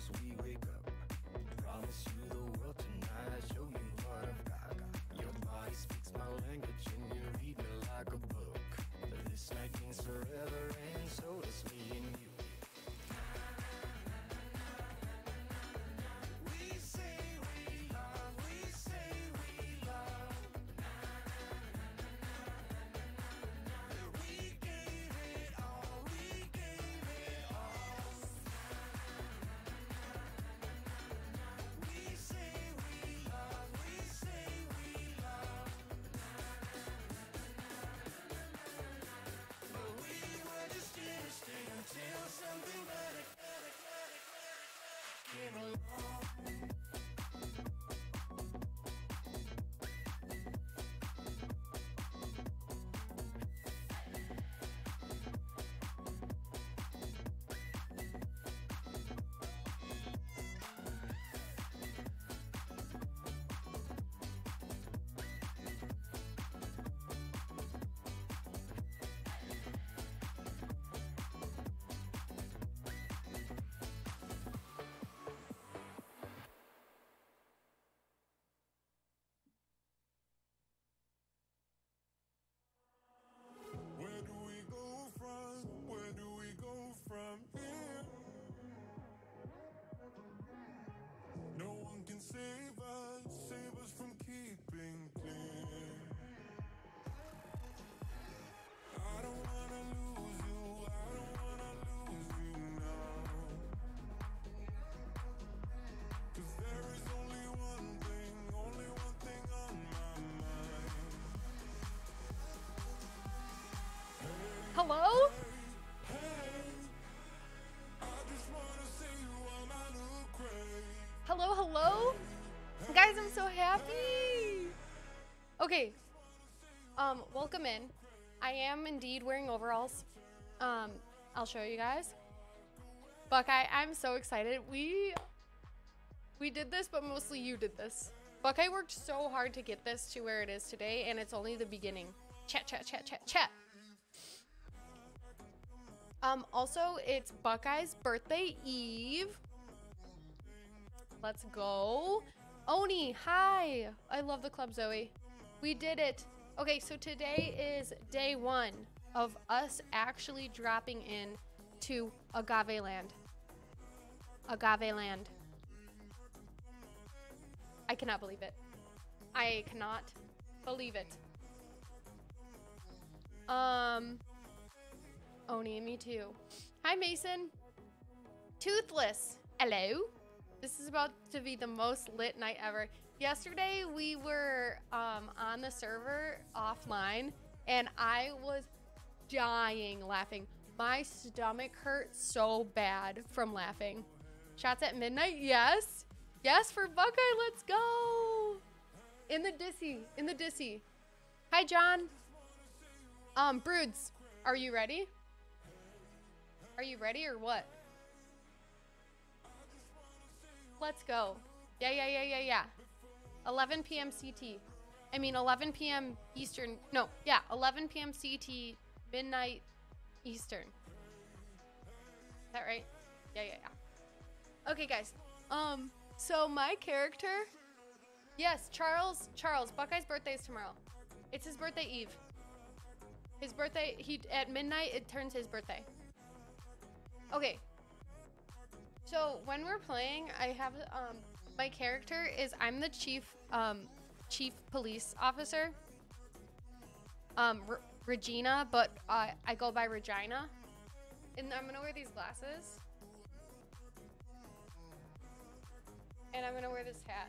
as we wake up. Promise you the world tonight, show you what I've got. Your body speaks my language and you read me like a book. This night means forever Hello? Hello, hello? Guys, I'm so happy. Okay. Um, welcome in. I am indeed wearing overalls. Um, I'll show you guys. Buckeye, I'm so excited. We we did this, but mostly you did this. Buckeye worked so hard to get this to where it is today, and it's only the beginning. Chat, chat, chat, chat, chat. Um, also, it's Buckeye's birthday eve. Let's go. Oni, hi. I love the club, Zoe. We did it. Okay, so today is day one of us actually dropping in to Agave Land. Agave Land. I cannot believe it. I cannot believe it. Um, Oni, me too. Hi, Mason. Toothless. Hello. This is about to be the most lit night ever. Yesterday, we were um, on the server offline, and I was dying laughing. My stomach hurt so bad from laughing. Shots at midnight? Yes. Yes, for Buckeye. Let's go. In the Dissy. In the Dissy. Hi, John. Um, Broods, are you ready? Are you ready or what? Let's go. Yeah, yeah, yeah, yeah, yeah. 11 p.m. CT. I mean, 11 p.m. Eastern. No, yeah, 11 p.m. CT, midnight Eastern. Is that right? Yeah, yeah, yeah. Okay, guys. Um, so my character. Yes, Charles. Charles. Buckeye's birthday is tomorrow. It's his birthday eve. His birthday. He at midnight. It turns his birthday. Okay. So when we're playing, I have um my character is I'm the chief um chief police officer. Um Regina, but uh, I go by Regina. And I'm gonna wear these glasses. And I'm gonna wear this hat.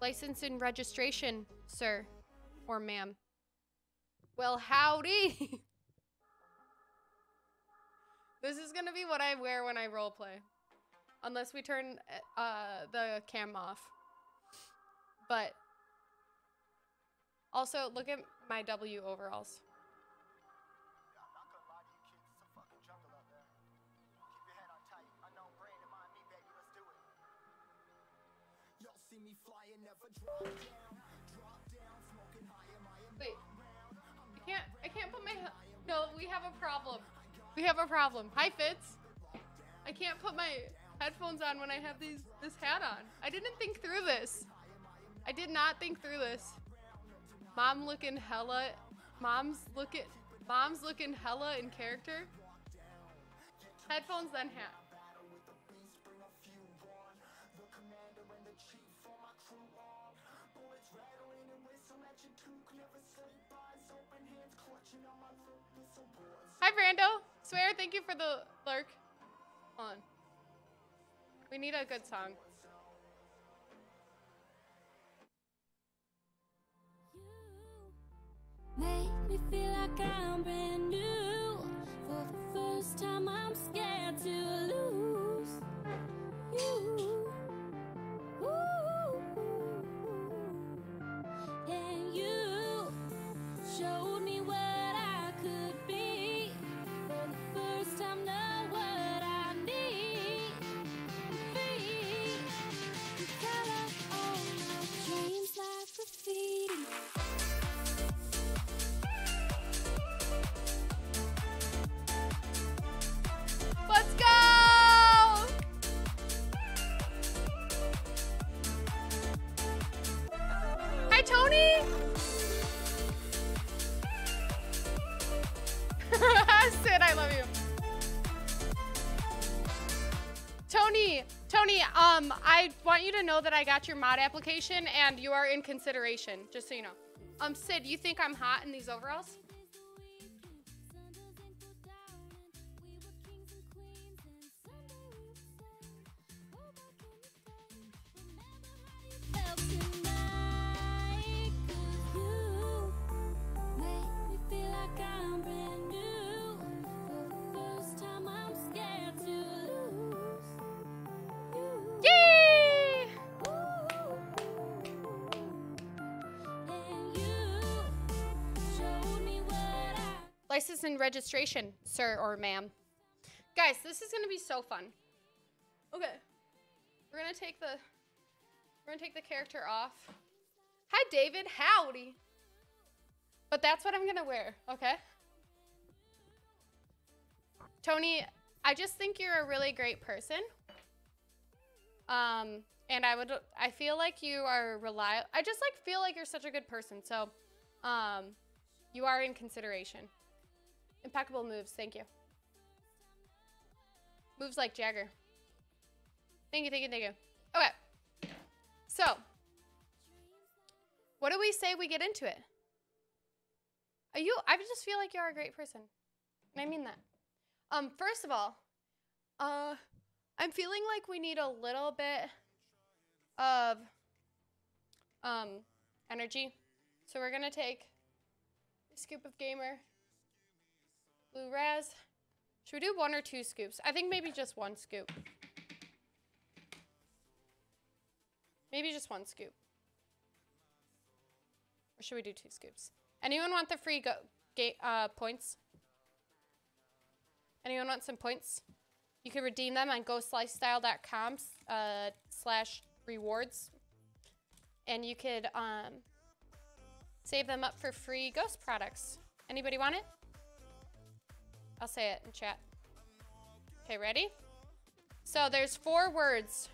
License and registration, sir or ma'am. Well, howdy. this is gonna be what I wear when I roleplay, unless we turn uh, the cam off. But also, look at my W overalls. Problem. We have a problem. Hi, Fitz. I can't put my headphones on when I have these this hat on. I didn't think through this. I did not think through this. Mom looking hella. Mom's looking. Mom's looking hella in character. Headphones then hat. Hi, Brando. Swear, thank you for the lurk. Hold on. We need a good song. Make me feel like I'm brand new. For the first time, I'm scared to lose you. I got your mod application and you are in consideration, just so you know. Um, Sid, you think I'm hot in these overalls? Registration, sir or ma'am. Guys, this is gonna be so fun. Okay. We're gonna take the we're gonna take the character off. Hi David, howdy. But that's what I'm gonna wear, okay? Tony, I just think you're a really great person. Um, and I would I feel like you are reliable. I just like feel like you're such a good person. So, um, you are in consideration. Impeccable moves, thank you. Moves like Jagger. Thank you, thank you, thank you. Okay. So, what do we say we get into it? Are you I just feel like you're a great person. And I mean that. Um, first of all, uh I'm feeling like we need a little bit of um energy. So we're gonna take a scoop of gamer, blue raz. Should we do one or two scoops? I think maybe just one scoop. Maybe just one scoop. Or should we do two scoops? Anyone want the free go uh, points? Anyone want some points? You can redeem them on ghostlifestyle.com uh, slash rewards. And you could um, save them up for free ghost products. Anybody want it? I'll say it in chat. Okay, ready? So there's four words.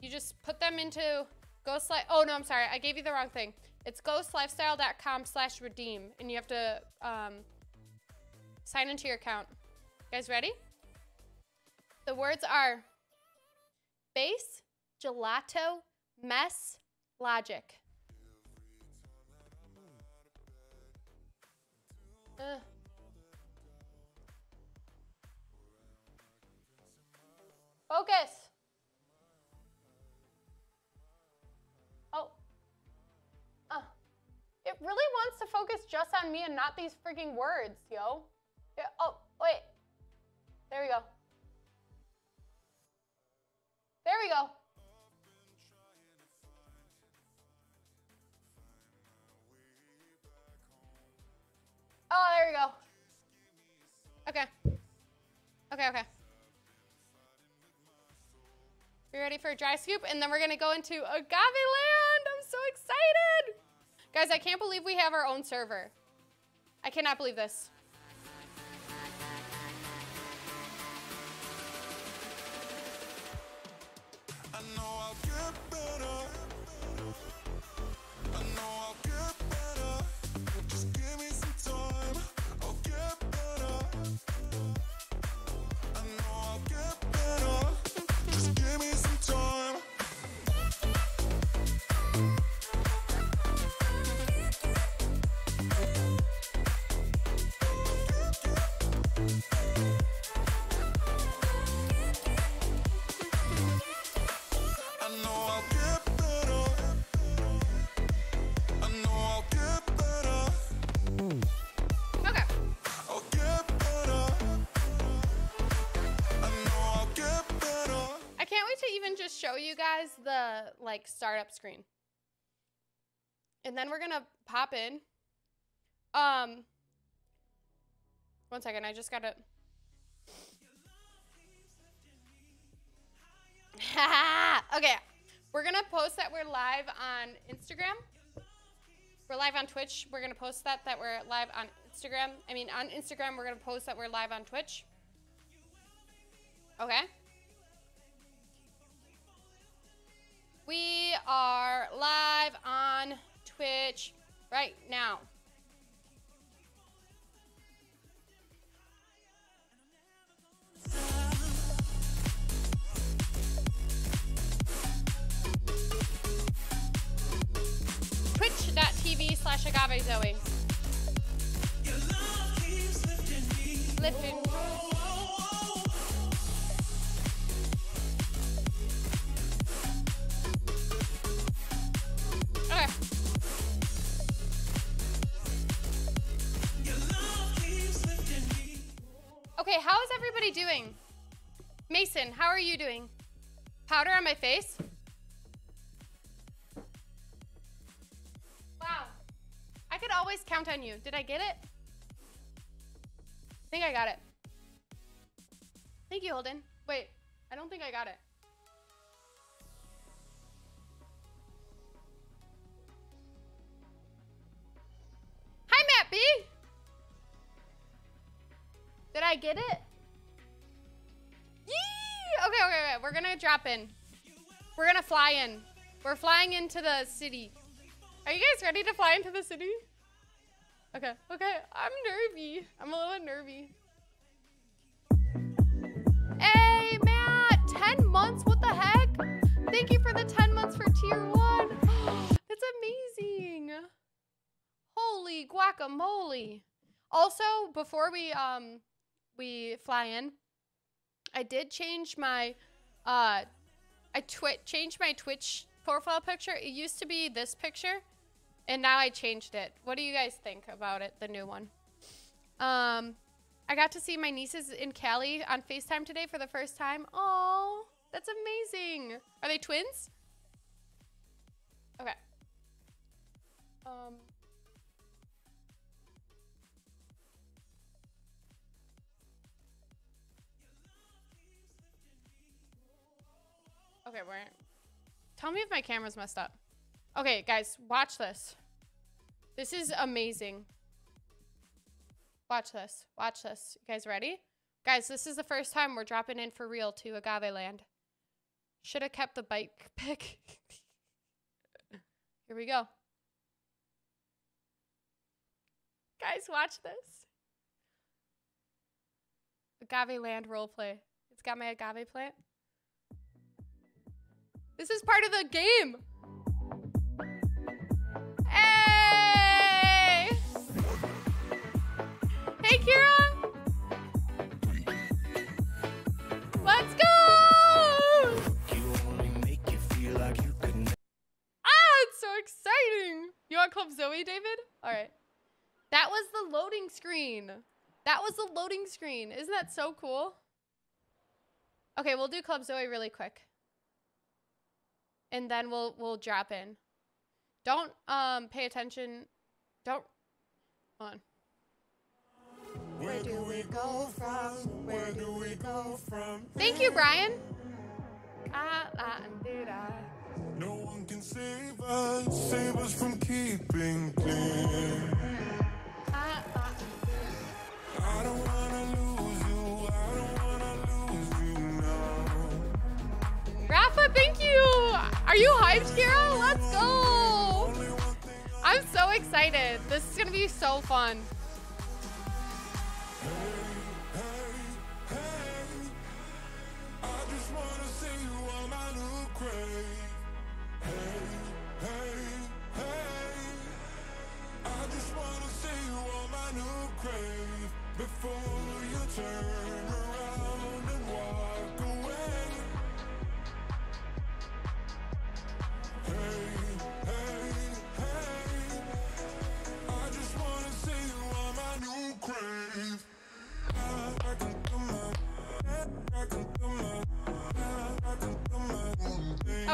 You just put them into Ghost Life. Oh no, I'm sorry. I gave you the wrong thing. It's ghostlifestyle.com slash redeem. And you have to um, sign into your account. You guys ready? The words are base, gelato, mess, logic. Ugh. Focus. Oh. Uh. It really wants to focus just on me and not these freaking words, yo. Yeah, oh, wait. There we go. There we go. Oh, there we go. Okay. Okay, okay. Are ready for a dry scoop? And then we're gonna go into agave land. I'm so excited. Guys, I can't believe we have our own server. I cannot believe this. I know I'll get better. I know I'll get better. Show you guys the like startup screen. And then we're gonna pop in. Um one second, I just gotta okay. We're gonna post that we're live on Instagram. We're live on Twitch. We're gonna post that that we're live on Instagram. I mean on Instagram we're gonna post that we're live on Twitch. Okay. We are live on Twitch right now. Twitch.tv slash agave zoe. Lifting. Okay, how is everybody doing? Mason, how are you doing? Powder on my face? Wow. I could always count on you. Did I get it? I think I got it. Thank you, Holden. Wait, I don't think I got it. Hi, Matt B. Did I get it? Yee! Okay, okay, okay. We're gonna drop in. We're gonna fly in. We're flying into the city. Are you guys ready to fly into the city? Okay, okay. I'm nervy. I'm a little nervy. Hey, Matt! 10 months? What the heck? Thank you for the 10 months for tier 1. That's amazing. Holy guacamole. Also, before we um we fly in, I did change my uh I twi- changed my Twitch profile picture. It used to be this picture, and now I changed it. What do you guys think about it, the new one? Um, I got to see my nieces in Cali on FaceTime today for the first time. Oh, that's amazing. Are they twins? Okay. Um. Okay, we're. Tell me if my camera's messed up. Okay, guys, watch this. This is amazing. Watch this. Watch this. You guys ready? Guys, this is the first time we're dropping in for real to Agave Land. Should have kept the bike pick. Here we go. Guys, watch this. Agave Land roleplay. It's got my agave plant. This is part of the game. Hey! Hey, Kira! Let's go! Ah, it's so exciting. You want Club Zoe, David? All right. That was the loading screen. That was the loading screen. Isn't that so cool? Okay, we'll do Club Zoe really quick. And then we'll we'll drop in. Don't um pay attention. Don't on. Where do we go from? Where do we go from? Thank you, Brian. Ah, ah, did I? No one can save us, save us from keeping clean. Ah, ah, I don't wanna Rafa, thank you. Are you hyped, Kira? Let's go! I'm so excited. This is gonna be so fun.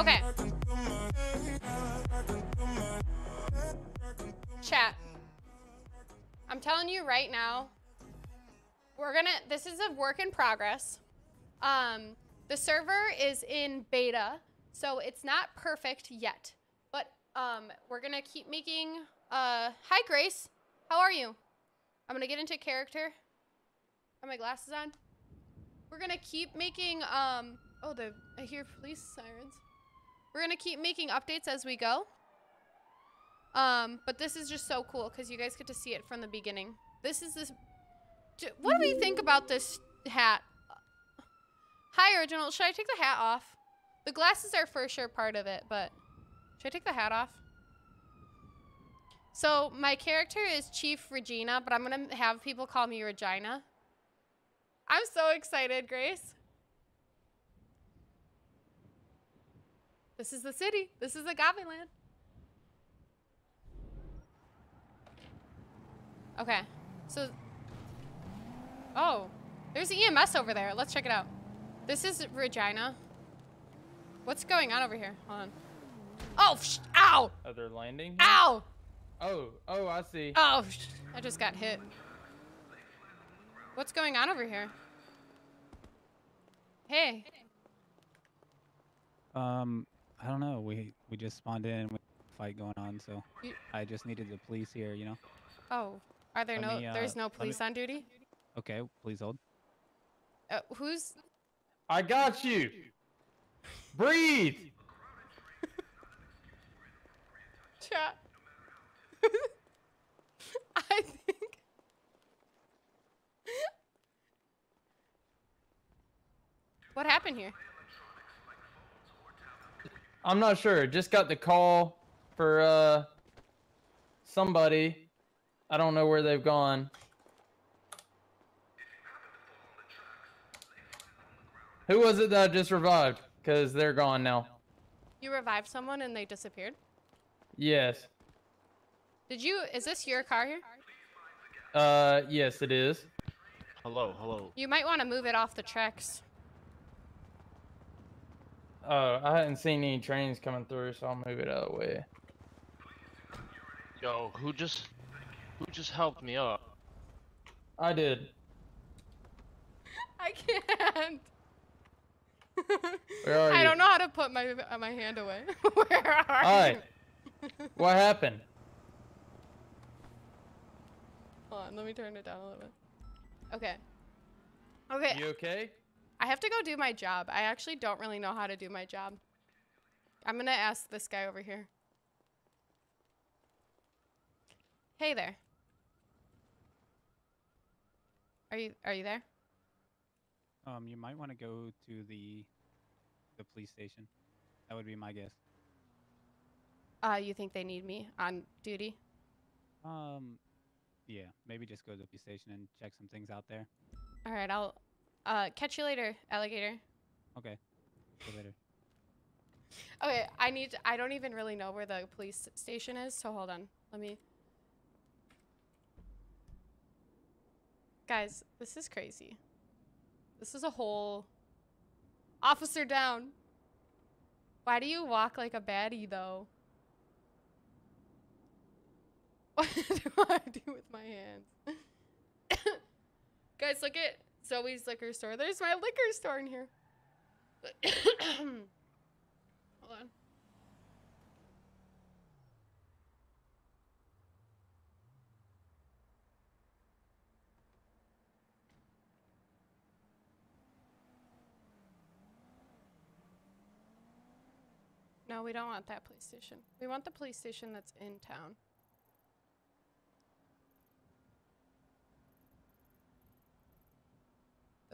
Okay. Chat. I'm telling you right now, we're gonna, this is a work in progress. Um, the server is in beta, so it's not perfect yet. But um, we're gonna keep making, uh, hi Grace, how are you? I'm gonna get into character. Got my glasses on. We're gonna keep making, um, oh, the, I hear police sirens. We're gonna keep making updates as we go. Um, but this is just so cool because you guys get to see it from the beginning. This is this. What do we think about this hat? Hi, original. Should I take the hat off? The glasses are for sure part of it, but should I take the hat off? So my character is Chief Regina, but I'm gonna have people call me Regina. I'm so excited, Grace. This is the city. This is Agave Land. Okay. So. Oh. There's EMS over there. Let's check it out. This is Regina. What's going on over here? Hold on. Oh, sh- ow! Oh, they're landing? here? Ow! Oh, oh, I see. Oh, I just got hit. What's going on over here? Hey. Um, I don't know. We we just spawned in with a fight going on, so You- I just needed the police here. You know. Oh, are there Let no? me, uh, there's no let me- police on duty. Okay, please hold. Uh, who's? I got you. Breathe. Chat. I think. What happened here? I'm not sure. Just got the call for uh somebody. I don't know where they've gone. Who was it that I just revived? Because they're gone now. You revived someone and they disappeared. Yes. Did you? Is this your car here? Uh, yes, it is. Hello, hello. You might want to move it off the tracks. Oh, I hadn't seen any trains coming through, so I'll move it out of the way. Yo, who just who just helped me up? I did. I can't. Where are I you? don't know how to put my uh, my hand away. Where are Hi. you? What happened? Hold on, let me turn it down a little bit. Okay. Okay, You okay? I have to go do my job. I actually don't really know how to do my job. I'm gonna ask this guy over here. Hey there. Are you are you there? Um, you might want to go to the the police station. That would be my guess. Uh, you think they need me on duty? Um, yeah, maybe just go to the police station and check some things out there. All right, I'll uh catch you later, alligator. Okay. See you later. Okay, I need. I don't even really know where the police station is, so hold on. Let me. Guys, this is crazy. This is a whole. Officer down. Why do you walk like a baddie, though? What do I do with my hands? Guys, look at Zoe's liquor store. There's my liquor store in here. Hold on. No, we don't want that police station. We want the police station that's in town.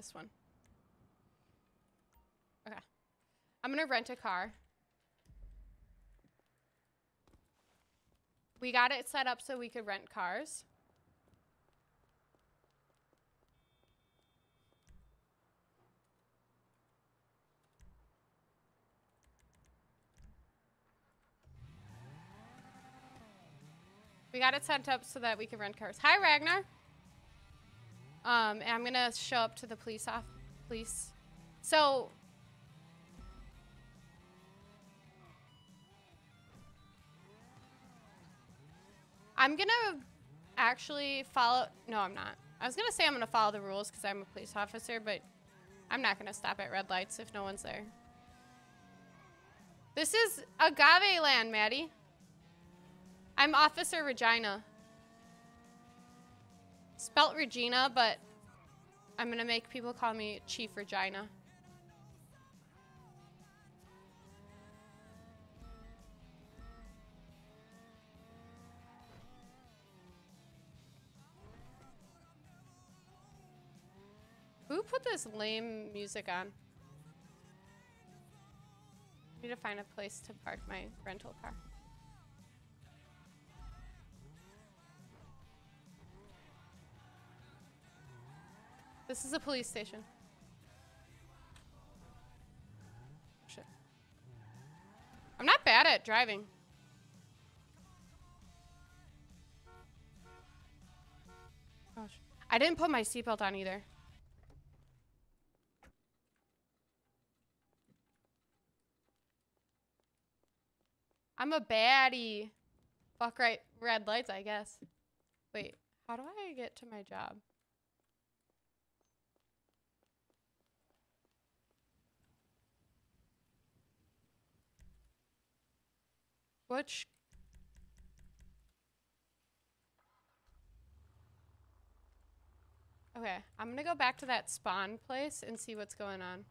This one. Okay. I'm gonna rent a car. We got it set up so we could rent cars. We got it set up so that we can rent cars. Hi, Ragnar. Um, and I'm gonna show up to the police off police. So I'm gonna actually follow. No, I'm not. I was gonna say I'm gonna follow the rules because I'm a police officer, but I'm not gonna stop at red lights if no one's there. This is agave land, Maddie. I'm Officer Regina. Spelt Regina, but I'm gonna make people call me Chief Regina. Who put this lame music on? I need to find a place to park my rental car. This is a police station. Shit. I'm not bad at driving. Gosh. I didn't put my seatbelt on either. I'm a baddie. Fuck right red lights, I guess. Wait, how do I get to my job? Which Okay, I'm gonna go back to that spawn place and see what's going on.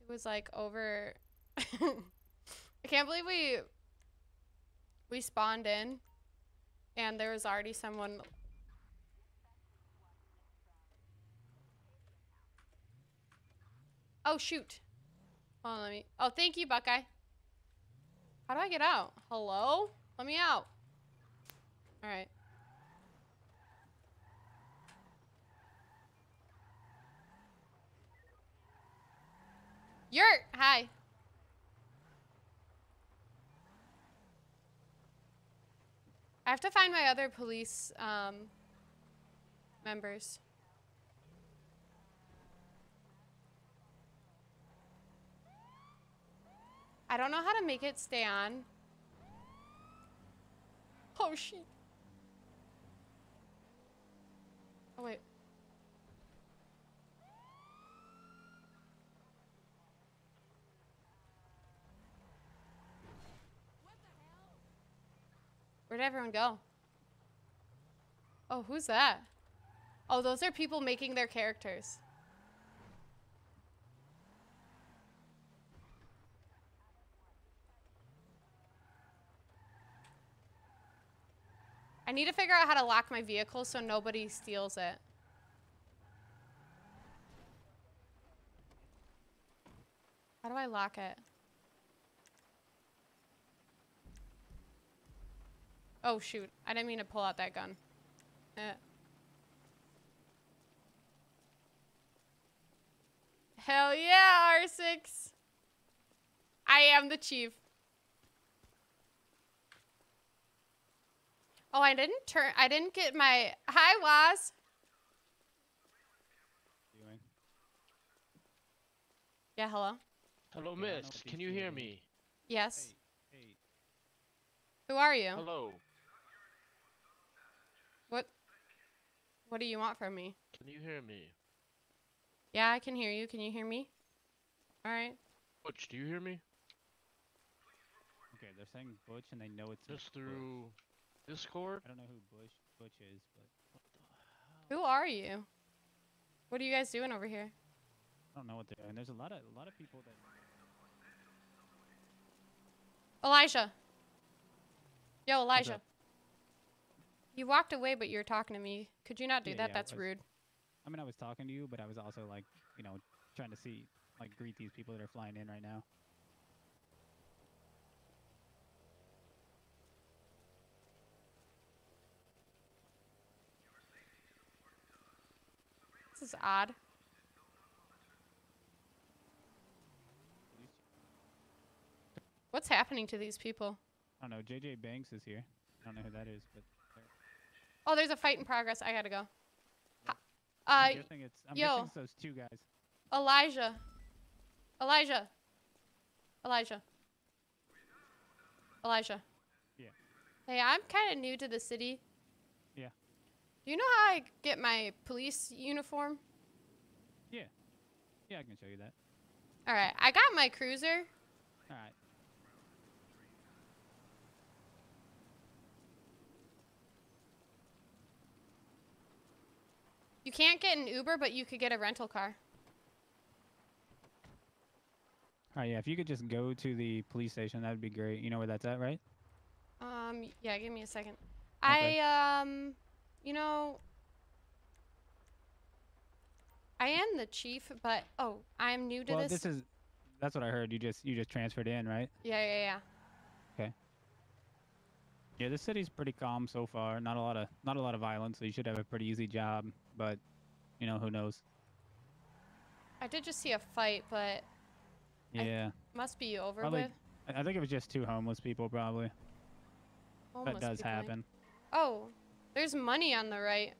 It was like over I can't believe we we spawned in and there was already someone Oh shoot. On, let me Oh, thank you, Buckeye. How do I get out? Hello? Let me out. Alright. Yurt, hi. I have to find my other police um, members. I don't know how to make it stay on. Oh, shit. Oh, wait. Where'd everyone go? Oh, who's that? Oh, those are people making their characters. I need to figure out how to lock my vehicle so nobody steals it. How do I lock it? Oh shoot, I didn't mean to pull out that gun. Eh. Hell yeah, R6! I am the chief. Oh, I didn't turn, I didn't get my, hi Waz. Doing? Yeah, hello? Hello, Yeah, miss. Can you hear doing. me? Yes. Hey, hey. Who are you? Hello. What, what do you want from me? Can you hear me? Yeah, I can hear you. Can you hear me? Alright. Butch, do you hear me? Okay, they're saying Butch and they know it's a Just Butch. Through Discord? I don't know who Bush Butch is, but Who are you? What are you guys doing over here? I don't know what they're doing. There's a lot of a lot of people that. Elijah. Yo, What's Elijah. You walked away, but you're talking to me. Could you not do Yeah, that? yeah, That's was- rude. I mean, I was talking to you, but I was also like, you know, trying to see, like, greet these people that are flying in right now. This is odd. What's happening to these people? I don't know. JJ Banks is here. I don't know who that is, but Oh, there's a fight in progress. I gotta go. Yep. Ha- I'm Uh, guessing it's. I'm yo. guessing those two guys. Elijah. Elijah. Elijah. Elijah. Yeah. Hey, I'm kind of new to the city. You know how I get my police uniform? Yeah. Yeah, I can show you that. All right, I got my cruiser. All right. You can't get an Uber, but you could get a rental car. All right. Yeah. If you could just go to the police station, that'd be great. You know where that's at, right? Um, yeah, give me a second. Okay. I um, you know, I am the chief, but oh, I'm new to well, this. this is. That's what I heard. You just you just transferred in, right? yeah, yeah, yeah. Okay. Yeah, the city's pretty calm so far. Not a lot of not a lot of violence, so you should have a pretty easy job. But, you know, who knows? I did just see a fight, but I- Yeah. must be over Probably- with. I think it was just two homeless people, probably. Homeless that does people, happen. Oh, there's money on the right.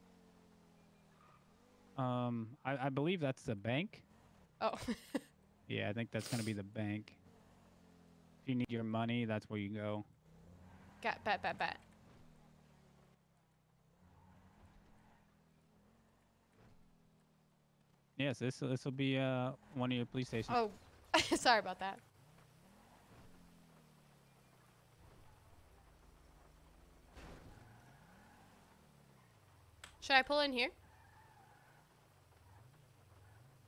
Um, I, I believe that's the bank. Oh, Yeah, I think that's gonna be the bank. If you need your money, that's where you go. got bet, bet, bet. Yes, this this will be uh one of your police stations. Oh, sorry about that. Should I pull in here?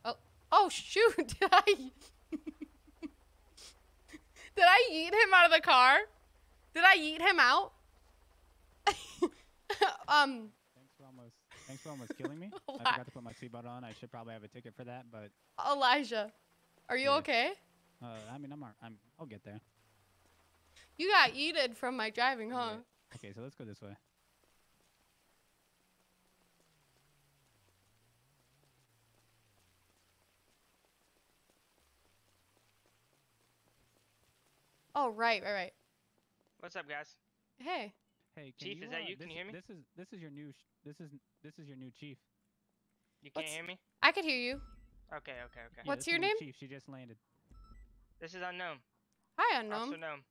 Oh, oh shoot! Did I? Did I yeet him out of the car? Did I yeet him out? um, Thanks for almost thanks for almost killing me. I forgot to put my seatbelt on. I should probably have a ticket for that, but Elijah, are you Yeah. okay? uh, I mean I'm I'm I'll get there. You got yeeted from my driving, huh? Yeah. Okay, so let's go this way. Oh, right, right, right. What's up, guys? Hey, Hey, can Chief, you, is that uh, you? Can this you hear me? This is this is your new sh- this is this is your new chief. You can't What's- hear me? I could hear you. Okay, okay, okay. Yeah, What's this is your new name? Chief, she just landed. This is unknown. Hi, unknown. Officer Gnome.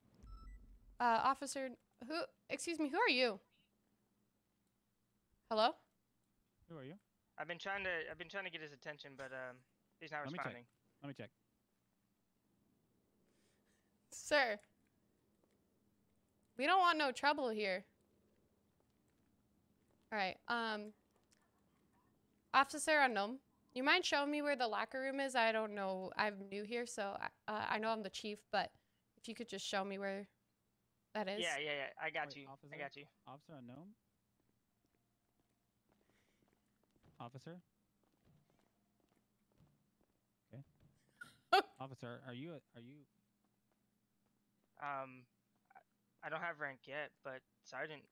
Uh, officer, who? Excuse me, who are you? Hello? Who are you? I've been trying to I've been trying to get his attention, but um, he's not Let me check. responding. Let me check. Sir. We don't want no trouble here. All right. Um Officer Unknown, you mind showing me where the locker room is? I don't know. I'm new here, so I, uh, I know I'm the chief, but if you could just show me where that is. Yeah, yeah, yeah. I got Wait, you. officer? I got you. Officer unknown. Officer. Okay. Officer, are you a, are you Um, I- I don't have rank yet, but sergeant.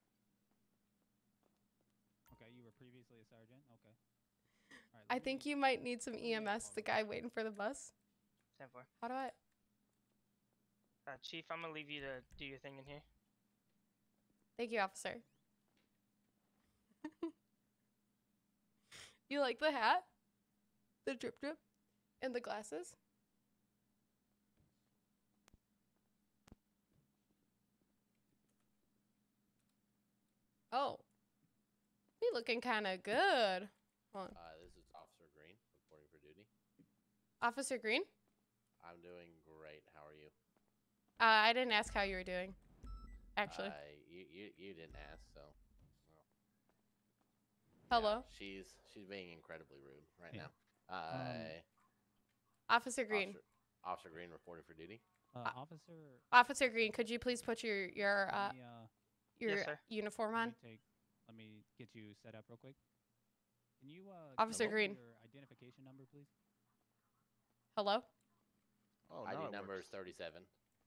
okay? You were previously a sergeant. Okay. All right, I think you might need some let me, EMS, the the guy waiting for the bus. Ten four. How do I Uh, Chief, I'm gonna leave you to do your thing in here. Thank you, officer. you like the hat? The drip drip? And the glasses? Oh. He looking kind of good. Hold on. Uh, this is Officer Green reporting for duty. Officer Green? I'm doing great. How are you? Uh, I didn't ask how you were doing. Actually. Uh, you, you you didn't ask, so. well. Yeah, Hello? she's she's being incredibly rude right Yeah. now. Uh, Officer Green. Officer, Officer Green reporting for duty. Uh, officer. Officer Green, could you please put your your uh let me, uh, your Yes, sir. uniform let on? me take. Let me get you set up real quick. Can you uh? Officer Green. Your identification number, please. Hello? Oh, ID now it number is 37.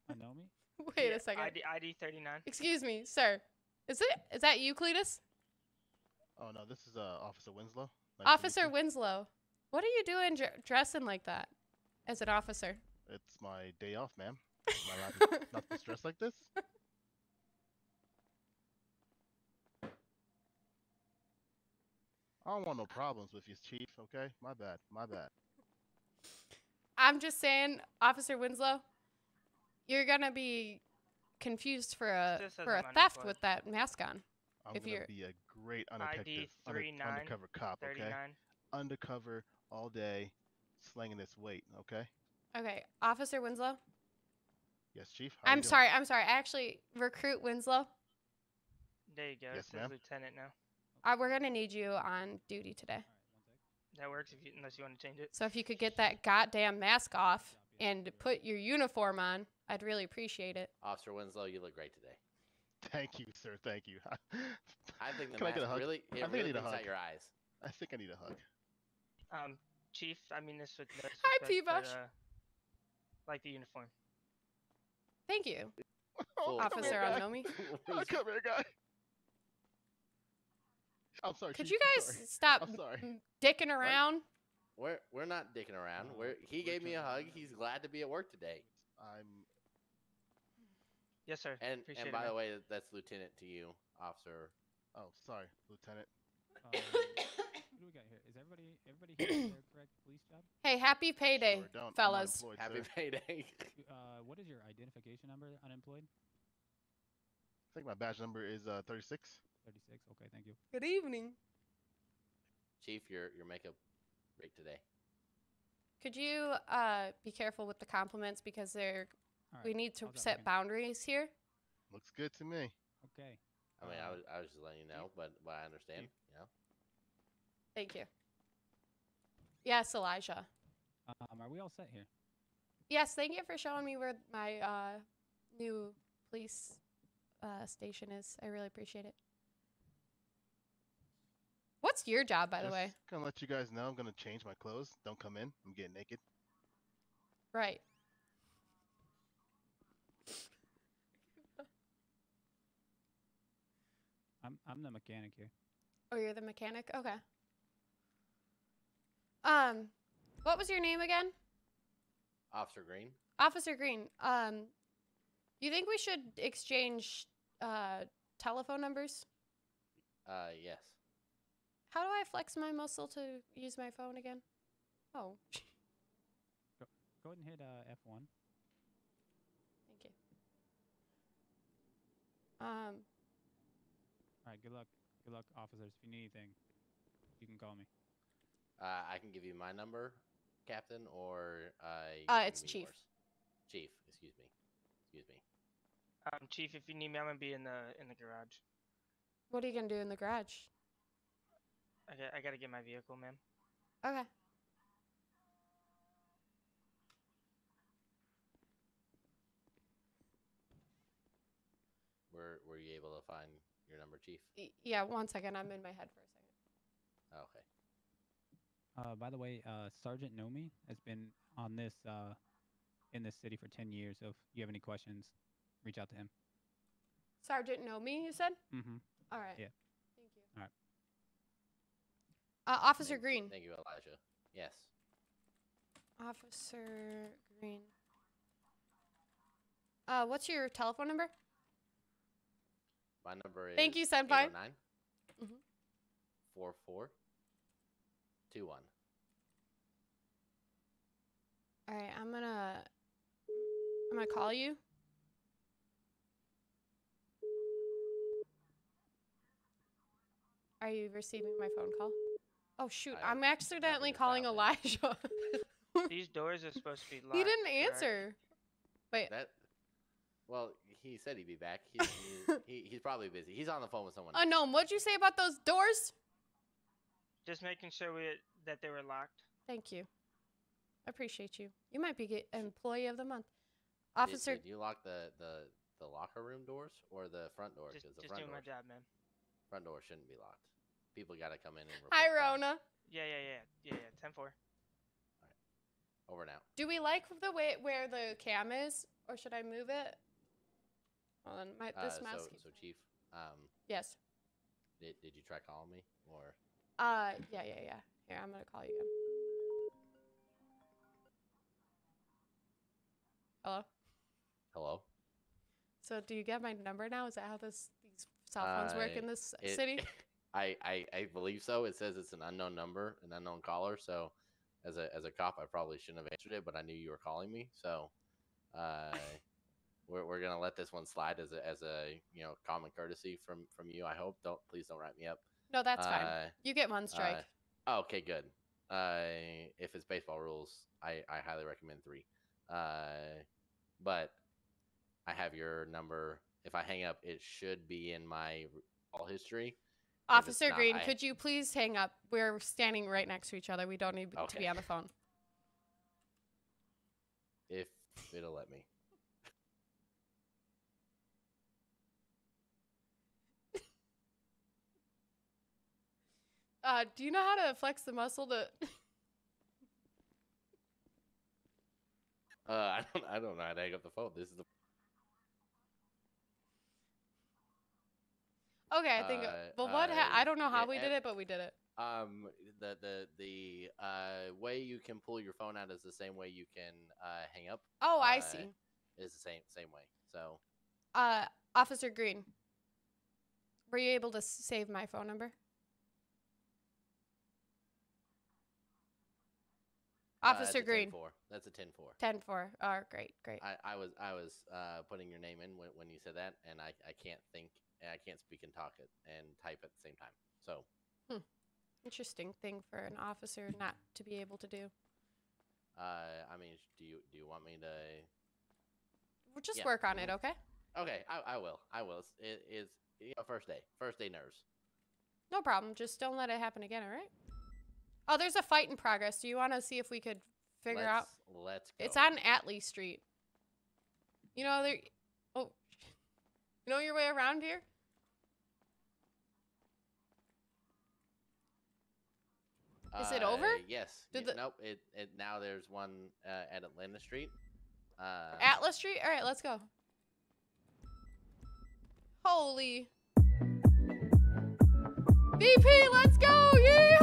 Uh, know me? Wait Yeah, a second. ID, ID 39. Excuse me, sir. Is it is that you, Cletus? Oh no, this is uh Officer Winslow. Nice Officer. Winslow. What are you doing dr- dressing like that as an officer? It's my day off, ma'am. Am I allowed to not be stressed like this? I don't want no problems with you, Chief. Okay, my bad, my bad. I'm just saying, Officer Winslow, you're gonna be confused for a This for a theft unemployed. with that mask on. I'm If gonna you're- be a great undetective, under, undercover cop. Okay, undercover all day, slinging this weight. Okay. Okay, Officer Winslow. Yes, Chief. how I'm doing? sorry. I'm sorry. I actually recruit Winslow. There you go. Yes, it says lieutenant now. Uh, we're gonna need you on duty today. All right, one sec. That works if you, unless you want to change it. So if you could get that goddamn mask off and put your uniform on, I'd really appreciate it. Officer Winslow, you look great today. Thank you, sir. Thank you. I think the Can I mask get a hug? really, I it think I really need a brings out hug. your eyes. I think I need a hug. Um, Chief, I mean this with no Hi, disrespect, but, Peabosh. uh, like the uniform. Thank you, Full- Officer here, guy. Unknomi. Oh, come here, guy. I'm sorry. Could Chief, you guys sorry. stop I'm sorry. dicking around? We're we're not dicking around. We're, he we're gave me a hug. He's glad to be at work today. I'm. Yes, sir. And Appreciate and by man. the way, that's lieutenant to you, officer. Oh, sorry, Lieutenant. Um, what do we got here? Is everybody everybody here at their correct police job? Hey, happy payday, Sure, fellas. Happy sir. payday. Uh, what is your identification number? Unemployed. I think my badge number is uh 36. Thirty-six. Okay, thank you. Good evening. Chief, your your makeup great today. Could you uh, be careful with the compliments because they're All right. we need to how's set looking? boundaries here. Looks good to me. Okay. I mean, I Uh, was I was just letting you know, but but I understand. You know. Thank you. Yes, Elijah. Um, are we all set here? Yes, thank you for showing me where my uh, new police uh, station is. I really appreciate it. What's your job, by the Just way? Gonna let you guys know I'm gonna change my clothes. Don't come in. I'm getting naked. Right. I'm I'm the mechanic here. Oh, you're the mechanic? Okay. Um, what was your name again? Officer Green. Officer Green. Um, you think we should exchange uh, telephone numbers? Uh, yes. How do I flex my muscle to use my phone again? Oh, Go ahead and hit uh, F1. thank you. Um, All right. Good luck. Good luck, officers. If you need anything, you can call me. Uh, I can give you my number, Captain, or uh. you Uh, it's Chief. yours. Chief, excuse me. Excuse me. Um, Chief, if you need me, I'm gonna be in the in the garage. what are you gonna do in the garage? I got, I gotta get my vehicle, ma'am. Okay. Were Were you able to find your number, Chief? Y- yeah, one second. I'm in my head for a second. Oh, okay. Uh, by the way, uh, Sergeant Nomi has been on this uh, in this city for 10 years. So if you have any questions, reach out to him. Sergeant know me, you said? Mm-hmm. All right. Yeah. Thank you. All right. Uh, Officer Thank- Green. Thank you, Elijah. Yes. Officer Green. Uh, what's your telephone number? My number is. Thank you, Senpai. 809 Mhm. 44 21. All right, I'm gonna I'm gonna call you. Are you receiving my phone call? Oh shoot, I I'm accidentally calling Elijah. These doors are supposed to be locked. he didn't correct? answer. Wait, That. Well, he said he'd be back. He's, he's, he, he's probably busy. He's on the phone with someone. Uh, else. unknown. What'd you say about those doors? Just making sure we that they were locked. Thank you. I appreciate you. You might be get employee of the month. Officer, did, you lock the, the the locker room doors or the front door? Just, Because the just front doing my job, man. front door shouldn't be locked. People got to come in and report hi crime. Rona. Yeah, yeah, yeah, yeah, yeah. Ten four. Over now. Do we like the way where the cam is, or should I move it? Well, then my this uh, mouse. so, so chief, um, yes. did, did you try calling me or? Uh, yeah, yeah, yeah. Here, I'm gonna call you again. Hello. Hello. So, do you get my number now? Is that how this these cell phones work Uh, in this it- city? I, I I believe so. It says it's an unknown number, an unknown caller. So, as a as a cop, I probably shouldn't have answered it, but I knew you were calling me. So, uh, we're we're gonna let this one slide as a as a you know common courtesy from from you. I hope. Don't please don't write me up. No, that's fine. Uh, You get one strike. Uh, oh, okay, good. Uh, if it's baseball rules, I, I highly recommend three. Uh, but I have your number. If I hang up, it should be in my call history. Officer not, Green, I- could you please hang up? We're standing right next to each other. We don't need to be on the phone. If it'll let me. Uh, do you know how to flex the muscle to? Uh, I don't I don't know how to hang up the phone. This is the Okay, I think. Uh, but what? Ha- uh, I don't know how we did it, but we did it. um the the the uh way you can pull your phone out is the same way you can uh hang up. Oh, I uh, see. Is the same same way. So Uh, Officer Green, were you able to save my phone number? uh, Officer a Green, 10-4. That's a 10 4. ten four. Oh, great, great. I, I was I was uh, putting your name in when, when you said that, and I, I can't think and I can't speak and talk it and type at the same time. So Interesting thing for an officer not to be able to do. uh, I mean, do you do you want me to? We'll just Yeah, work on it, mhm. okay? Okay, I, I will. I will. It's, it is you know, first day. First day nerves. No problem. Just don't let it happen again, all right? Oh, there's a fight in progress. Do you want to see if we could figure let's, out? Let's go. It's on Atlee Street. You know there. You know your way around here. Is it over? Uh, Yes. Did yeah, the- Nope. It, it now there's one uh, at Atlanta Street. Uh, Atlas Street. All right, let's go. Holy. VP, let's go! Yeehaw!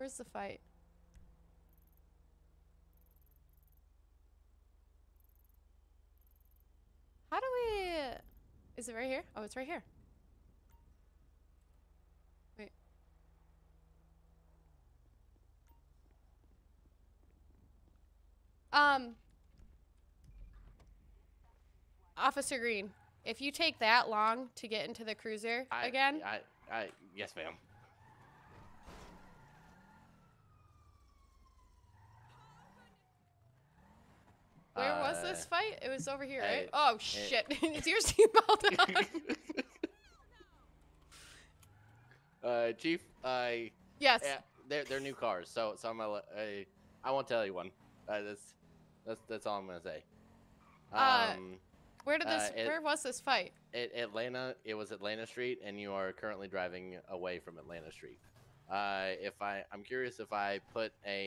Where's the fight? How do we? Is it right here? Oh, it's right here. Wait. Um, Officer Green, if you take that long to get into the cruiser I, again, I, I, yes, ma'am. Where was this Uh, fight? It was over here, right? uh, Oh shit! Is your seatbelt on? uh, Chief, I. yes. Yeah, they're they're new cars, so so I'm gonna. I I won't tell you one. Uh, that's that's that's all I'm gonna say. Uh, Um, Where did this? uh, it- where was this fight? at Atlanta, it was Atlanta Street, and you are currently driving away from Atlanta Street. Uh, if I, I'm curious if I put a,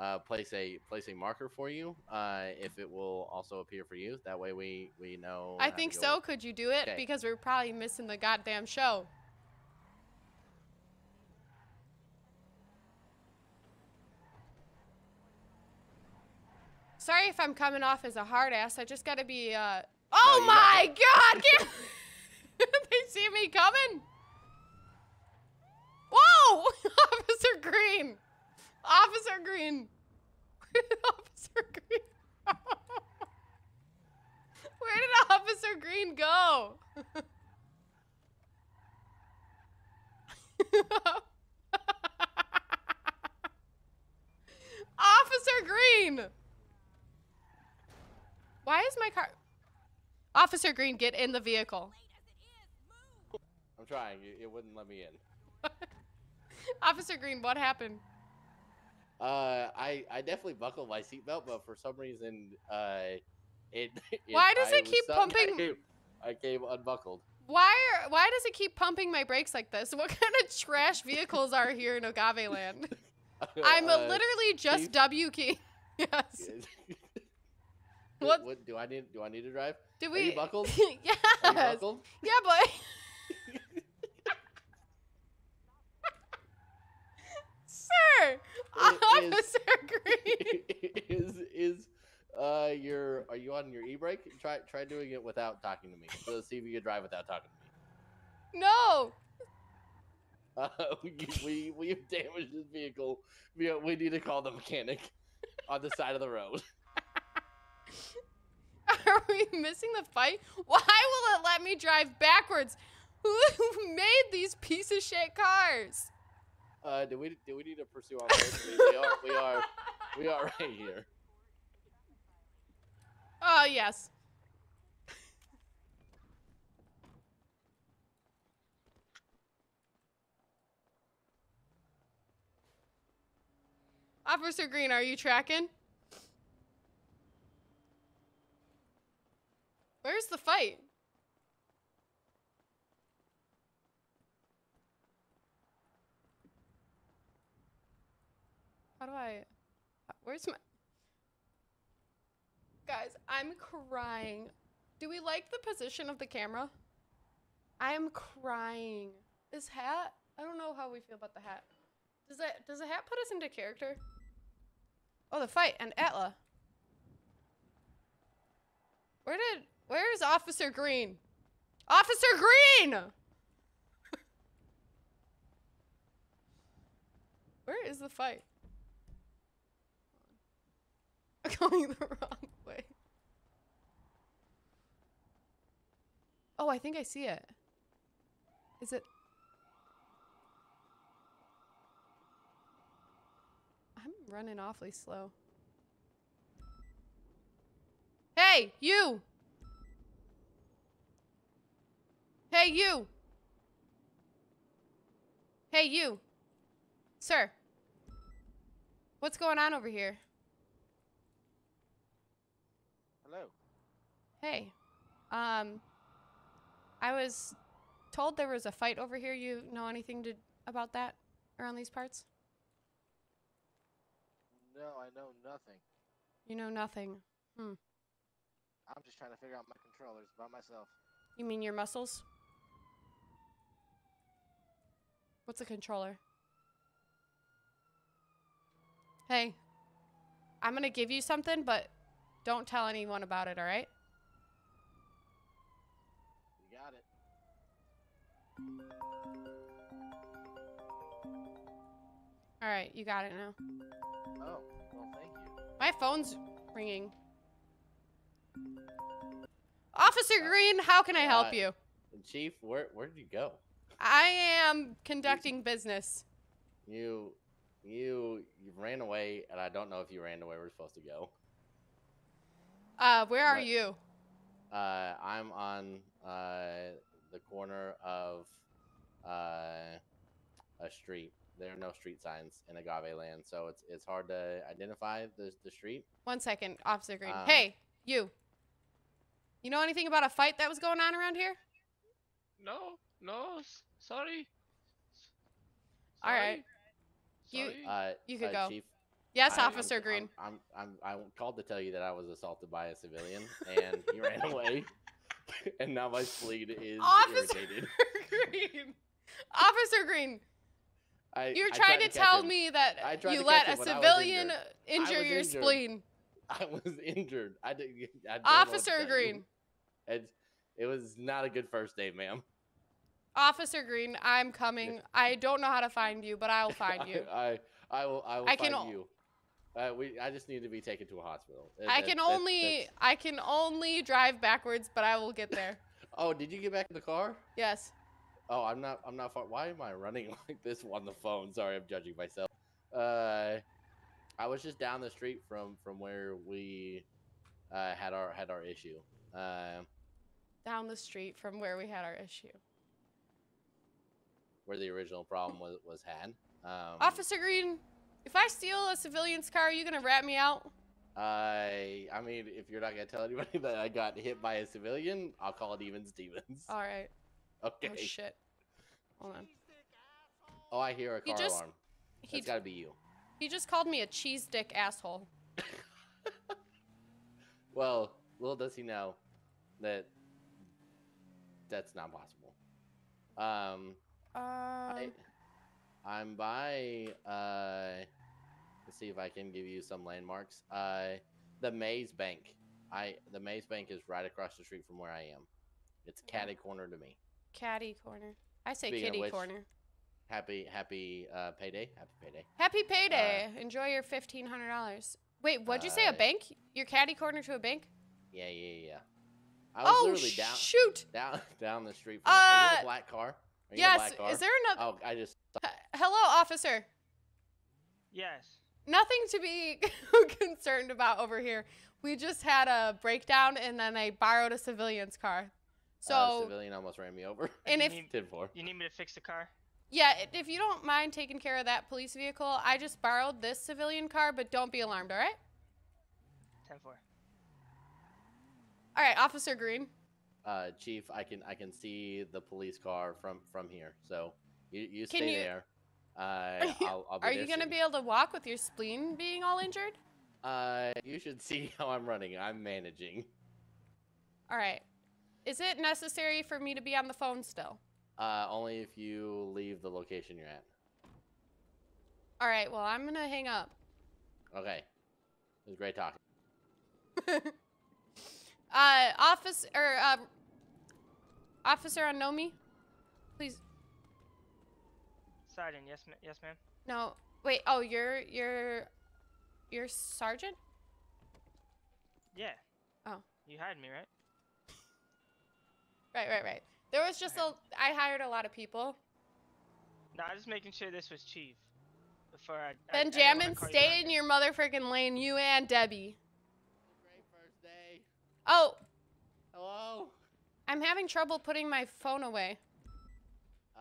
uh, place a place a marker for you, uh, if it will also appear for you. That way we we know. I think so. Could you do it? Okay. Because we're probably missing the goddamn show. Sorry if I'm coming off as a hard ass. I just gotta be, uh. Oh you my god! They see me coming? Whoa! Officer Green! Officer Green! Officer Green Where did Officer Green go? Officer Green! Why is my car. Officer Green, get in the vehicle. I'm trying. It, it wouldn't let me in. Officer Green, what happened? Uh, I I definitely buckled my seatbelt, but for some reason, uh, it. it Why does I it keep stuck. pumping- I came, I came unbuckled. Why are, why does it keep pumping my brakes like this? What kind of trash vehicles are here in Agave Land? I'm Uh, literally just Chief? W key. Yes. what? What-? Do I need? Do I need to drive? Did Are we? you buckled? yes. Are you buckled? Yeah, but. Sir, It is- Officer Green. is is uh your are you on your e-brake? Try try doing it without talking to me. So see if you can drive without talking to me. No. Uh, we, we we have damaged this vehicle. We we need to call the mechanic on the side of the road. Are we missing the fight? Why will it let me drive backwards? Who made these piece of shit cars? Uh, do we do we need to pursue this? We, are we are we are right here. Oh, yes. Officer Green, are you tracking? Where's the fight? How do I. Where's my. Guys, I'm crying. Do we like the position of the camera? I am crying. This hat, I don't know how we feel about the hat. Does that does the hat put us into character? Oh, the fight and Atla. Where did where is Officer Green? Officer Green! where is the fight? Going the wrong way. Oh, I think I see it. Is it? I'm running awfully slow. Hey, you! Hey, you! Hey, you! Sir! What's going on over here? Hello. Hey, um, I was told there was a fight over here. You know anything to, about that around these parts? No, I know nothing. You know nothing. Hmm. I'm just trying to figure out my controllers by myself. You mean your muscles? What's a controller? Hey, I'm gonna give you something, but don't tell anyone about it, alright? Alright, you got it now. Oh, well, thank you. My phone's ringing. Officer Green, how can I help Uh, you? Chief, where where did you go? I am conducting business. You you you ran away, and I don't know if you ran away. We're supposed to go. Uh, where are What? you? Uh, I'm on uh the corner of uh a street. There are no street signs in Agave Land, so it's it's hard to identify the the street. One second, Officer Green. Um, hey, you. You know anything about a fight that was going on around here? No, no, s- sorry. All right. Sorry. You- Uh, You could uh, go. Chief, Yes, I- I'm- Officer Green. I'm, I'm I'm I'm called to tell you that I was assaulted by a civilian, and he ran away, and now my spleen is Officer irritated. Green. Officer Green, I, you're trying tried to tell him. me that you to let a him when I was civilian injure your injured. spleen. I was injured. I didn't. I don't know what to Officer. Green. It, it was not a good first day, ma'am. Officer Green, I'm coming. I don't know how to find you, but I'll find you. I, I, I will. I will I can find o- you. Uh, we. I just need to be taken to a hospital. I can that- only I can only drive backwards, but I will get there. Oh, did you get back in the car? Yes. Oh, I'm not. I'm not far. Why am I running like this on the phone? Sorry, I'm judging myself. Uh, I was just down the street from from where we uh, had our had our issue. Uh, down the street from where we had our issue. Where the original problem was was had. Um, Officer Green, if I steal a civilian's car, are you gonna rat me out? I I mean, if you're not gonna tell anybody that I got hit by a civilian, I'll call it even Stevens. All right. Okay. Oh shit. Hold on. Oh, I hear a He car just- alarm. He That's gotta be you. he just called me a cheese dick asshole. Well, little does he know that that's not possible. Um, I, Um, I'm by. Uh, let's see if I can give you some landmarks. Uh, the Maze Bank. I the Maze Bank is right across the street from where I am. It's Yeah. catty corner to me. caddy corner. I say Speaking kitty which- corner. Happy happy uh, payday. Happy payday. Happy payday. Enjoy your fifteen hundred dollars. Wait, what'd you say? A Uh, bank? Your caddy corner to a bank? Yeah, yeah, yeah. I was Oh literally down shoot! down down the street. From, are you in Uh, a black car? Are you in a Yes. black car? Is there another? Oh, I just. H- Hello, officer. Yes. Nothing to be concerned about over here. We just had a breakdown and then I borrowed a civilian's car. So uh, civilian almost ran me over. and if need- Ten four. You need me to fix the car? yeah, if you don't mind taking care of that police vehicle, I just borrowed this civilian car, but don't be alarmed, all right? 10 4. All right, Officer Green. Uh, Chief, I can I can see the police car from from here. So you you Can stay you- there. Uh, Are you, I'll, I'll be are you gonna soon. be able to walk with your spleen being all injured? Uh, you should see how I'm running. I'm managing. All right. Is it necessary for me to be on the phone still? Uh, only if you leave the location you're at. All right. Well, I'm gonna hang up. Okay. It was great talking. uh, office or uh, officer unknown me, please. Sergeant, yes, ma- yes, ma'am. No, wait. Oh, you're you're you're sergeant. Yeah. Oh. You hired me, right? Right, right, right. There was just a. I hired a lot of people. No, I was just making sure this was Chief. Before I. I- I didn't Benjamin, you stay in your mother freaking lane. You and Debbie. Great first day. Oh, Hello. I'm having trouble putting my phone away. Uh,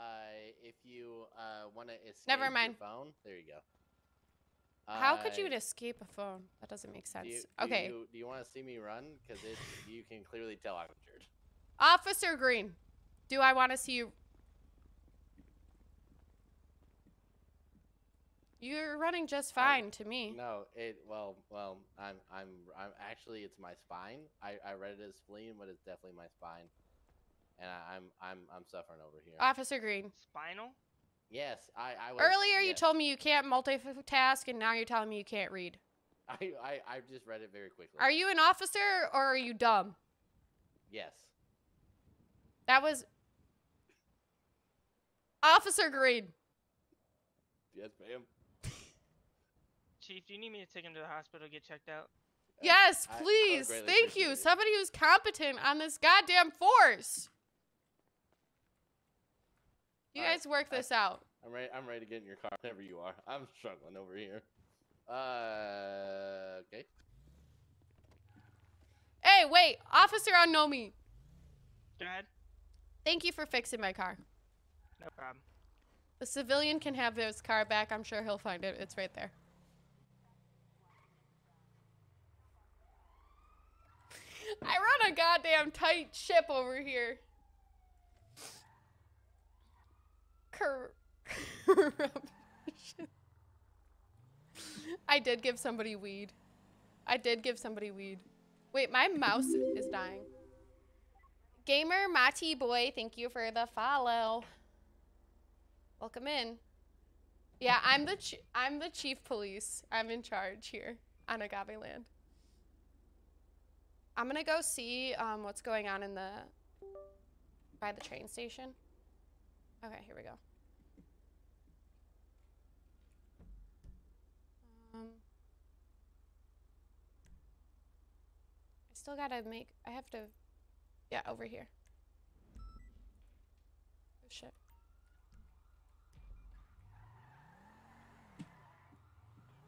if you uh want to escape Never your mind. phone, there you go. How could you Uh, escape a phone? That doesn't make sense. Do you, do okay, You, do you want to see me run? Because you can clearly tell I'm injured. Officer Green, do I want to see you? You're running just I- fine to me. No, it well, well, I'm, I'm, I'm actually it's my spine. I, I read it as spleen, but it's definitely my spine, and I, I'm, I'm, I'm suffering over here. Officer Green, Spinal? yes, I, I was. earlier you told me you can't multitask, and now you're telling me you can't read. I, I, I just read it very quickly. Are you an officer or are you dumb? Yes. That was Officer Green. Yes, ma'am. Chief, do you need me to take him to the hospital to get checked out? Yes, I- I please. greatly Thank you. it. Somebody who's competent on this goddamn force. You Alright, guys work I- this out. I'm ready. I'm ready to get in your car whenever you are. I'm struggling over here. Uh, okay. Hey, wait, Officer Unknomi. Go ahead. Thank you for fixing my car. No problem. The civilian can have his car back. I'm sure he'll find it. It's right there. I run a goddamn tight ship over here. Cor- corruption. I did give somebody weed. I did give somebody weed. Wait, my mouse is dying. Gamer Mati boy, thank you for the follow. Welcome in. Yeah, I'm the I'm the chief police. I'm in charge here on Agave Land. I'm gonna go see um, what's going on in the by the train station. Okay, here we go. Um, I still gotta make. I have to. Yeah, over here. Oh shit.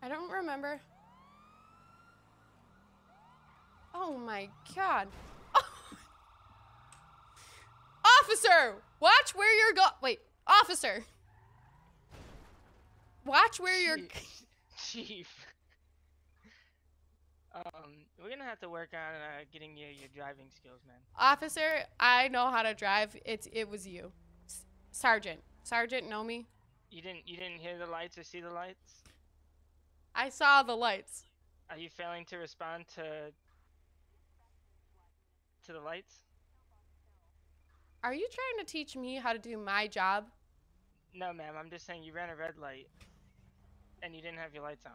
I don't remember. Oh my god. Officer, watch where you're go. Wait, officer. Watch where you're. Chief. Um, we're gonna have to work on uh, getting you your driving skills, man. Officer, I know how to drive. It's it was you, S- Sergeant. Sergeant, know me. You didn't you didn't hear the lights or see the lights? I saw the lights. Are you failing to respond to to the lights? Are you trying to teach me how to do my job? No, ma'am. I'm just saying you ran a red light and you didn't have your lights on.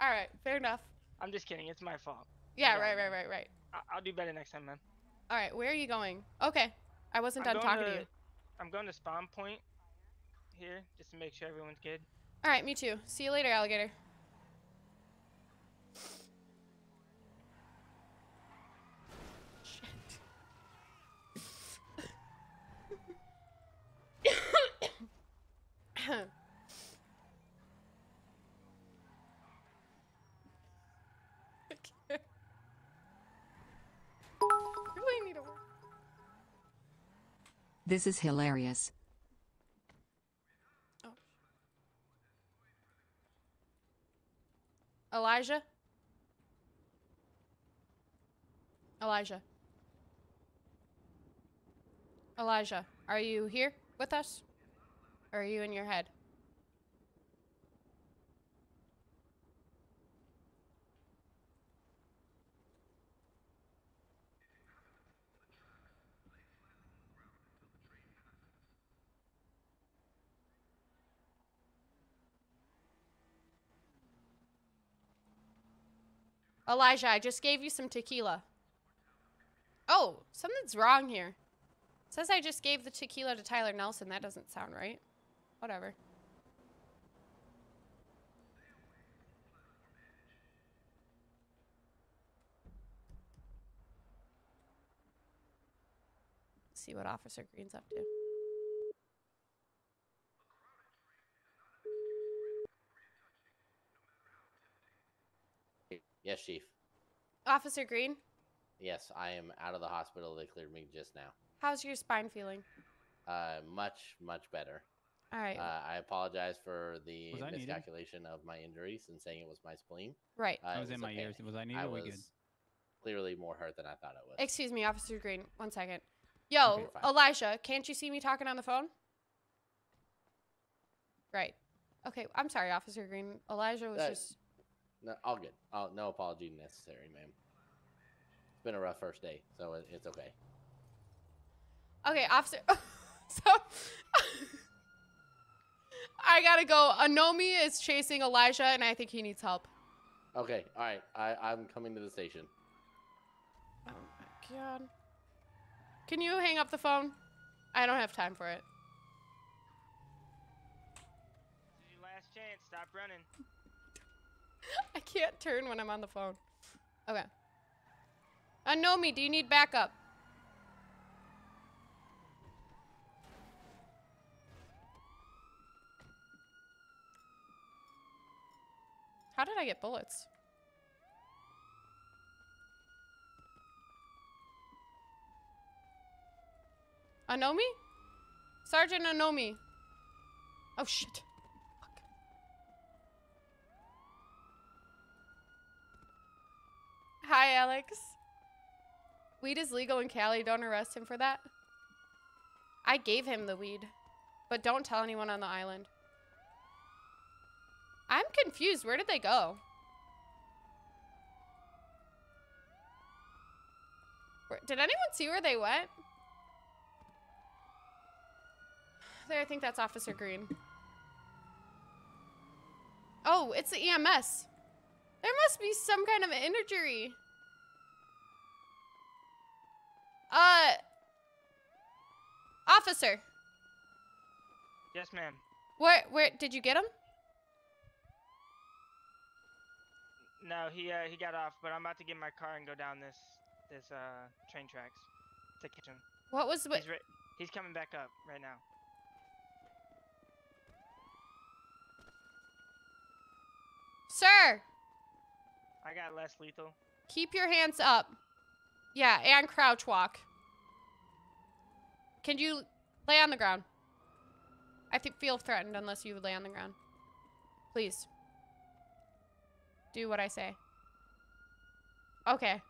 All right, fair enough. I'm just kidding. It's my fault. Yeah, got right, right, right, right. I- I'll do better next time, man. All right, where are you going? Okay, I wasn't I'm done going talking to you. I'm going to spawn point here just to make sure everyone's good. All right, me too. See you later, alligator. Shit. This is hilarious. Elijah? Elijah. Elijah, are you here with us? Or are you in your head? Elijah, I just gave you some tequila. Oh, something's wrong here. It says I just gave the tequila to Tyler Nelson. That doesn't sound right. Whatever. See what Officer Green's up to. Yes, Chief. Officer Green, Yes, I am out of the hospital. They cleared me just now. how's your spine feeling? Uh, much, much better. All right. Uh, I apologize for the Was I needed? miscalculation of my injuries and saying it was my spleen. Right. Uh, That it was in a my ears. Was I needed I or we was good? clearly more hurt than I thought it was. Excuse me, Officer Green. One second. Yo, Okay. Elijah, can't you see me talking on the phone? Right. Okay, I'm sorry, Officer Green. Elijah was Uh, just. No, all good. Oh, no apology necessary, ma'am. It's been a rough first day, so it, it's okay. Okay, Officer. so. I gotta go. Uh, Anomi is chasing Elijah, and I think he needs help. Okay, all right. I, I'm coming to the station. Oh my god. Can you hang up the phone? I don't have time for it. This is your last chance. Stop running. I can't turn when I'm on the phone. Okay. Anomi, do you need backup? How did I get bullets? Anomi? Sergeant Anomi. Oh shit. Hi, Alex. Weed is legal in Cali. Don't arrest him for that. I gave him the weed, but don't tell anyone on the island. I'm confused. Where did they go? Did anyone see where they went? There, I think that's Officer Green. Oh, it's the EMS. There must be some kind of injury. Uh, officer, Yes, ma'am. where where did you get him? No, he uh, he got off, but I'm about to get in my car and go down this this uh train tracks to catch him. What was what? He's, he's coming back up right now. Sir, I got less lethal. keep your hands up. Yeah, and crouch walk. Can you lay on the ground? I think feel threatened unless you lay on the ground. Please. Do what I say. Okay.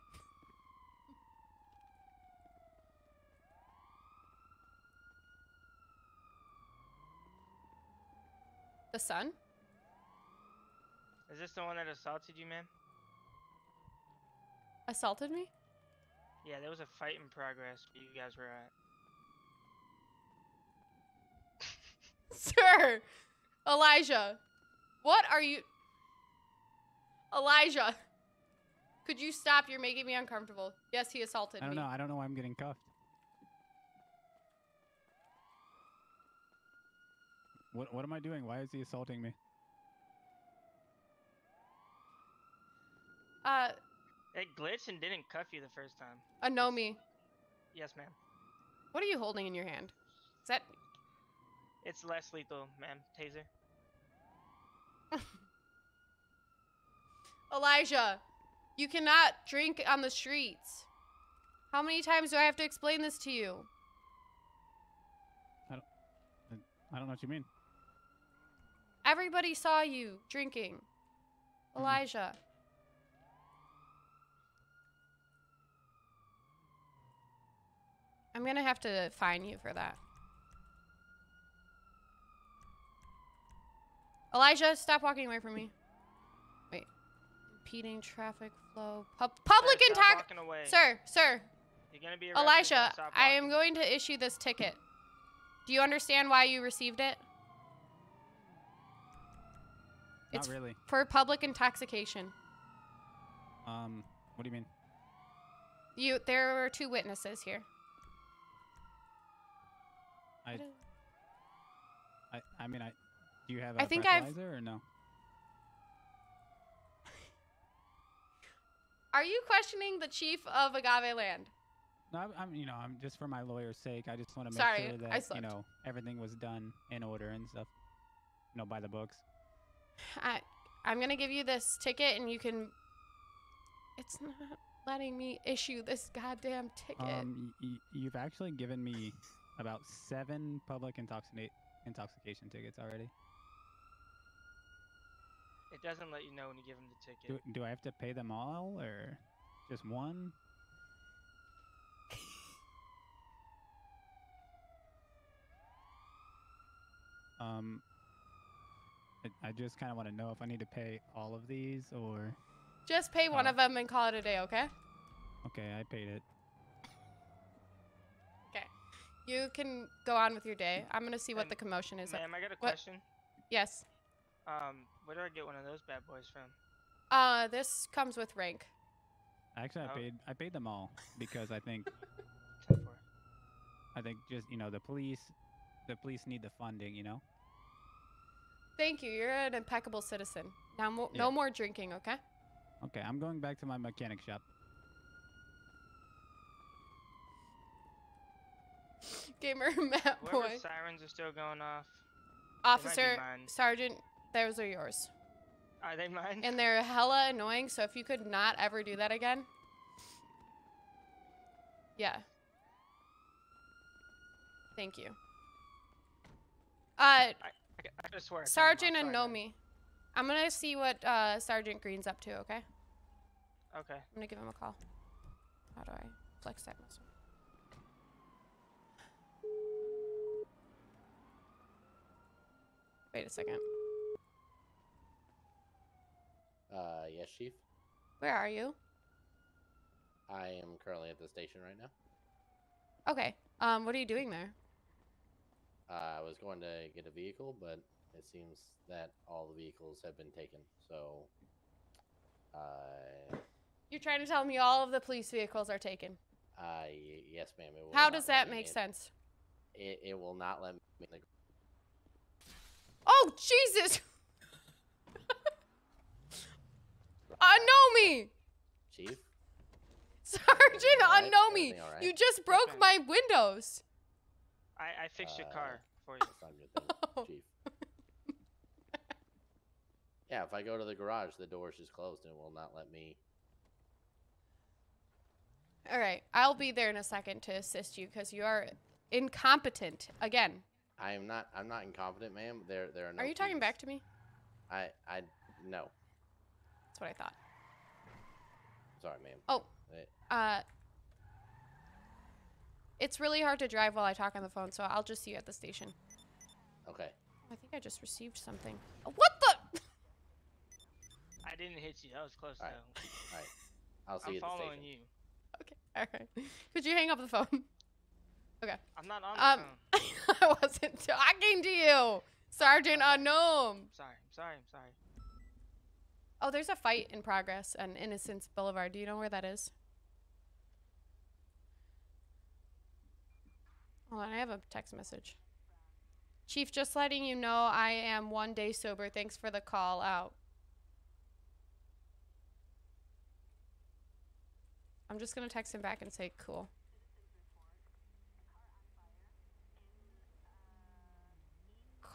The sun? Is this the one that assaulted you, man? Assaulted me? Yeah, there was a fight in progress where you guys were at. Sir! Elijah! What are you. Elijah! Could you stop? You're making me uncomfortable. Yes, he assaulted me. I don't me. know. I don't know why I'm getting cuffed. What What am I doing? Why is he assaulting me? Uh, It glitched and didn't cuff you the first time. Uh, Anomi, Yes, ma'am. what are you holding in your hand? Is that. It's less lethal, ma'am. Taser. Elijah, you cannot drink on the streets. How many times do I have to explain this to you? I don't I don't know what you mean. Everybody saw you drinking. Mm-hmm. Elijah. I'm gonna have to fine you for that. Elijah, stop walking away from me. Wait. Impeding traffic flow. Pub- public Sir, stop intox. walking away. Sir, sir. You're gonna be arrested. Elijah, Don't stop I am going to issue this ticket. Do you understand why you received it? Not It's really. for public intoxication. Um, what do you mean? You there were two witnesses here. I. I. I mean, I. Do you have I a think I've- or no? Are you questioning the chief of Agave Land? No, I'm, I'm. You know, I'm just for my lawyer's sake. I just want to make Sorry, sure that you know everything was done in order and stuff. You know, by the books. I I'm gonna give you this ticket and you can. It's not letting me issue this goddamn ticket. Um, you've actually given me about seven public intoxicate intoxication tickets already. It doesn't let you know when you give him the ticket. Do, do I have to pay them all or just one? um, I, I just kind of want to know if I need to pay all of these or Just pay one Oh. of them and call it a day, okay? okay, I paid it. Okay. You can go on with your day. I'm gonna see what And, the commotion is. Ma'am, I got a What? question. Yes. Um, where do I get one of those bad boys from? Uh, this comes with rank. Actually, I Oh. paid I paid them all because I think I think just you know the police the police need the funding, you know. Thank you. You're an impeccable citizen. Now, mo- Yeah. no more drinking, okay? Okay, I'm going back to my mechanic shop. Gamer Matt Whoever sirens are still going off. Officer. Sergeant, those are yours. Are they mine? And they're hella annoying, so if you could not ever do that again. Yeah. Thank you. Uh, I, I swear. I turned them Sergeant and Nomi. I'm gonna see what uh, Sergeant Green's up to, okay? Okay. I'm gonna give him a call. How do I flex that muscle? Wait a second. Uh, yes, Chief. Where are you? I am currently at the station right now. Okay. Um, what are you doing there? Uh, I was going to get a vehicle, but it seems that all the vehicles have been taken. So, uh, You're trying to tell me all of the police vehicles are taken. uh, y- yes, ma'am. How does that make sense? It, it will not let me. In the, Oh Jesus! Unknow me, Chief. Sergeant. Alright, Unknow me. everything alright? You just broke ma'am. my windows. I, I fixed your Uh, car for you. That's not good thing, Chief. Yeah, if I go to the garage, the door's just closed and it will not let me. All right, I'll be there in a second to assist you because you are incompetent again. I am not. I'm not incompetent, ma'am. There, there are no. are you talking back to me? I, I, no. That's what I thought. Sorry, ma'am. Oh, uh, it's really hard to drive while I talk on the phone, so I'll just see you at the station. Okay. I think I just received something. What the? I didn't hit you. That was close All right. though. All right. I'll see I'm you at the station. I'm following you. Okay, all right. Could you hang up the phone? Okay. I'm not on the Um, phone. I wasn't talking to you, Sergeant Unknown. Sorry. I'm sorry. I'm sorry. Oh, there's a fight in progress on Innocence Boulevard. Do you know where that is? Hold on, I have a text message. Chief, just letting you know I am one day sober. Thanks for the call out. I'm just gonna text him back and say cool.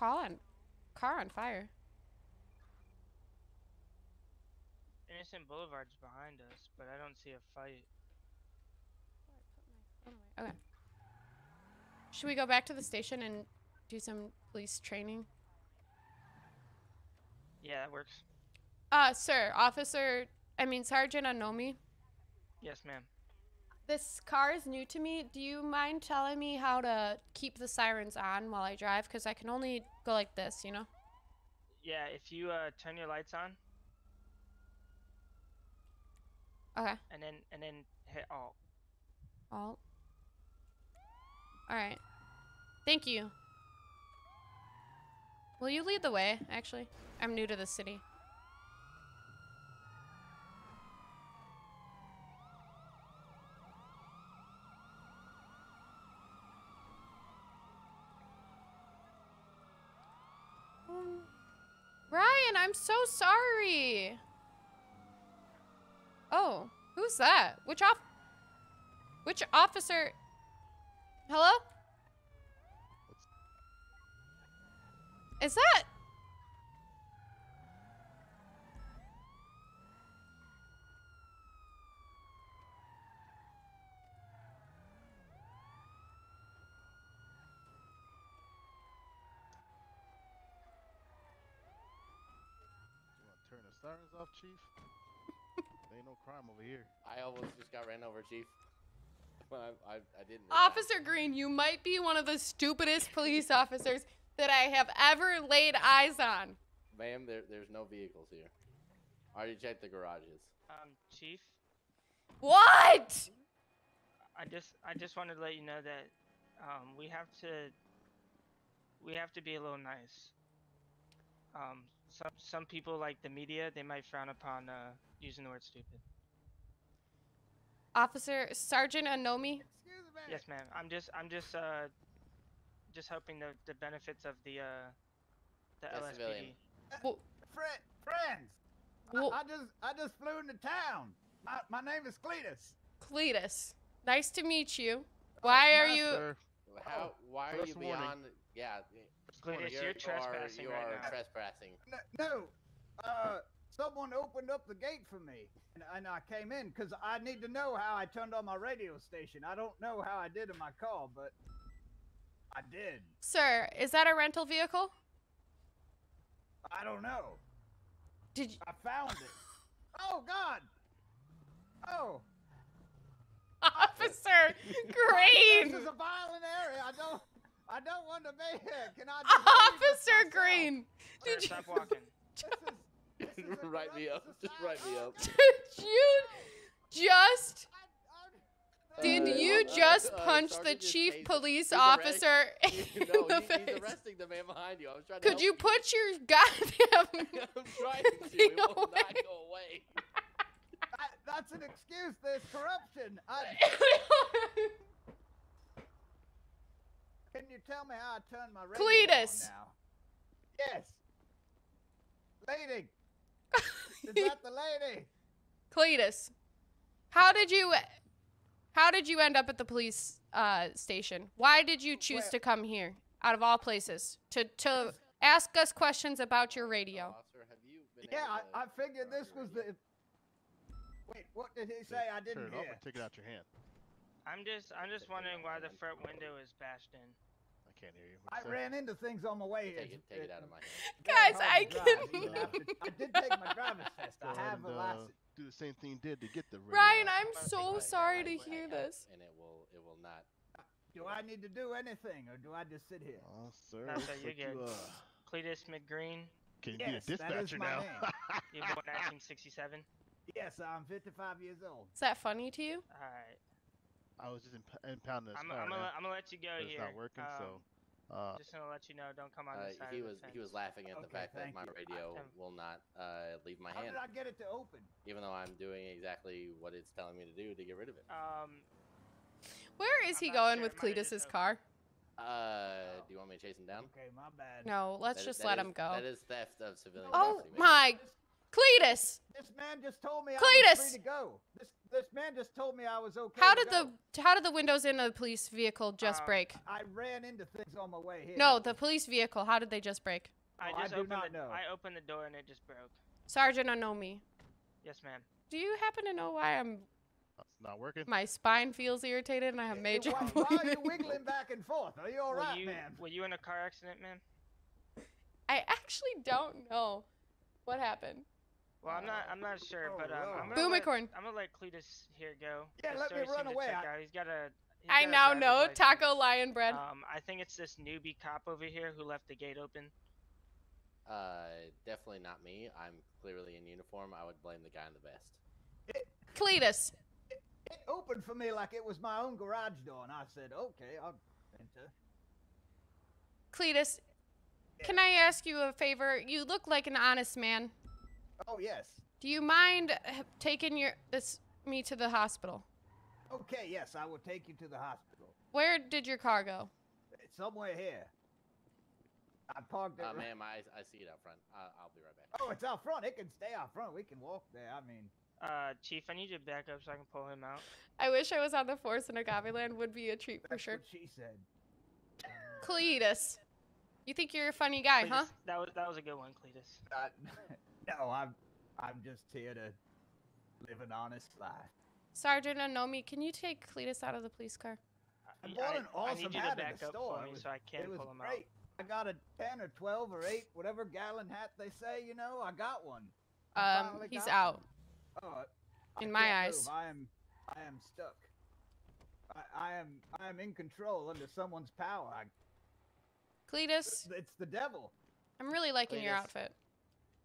Call on car on fire. Innocent Boulevard's behind us, but I don't see a fight. Okay. Should we go back to the station and do some police training? Yeah, that works. Uh, sir, officer, I mean, Sergeant Anomi, Yes, ma'am. This car is new to me. Do you mind telling me how to keep the sirens on while I drive? Because I can only go like this, you know? Yeah, if you uh, turn your lights on Okay. and then and then hit alt. Alt. Alright. Thank you. Will you lead the way, actually? I'm new to the city. Ryan, I'm so sorry. Oh, who's that? Which off? Which officer? Hello? Is that? Sirens off, Chief? there ain't no crime over here. I almost just got ran over, Chief. I, I, I didn't. Officer Green, you might be one of the stupidest police officers that I have ever laid eyes on. Ma'am, there, there's no vehicles here. I already checked the garages. Um, Chief, What? I just I just wanted to let you know that um, we have to we have to be a little nice. Um, some some people like the media, they might frown upon uh, using the word stupid. Officer Sergeant Anomi? Yes, ma'am. I'm just I'm just uh just hoping the the benefits of the uh the Yes, LSPD. civilian. Well, Fri friends, I- Well- I, just I just flew into town. My, my name is Cletus. Cletus, nice to meet you. Why are you? Sir, How? Why are first you warning. beyond? Yeah. Cletus, you're, you're you trespassing Are, you right are now. trespassing. N- no, uh, someone opened up the gate for me, and, and I came in because I need to know how I turned on my radio station. I don't know how I did in my call, but I did. Sir, is that a rental vehicle? I don't know. Did you? I found it. oh God. Oh. Officer Green! This is a violent area. I don't. I don't want to be here. Can I? Just Officer? Green! Sir, Did you, stop walking. This is. This is write me up. Just write me up. did you just? Did Uh, you uh, just uh, punch the chief tased- police he's arrest- officer in no, the he, face? he's arresting the man behind you. I was trying. Could you put your goddamn? I'm trying to. It will away. not go away. I, that's an excuse. There's corruption. I, can you tell me how I turn my radio Cletus. on now? Yes. Lady. Is that the lady? Cletus, how did you? How did you end up at the police uh, station? Why did you choose Well- to come here, out of all places, to to ask us questions about your radio? Officer, have you been Yeah, able I, to I figured this was radio? the. Wait, what did he Just say? I didn't it off hear. take it out your hand. I'm just I'm just wondering why the front window is bashed in. I can't hear you. I ran into things on my way. Take it, take it out of my hand. Guys, I to drive. can You hear have to- I did take my driver's test. I have and, a uh, license. do the same thing you did to get the Ryan. I'm so sorry to hear this. And it will it will not. Do I need to do anything, or do I just sit here? Oh, sir. No, looks sir, you're like you, uh, Cletus McGreen, can Yes, be a dispatcher now. name. you born 1967. Yes, I'm 55 years old. Is that funny to you? All right. I was just imp- impounding this I'm, car, I'm, gonna, I'm gonna let you go but it's here. not working, um, so. Uh, just gonna let you know, don't come on Uh, the side he of was the he was laughing at the fact that my you. radio will not uh, leave my How hand, did I get it to open? even though I'm doing exactly what it's telling me to do to get rid of it. Um, Where is I'm he going sure, with it might have just Cletus's car? Uh, do you want me to chase him down? Okay, my bad. No, let's That is- just that let is- him go. That is theft of civilian Oh property. man. my, Cletus! This man just told me I was free to go. This this man just told me I was okay. How did go. the how did the windows in the police vehicle just Um, break? I ran into things on my way here. No, the police vehicle. How did they just break? I Oh, I just do opened not the know. I opened the door and it just broke. Sergeant Anomi, Yes, ma'am. do you happen to know why I'm it's not working. my spine feels irritated and I have major Why, why are you wiggling back and forth? Are you all were right, you man? were you in a car accident, ma'am? I actually don't know what happened. Well, I'm not I'm not sure, Oh, but um, I'm gonna let, Boomicorn. I'm gonna let Cletus here go. Yeah, let so me run away. I- He's got a. he's I got now driver's know license. taco lion bread. Um, I think it's this newbie cop over here who left the gate open. Uh, definitely not me. I'm clearly in uniform. I would blame the guy in the vest. Cletus, It opened for me like it was my own garage door, and I said, "Okay, I'll enter." Cletus, can I ask you a favor? You look like an honest man. Oh yes. Do you mind uh, taking your this me to the hospital? Okay, yes, I will take you to the hospital. Where did your car go? It's somewhere here. I parked it. Uh, right- ma'am, I, I see it out front. I, I'll be right back. Oh, it's out front. It can stay out front. We can walk there. I mean, Uh, Chief, I need you to back up so I can pull him out. I wish I was on the force in Agaveland. Would be a treat for that's sure. what she said. Cletus, you think you're a funny guy, huh? That was that was a good one, Cletus. Uh, no, I'm I'm just here to live an honest life. Sergeant Anomi, can you take Cletus out of the police car? I I- bought an awesome need hat at the store. me was, so I can it was pull him out. great. I got a ten or twelve or eight, whatever gallon hat they say. You know, I got one. I Um, finally he's got out. one. Oh, I In my eyes. move. I am, I am stuck. I, I am, I am in control under someone's power. I, Cletus, it's the devil. I'm really liking your outfit.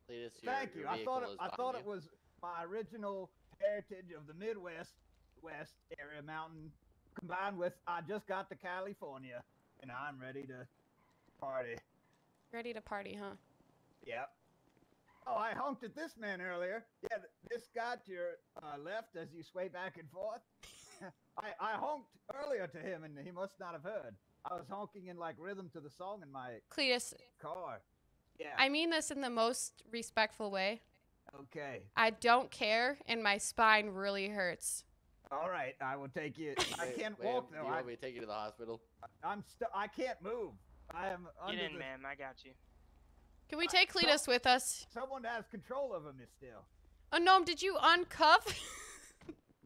Cletus, your, Thank your you. I thought it, I thought you. it was my original heritage of the Midwest, West area mountain, combined with I just got to California and I'm ready to party. Ready to party, huh? Yep. Oh, I honked at this man earlier. Yeah, this guy to your uh, left as you sway back and forth. I, I honked earlier to him and he must not have heard. I was honking in like rhythm to the song in my Cletus, car. Yeah. I mean this in the most respectful way. okay. I don't care, and my spine really hurts. All right. I will take you. I can't ma'am, walk Do though. you I, want me to take you to the hospital? I'm stuck. I can't move. I am under Get in, the. ma'am. I got you. Can we take Cletus with us? Someone has control over me still. Oh, Gnome, did you uncuff?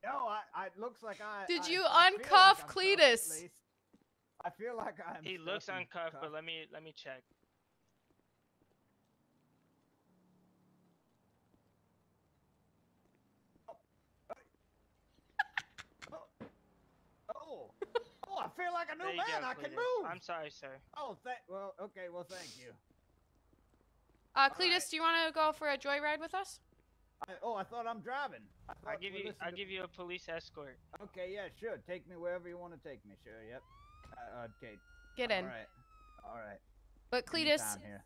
No, I. I it looks like I. Did I- you I uncuff like I'm cuffed, at Cletus? I feel like I'm. He looks stuck and uncuffed, but let me let me check. Oh. Oh, I feel like a new man. go, I can move. I'm sorry, sir. Oh, thank. Well, okay. Well, thank you. Uh, Cletus, right. do you want to go for a joyride with us? I, oh, I thought I'm driving. I I'll give you I'll to- give you a police escort. Okay, yeah, sure. Take me wherever you want to take me. Sure. Yep. Uh, okay. Get in. All right. All right. But Cletus, Anytime here.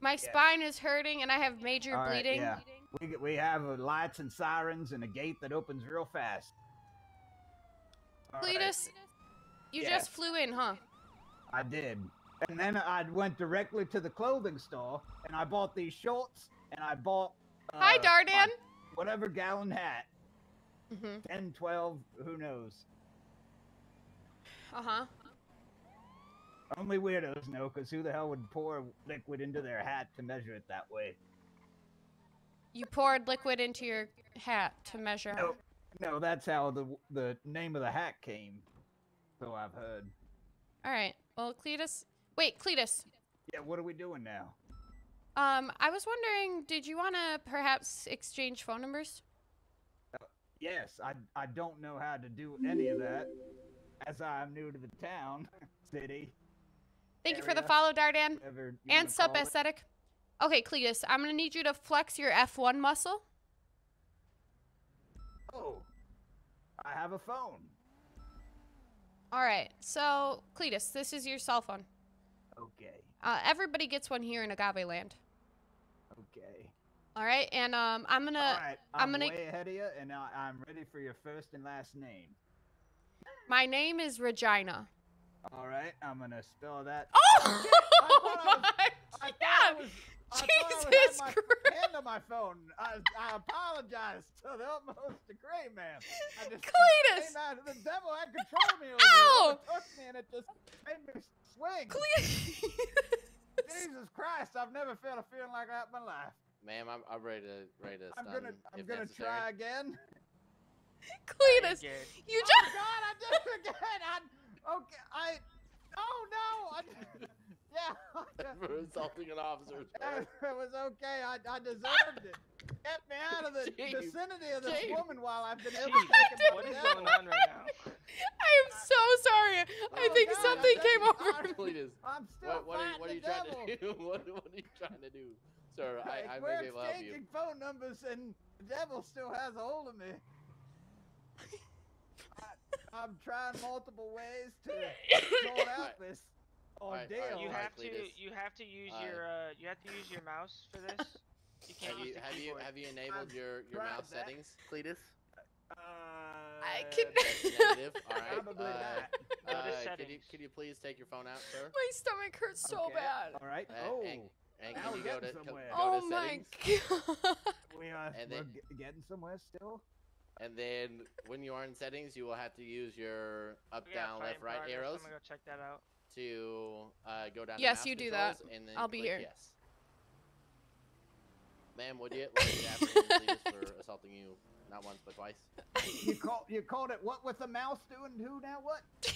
my spine is hurting and I have major All right, bleeding. yeah. We we have uh, lights and sirens and a gate that opens real fast. All right, Cletus, you Yes. just flew in, huh? I did. And then I went directly to the clothing store and I bought these shorts and I bought. Uh, Hi, Dardan. Whatever gallon hat. Mm-hmm. 10, 12, who knows? Uh huh. Only weirdos know, because who the hell would pour liquid into their hat to measure it that way? You poured liquid into your hat to measure. No, No, that's how the the name of the hat came. So I've heard. All right. Well, Cletus. Wait, Cletus. Yeah, what are we doing now? Um, I was wondering, did you want to perhaps exchange phone numbers? Yes, I I don't know how to do any of that, as I'm new to the town, city. Thank you for the follow, Dardan. And sub it. aesthetic. Okay, Cletus, I'm gonna need you to flex your F1 muscle. Oh, I have a phone. All right. So, Cletus, this is your cell phone. Okay, Uh, everybody gets one here in Agaveland. okay. All right, and um, I'm gonna. All right, I'm I'm, gonna- way ahead of you, and I, I'm ready for your first and last name. My name is Regina. All right, I'm gonna spell that. Oh shit, I thought I my I God! I was- Jesus my Christ! hand on my phone. I, I apologize to the utmost degree, man. I just Cletus! came out of the devil had control of me over Ow! there. It took me and it just made me swing. Cletus. Jesus Christ, I've never felt a feeling like that in my life. Ma'am, I'm, I'm ready to ready to I'm stun gonna I'm gonna necessary. try again. Cletus, Good. you Oh. God, I did it again. I okay. I oh no. I, yeah. For assaulting an officer. It was okay. I, I deserved it. Get me out of the Chief. vicinity of this Chief. woman while I've been Chief, overtaken what by is the going devil. on right now? I am so sorry. I Oh, think God, I something came over. me. Cletus, I'm still what, what are you, what are you fighting trying devil. to do? What, what are you trying to do, sir? I, I We're may be able to help you. exchanging phone numbers, and the devil still has a hold of me. I, I'm trying multiple ways to sort out this Alright, ordeal. alright, You have to Cletus. you have to use Uh, your uh you have to use your mouse for this. You can't Have you have you have you enabled your your mouse that. settings, Cletus? Uh, I can. That's negative. All right. Probably uh, not. Go to uh, could you could you please take your phone out, sir? My stomach hurts so Okay, bad. All right. Uh, oh, and, and now we're you go to getting go, somewhere. go Oh my god. we are and we're then- getting somewhere still. And then when you are in settings, you will have to use your up, We down, left, right progress. arrows I'm gonna go check that out. To uh, go down. Yes, mouse you do that. And then I'll be here. Yes. Ma'am, would you like to for assaulting you not once but twice? You call you called it what with the mouse doing who now what?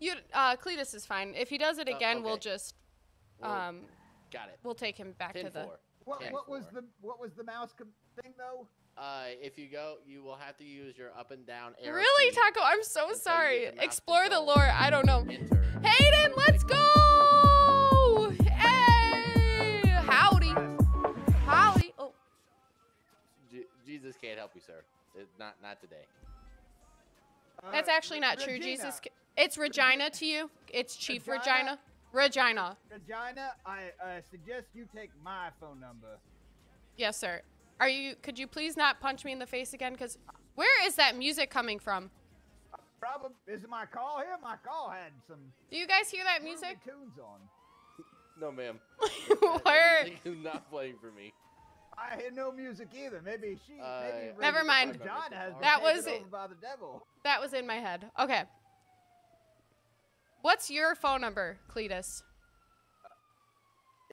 You, uh, Cletus is fine. If he does it Oh, again, we'll okay. just, Well, um, got it. we'll take him back Ten to the. What what was the what was the mouse com- thing though? Uh, if you go, you will have to use your up and down arrow. Really. Taco? I'm so sorry. the Explore the lore. I don't know. Enter. Hayden, let's go! Hey! Howdy. Howdy. Oh, Je- Jesus can't help you, sir. It, not not today. that's Uh, actually not true. Regina. Jesus. It's Regina to you. It's Chief Regina? Regina. Regina. Regina, I uh, suggest you take my phone number. Yes, sir. Are you? Could you please not punch me in the face again? Cause where is that music coming from? Problem is it my call here? My call had some Do you guys hear that groovy music? tunes on. No, ma'am. That- that Where? music is not playing for me. I hear no music either. Maybe she. Uh, maybe Never mind. Regina has been That taken was over by the devil. That was in my head. Okay. What's your phone number, Cletus?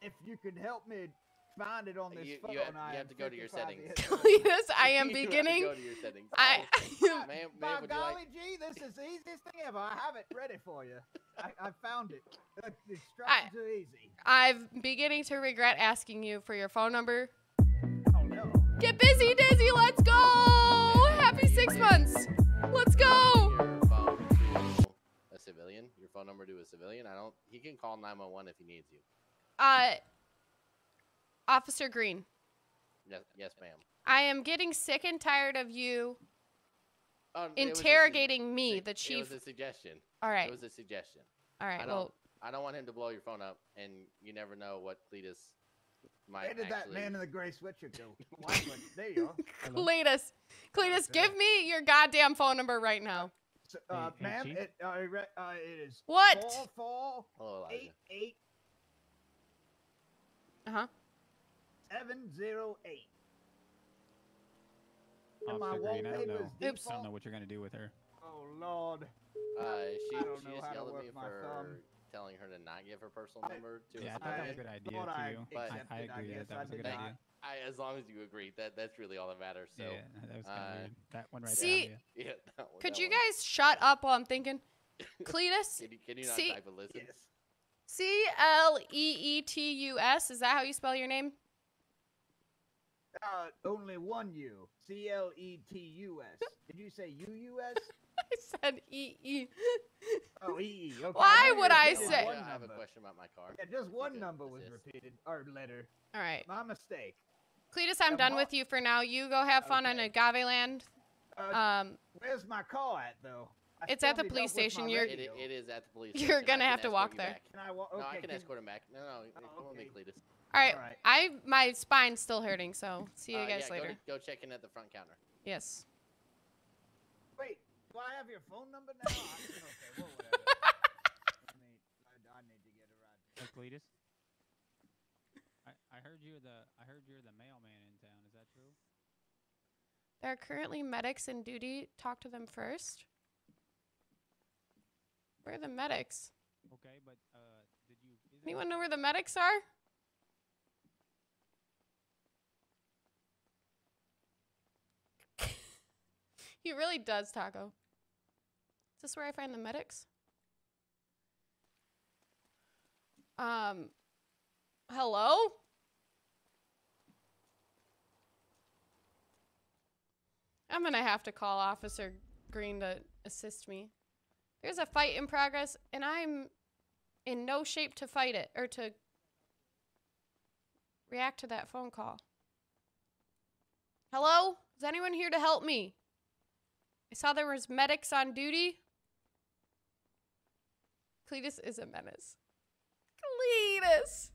If you could help me find it on this You- phone, you have- you have to go to your settings. years old. Cletus, I am You have to beginning. go to your settings. I. Oh, ma'am, By ma'am, would golly like? gee, this is the easiest thing ever. I have it ready for you. I, I found it. The the I- instructions are easy. I'm beginning to regret asking you for your phone number. Oh no. Get busy, Dizzy. Let's go. Happy six months. Let's go. Your phone to a civilian. Your phone number to a civilian. I don't. He can call 911 if he needs you. Uh, Officer Green, Yes, yes, ma'am. I am getting sick and tired of you it a interrogating me, su- the chief. It was a suggestion. All right. It was a suggestion. All right. I don't. Well, I don't want him to blow your phone up, and you never know what Cletus might Where did that man in the gray sweatshirt go? Why would- there you are. Cletus, Cletus, Okay. give me your goddamn phone number right now. So, uh, Hey, hey, ma'am, Chief? it, uh, re- uh, it is What? four four Hello, eight eight Uh huh. Seven zero eight. And my Officer Green, I don't know. is Oops. I don't default. know what you're gonna do with her. Oh lord. Uh, she I don't she know just how to yelled at work me my for thumb. telling her to not give her personal I- number to Yeah, I a thought that was a good idea thought I too. I, I accepted, I agree guess that that I was a did good not. idea. I, as long as you agree, that that's really all that matters. So yeah, that was kind of uh, weird. That one right See- there. yeah, that one- Could that you one. guys shut up while I'm thinking? Cletus, Can you, can you not see- type and listen? Yes. C L E E T U S. Is that how you spell your name? Uh, only one U. C L E T U S. Did you say U U S? I said E E. Oh, E E. Okay. Why thought would I repeated say- one I have a question about my car. Yeah, just one number was assist. repeated or letter. All right. My mistake. Cletus, I'm Yeah, done with you for now. You go have fun on Okay. Agaveland. Uh, Um, where's my call at though? I It's at the police station. You're- It, it is at the police. You're station. Gonna have to walk there. back. Can I wa- No, I can can- escort him back. No, no, Oh, come with me, okay. Cletus. All right. Alright. I my spine's still hurting, so see you Uh, guys yeah, later. Go, go check in at the front counter. Yes. Wait, do I have your phone number now? I- okay, well, whatever. I need, I, I need to get a ride. Hey, Cletus. I, I heard you're the I heard you're the mailman in town. Is that true? There are currently medics in duty. Talk to them first. Where are the medics? Okay, but uh, did you? Anyone know where the medics are? He really does, Taco. Is this where I find the medics? Um, hello? I'm gonna have to call Officer Green to assist me. There's a fight in progress, and I'm in no shape to fight it or to react to that phone call. Hello? Is anyone here to help me? I saw there was medics on duty. Cletus is a menace. Cletus.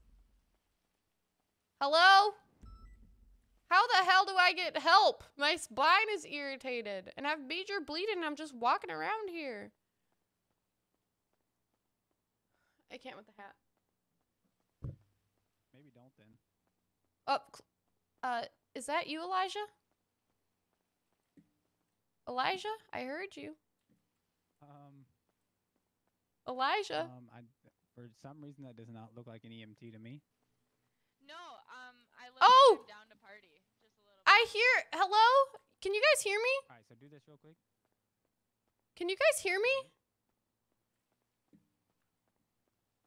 Hello? How the hell do I get help? My spine is irritated and I have major bleeding. I'm just walking around here. I can't with the hat. Maybe don't then. Oh, uh, is that you, Elijah? Elijah, I heard you. Um, Elijah. um, I for some reason that does not look like an EMT to me. No, um, I looked Oh! down to party just a little. I hear. Hello? Can you guys hear me? All right, so do this real quick. Can you guys hear me?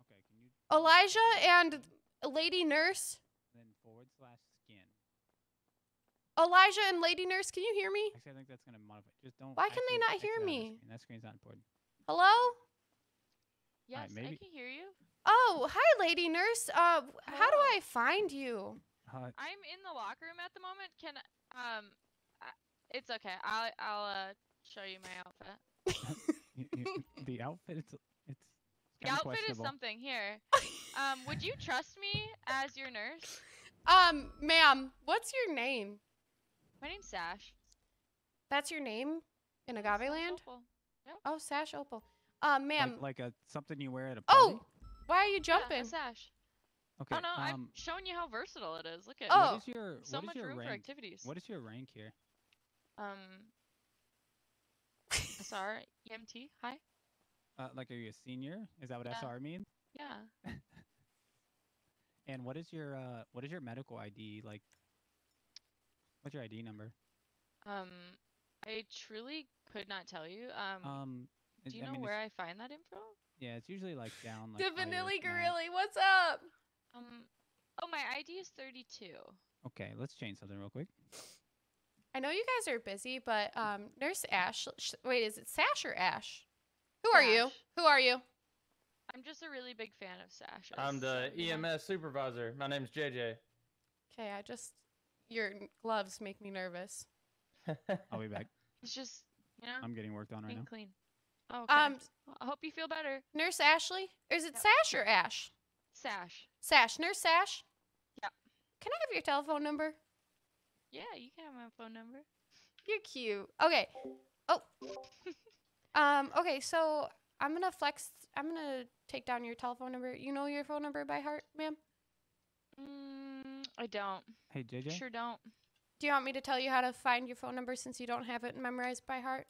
Okay, can you? Elijah and Lady Nurse. Then forward slash skin. Elijah and Lady Nurse, can you hear me? Actually, I think that's gonna modify. Just don't. Why can they not hear out of the me? screen. That screen's not important. Hello? Yes, I maybe- can hear you. Oh, hi, Lady Nurse. Uh, how do I find you? Uh, I'm in the locker room at the moment. Can um, I, it's okay. I'll I'll uh show you my outfit. y- y- the outfit, it's it's. The kinda outfit is something here. um, would you trust me as your nurse? Um, ma'am, what's your name? My name's Sash. That's your name in Sash Agaveland? Opal. Yep. Oh, Sash Opal. Uh, ma'am. Like, like a something you wear at a party. oh, why are you Yeah, jumping? sash. Okay. oh no, I'm um, showing you how versatile it is. Look at Oh. What is your so what is much your room rank? for activities. What is your rank here? Um, SR EMT. Hi. Uh, like, are you a senior? Is that what Yeah. SR means? Yeah. And what is your uh what is your medical ID like? What's your ID number? Um, I truly could not tell you. Um, Um, do you I know mean, where I find that info? yeah, it's usually like down like the by your Vanilli. Gorilli, what's up? Um, oh, my ID is 32. Okay, let's change something real quick. I know you guys are busy, but um, Nurse Ash. Sh- wait, is it Sash or Ash? Who are you? Who are you? I'm just a really big fan of Sash. I'm the? EMS supervisor. My name's JJ. Okay, I just your gloves make me nervous. I'll be back. It's just, you know, I'm getting worked on right being now. clean. Oh, okay. Um, Well, I hope you feel better. Nurse Ashley, or is it Yep. Sash or Ash? Sash. Sash, Nurse Sash. Yeah. Can I have your telephone number? Yeah, you can have my phone number. You're cute. Okay. Oh. um. Okay. So I'm gonna flex. I'm gonna take down your telephone number. You know your phone number by heart, ma'am. Mm, I don't. Hey JJ. Sure don't. Do you want me to tell you how to find your phone number since you don't have it memorized by heart?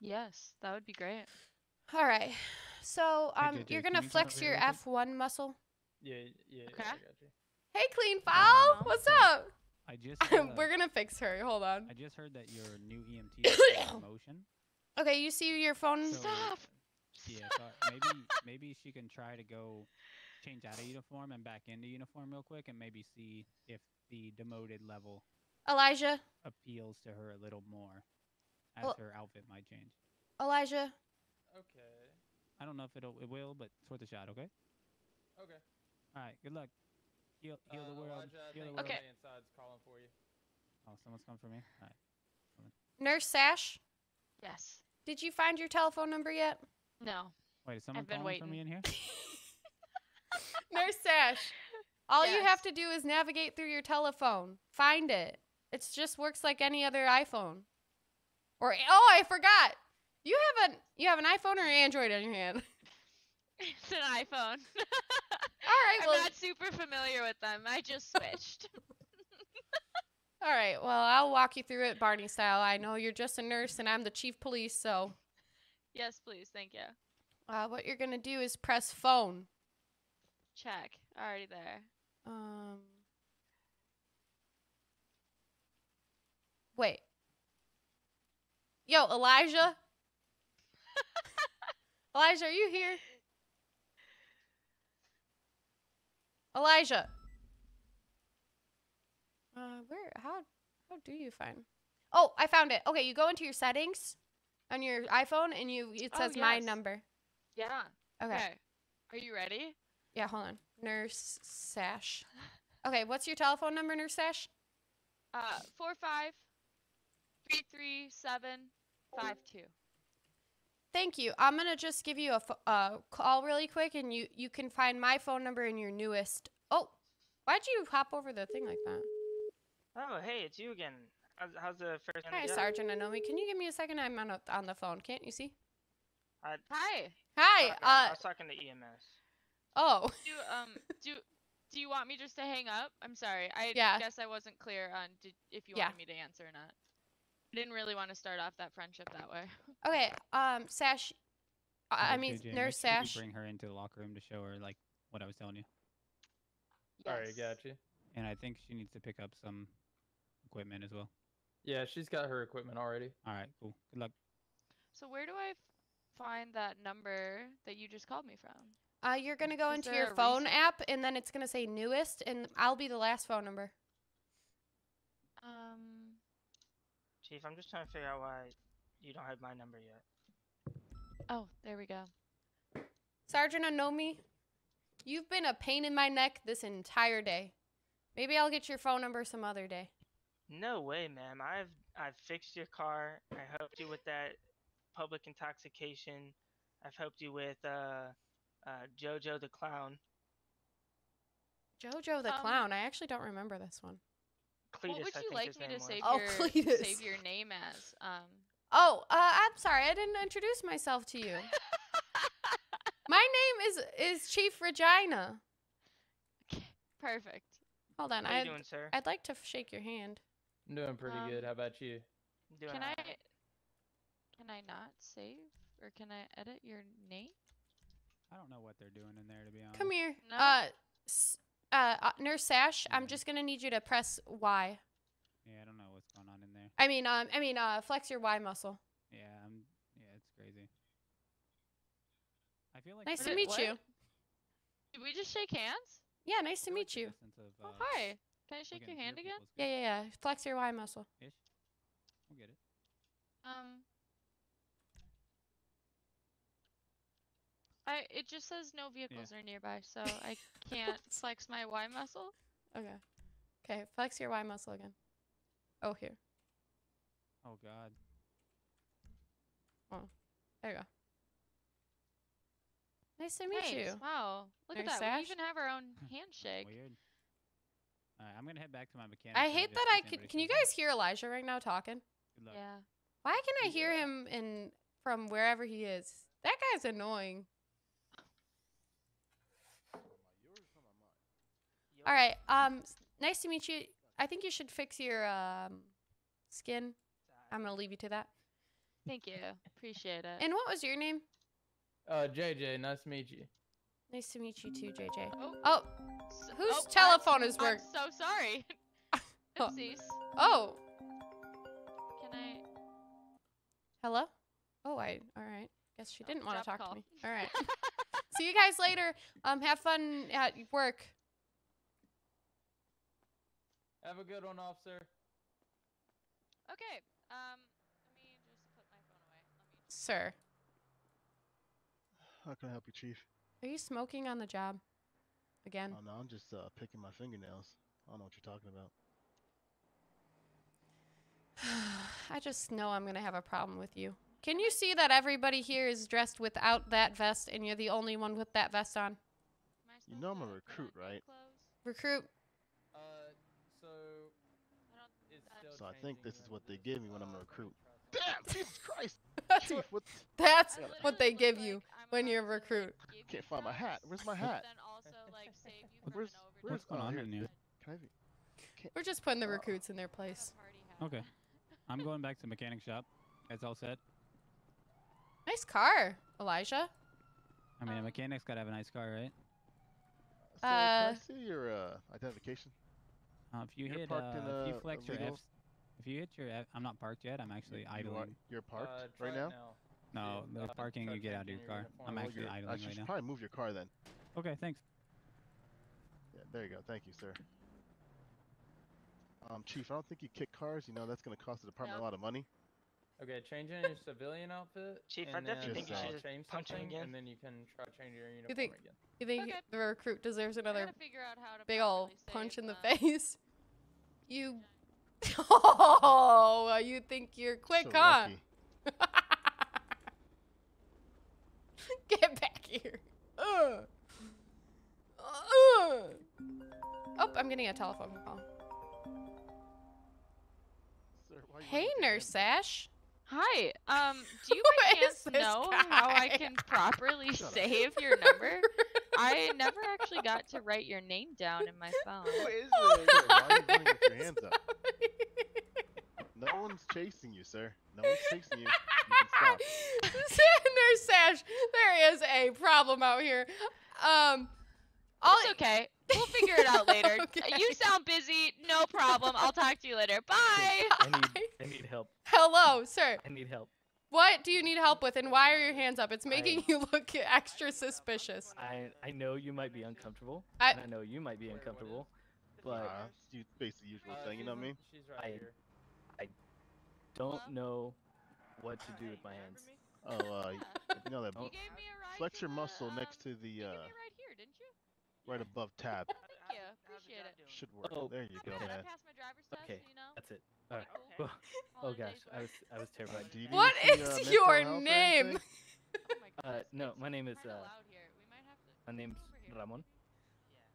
Yes, that would be great. All right. So Hey, um, JJ, you're gonna you flex your here real quick? F1 muscle. Yeah, yeah. Okay. I got. Hey, clean foul. no, What's up? I just uh, We're gonna fix her. Hold on. I just heard that your new EMT is in promotion. Okay, you see your phone? So, Stop. Yeah, so maybe maybe she can try to go change out of uniform and back into uniform real quick, and maybe see if the demoted level Elijah. appeals to her a little more, as Well- her outfit might change. Elijah. Okay. I don't know if it'll it will, but it's worth a shot. Okay. Okay. All right. Good luck. Heal, heal Uh, the world. Elijah, I heal the world. Okay. Inside's calling for you. Oh, someone's come for me. All right. Nurse Sash. Yes. Did you find your telephone number yet? No. Wait, is someone been calling for me in here? Nurse Sash. All you have to do is navigate through your telephone. Find it. It just works like any other iPhone. Or oh, I forgot. You have an you have an iPhone or Android on your hand. It's an iPhone. All right, I'm well- not super familiar with them. I just switched. All right. Well, I'll walk you through it Barney style. I know you're just a nurse and I'm the chief police, so yes, please. Thank you. uh, what you're gonna do is press phone. Check. Already there. Um. Wait. Yo, Elijah. Elijah, are you here? Elijah. Uh, where? How? How do you find? Oh, I found it. Okay, you go into your settings on your iPhone, and you it Oh, says my number. Yeah. Okay. Are you ready? Yeah, hold on. Nurse Sash. Okay, what's your telephone number, Nurse Sash? Uh, four five three three seven five two. Thank you. I'm gonna just give you a pho- uh, call really quick, and you you can find my phone number in your newest. Oh, why'd you hop over the thing like that? Oh, hey, it's you again. How's, how's the first? Hi, Sergeant Anomi. Can you give me a second? I'm on a, on the phone. Can't you see? I, Hi. Hi. talking- I Uh. was talking to EMS. Oh. Do um do do you want me just to hang up? I'm sorry. I Yeah. guess I wasn't clear on did, if you Yeah. wanted me to answer or not. I didn't really want to start off that friendship that way. Okay. Um, Sash. I, I mean, JJ, Nurse Sash. Bring her into the locker room to show her like what I was telling you. All right, got you. And I think she needs to pick up some equipment as well. Yeah, she's got her equipment already. All right, cool. Good luck. So where do I f- find that number that you just called me from? Uh, you're gonna go Is into your phone recent- app, and then it's gonna say newest, and I'll be the last phone number. Um. Chief, I'm just trying to figure out why you don't have my number yet. Oh, there we go. Sergeant Anomi, you've been a pain in my neck this entire day. Maybe I'll get your phone number some other day. No way, ma'am. I've I've fixed your car. I helped you with that public intoxication. I've helped you with uh, uh, Jojo the clown. Jojo the Um, clown. I actually don't remember this one. Cletus, what would I you think like me to was. save Oh, your Cletus. save your name as? Um. Oh, uh, I'm sorry. I didn't introduce myself to you. My name is is Chief Regina. Perfect. Hold on. How I'd, doing, sir? I'd like to f- shake your hand. I'm doing pretty Um, good. How about you? Doing Can I can I not save or can I edit your name? I don't know what they're doing in there to be honest. Come here. No? Uh, uh, uh, Nurse Sash, I'm just gonna need you to press Y. Yeah, I don't know what's going on in there. I mean, um, I mean, uh, flex your Y muscle. Yeah, I'm. Yeah, it's crazy. I feel like. Nice to meet what? you. Did we just shake hands? Yeah, nice to feel like meet you. distance Of, Oh uh, hi. Can I shake your hand again? Yeah, yeah, yeah. Flex your Y muscle. Ish. We'll get it. Um. I it just says no vehicles are nearby, so I can't flex my Y muscle. Okay. Okay, flex your Y muscle again. Oh, here. Oh God. Oh, there you go. Nice to meet Thanks. you. Wow. Look at Nurse that. We even have our own handshake. Weird. All right, I'm gonna head back to my mechanic. I hate that I can. Can you guys hear Elijah right now talking? Good luck. Yeah. Why can I hear him in from wherever he is? That guy's annoying. All right. Um, nice to meet you. I think you should fix your um skin. I'm gonna leave you to that. Thank you. Appreciate it. And what was your name? Uh, JJ, nice to meet you. Nice to meet you too, JJ. Oh. Oh, S- whose oh, I'm- telephone is I'm so sorry. Oh. Oopsies. Oh, Can I? hello. Oh, I. All right. Guess she Oh, didn't want to talk call. to me. All right. See you guys later. Um, have fun at work. Have a good one, officer. Okay. Um, let me just put my phone away. Let me. Sir, How can I help you, Chief? are you smoking on the job? Again? Oh no, I'm just uh, picking my fingernails. I don't know what you're talking about. I just know I'm gonna have a problem with you. Can you see that everybody here is dressed without that vest, and you're the only one with that vest on? You know I'm a to put on recruit, right? Recruit. Uh, so I don't. it's uh, still So I think this is what they give me when I'm a uh, recruit. Damn, Jesus Christ, That's Chief, what, what? that's I what they give look you like I'm when you're a recruit. give you Can't find my hat. Where's my hat? Then also like save you from Where's where's What's going on here, in here? Can I have you? We're just putting the recruits in their place. Okay. I'm going back to the mechanic shop. It's all set. Nice car, Elijah. I mean, a Um, mechanic's gotta have a nice car, right? So, can I Uh, see your uh, identification? Uh, if you You're hit, uh, in, if you uh, flex your illegal- Fs, if you hit your F, I'm not parked yet. I'm actually You are, idling. you're parked Uh, right now. now. No, Yeah, the uh, parking you get out of your your car. uniform. I'm actually you're- idling actually, you right should now. probably move your car then. Okay, thanks. Yeah, there you go. Thank you, sir. Um, Chief, I don't think you kick cars. You know that's going to cost the department No. a lot of money. Okay, change in your civilian outfit. Chief, I definitely think you uh, should change punch something, again. and then you can try changing your uniform think- again. You think Okay. the recruit deserves another gotta figure out how to big ol' properly punch in the uh, face? You. Oh, you think you're quick, so huh? Get back here. Ugh. Ugh. Oh, I'm getting a telephone call. Sir, why are you Hey, running with your Nurse hands up? Ash. Hi. Um, do you Who by chance this know how I can properly save your number? I never actually got to write your name down in my phone. Who is this? Why are you running with your hands up? No one's chasing you, sir. No one's chasing you. You can stop. Nurse Ash, there is a problem out here. Um, all It's okay. We'll figure it out later. Okay. You sound busy. No problem. I'll talk to you later. Bye. I need I need help. Hello, sir. I need help. What do you need help with, and why are your hands up? It's making I- you look extra suspicious. I I know you might be uncomfortable. I- I know you might be Wait, what is- uncomfortable, Uh, but it's basically the usual Uh, thing. You know what I mean? She's right I- here. don't know what to do with my hands. Oh, uh, you know that You gave me a ride flex your the, muscle um, next to You the gave uh, me a here, didn't you? right above tab. Thank you. Appreciate it. Should work. Oh, there you go, man. passed my driver's test, Okay, that's it. All right. Okay. Oh, All oh in gosh, days I work. was I was terrified. Do you need What to see, uh, is mental your health or name? anything? Oh my Uh, goodness, no, it's my name is kinda uh, loud here. We might have to my name's over here. Ramon.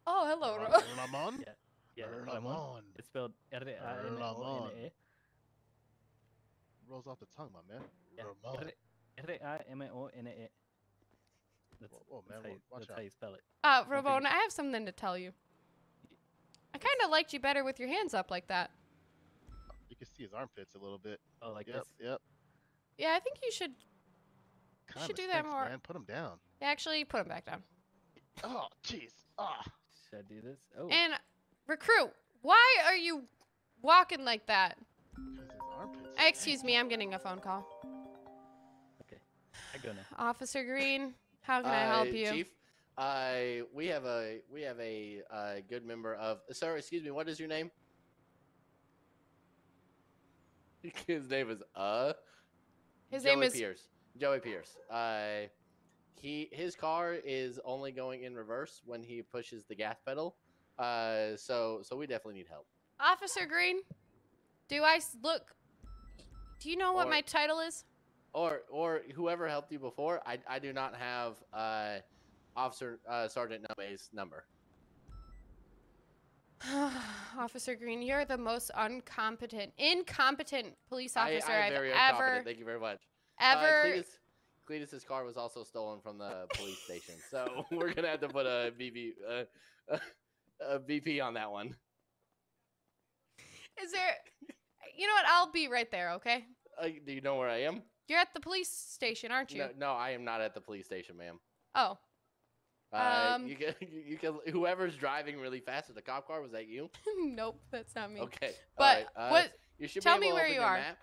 Oh, hello. Ra- Ro- Ramon? Yeah, yeah, Ramon. Ramon. It's spelled R A M O N A. Rolls off the tongue, my man. Yeah, Ramon. R A M O N A. That's, Whoa, whoa, man, that's, how, whoa, you, watch that's out. how you spell it. Uh, figure- Ramon, I have something to tell you. I kind of liked you better with your hands up like that. You can see his armpits a little bit. Oh, like yep, this. yep. Yeah, I think you should Kinda should do that more. Man, put him down. actually put him back down. Oh, jeez. Ah. Should I do this? Oh, And recruit, why are you walking like that? Because his armpits. Excuse me, I'm getting a phone call. okay. I go now. Officer Green, how can I help Uh, you? Chief, uh, we have a we have a uh, good member of. Sorry, excuse me. What is your name? His name is uh. His Joey name is Pierce. Joey Pierce. Uh, he his car is only going in reverse when he pushes the gas pedal. Uh, so so we definitely need help. Officer Green. Do I s- look? Do you know what Or- my title is? Or or whoever helped you before. I I do not have uh, Officer uh, Sergeant Nome's number. Officer Green, you're the most incompetent, incompetent police officer I am have very ever. Thank you very much. ever. Uh, Cletus, Cletus's car was also stolen from the police station, so we're gonna have to put a VP, uh, a VP on that one. Is there? You know what? I'll be right there. Okay. Uh, do you know where I am? You're at the police station, aren't you? No, no, I am not at the police station, ma'am. Oh. Uh, Um. you can, you can, whoever's driving really fast in the cop car was that you? nope, that's not me. Okay. But alright, uh, what? You should tell me where open you your are. Map.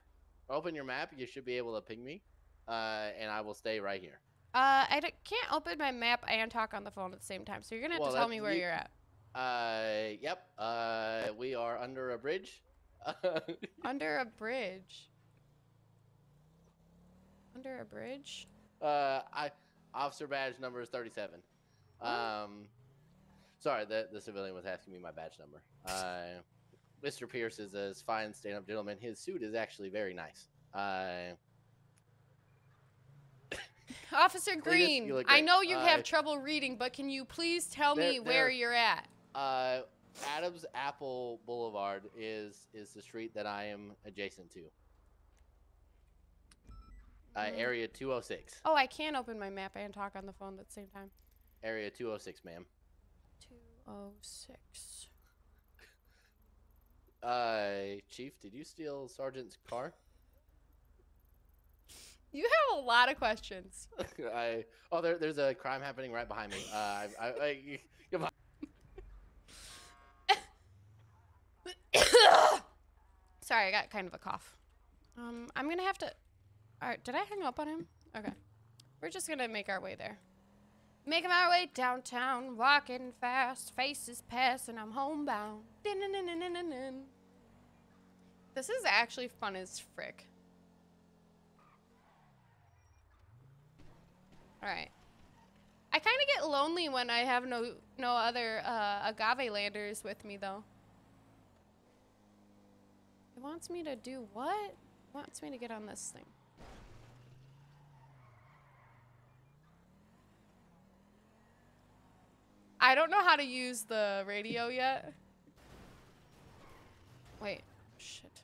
Open your map. You should be able to ping me, uh, and I will stay right here. Uh, I d- can't open my map and talk on the phone at the same time, so you're gonna have Well, to tell me where you- you're at. Uh, yep. Uh, we are under a bridge. Under a bridge. Under a bridge? Uh, I officer badge number is thirty-seven. Um, sorry, the the civilian was asking me my badge number. Uh, Mr. Pierce is a fine stand-up gentleman. His suit is actually very nice. Uh, Officer Green, you I know you Uh, have trouble reading, but can you please tell me where there- you're at? uh, Adams Apple Boulevard is is the street that I am adjacent to. Uh, Mm. area two hundred six. Oh, I can open my map and talk on the phone at the same time. Area two hundred six, ma'am. 206. Uh, Chief, did you steal Sergeant's car? You have a lot of questions. I oh, there, there's a crime happening right behind me. Uh, I, I, I, come on. Sorry, I got kind of a cough. Um, I'm gonna have to. All right, did I hang up on him? Okay, we're just gonna make our way there. Making our way downtown, walking fast, faces pass, and I'm homebound. This is actually fun as frick. All right. I kind of get lonely when I have no no other uh, agave landers with me though. It wants me to do what? It wants me to get on this thing. I don't know how to use the radio yet. Wait, shit.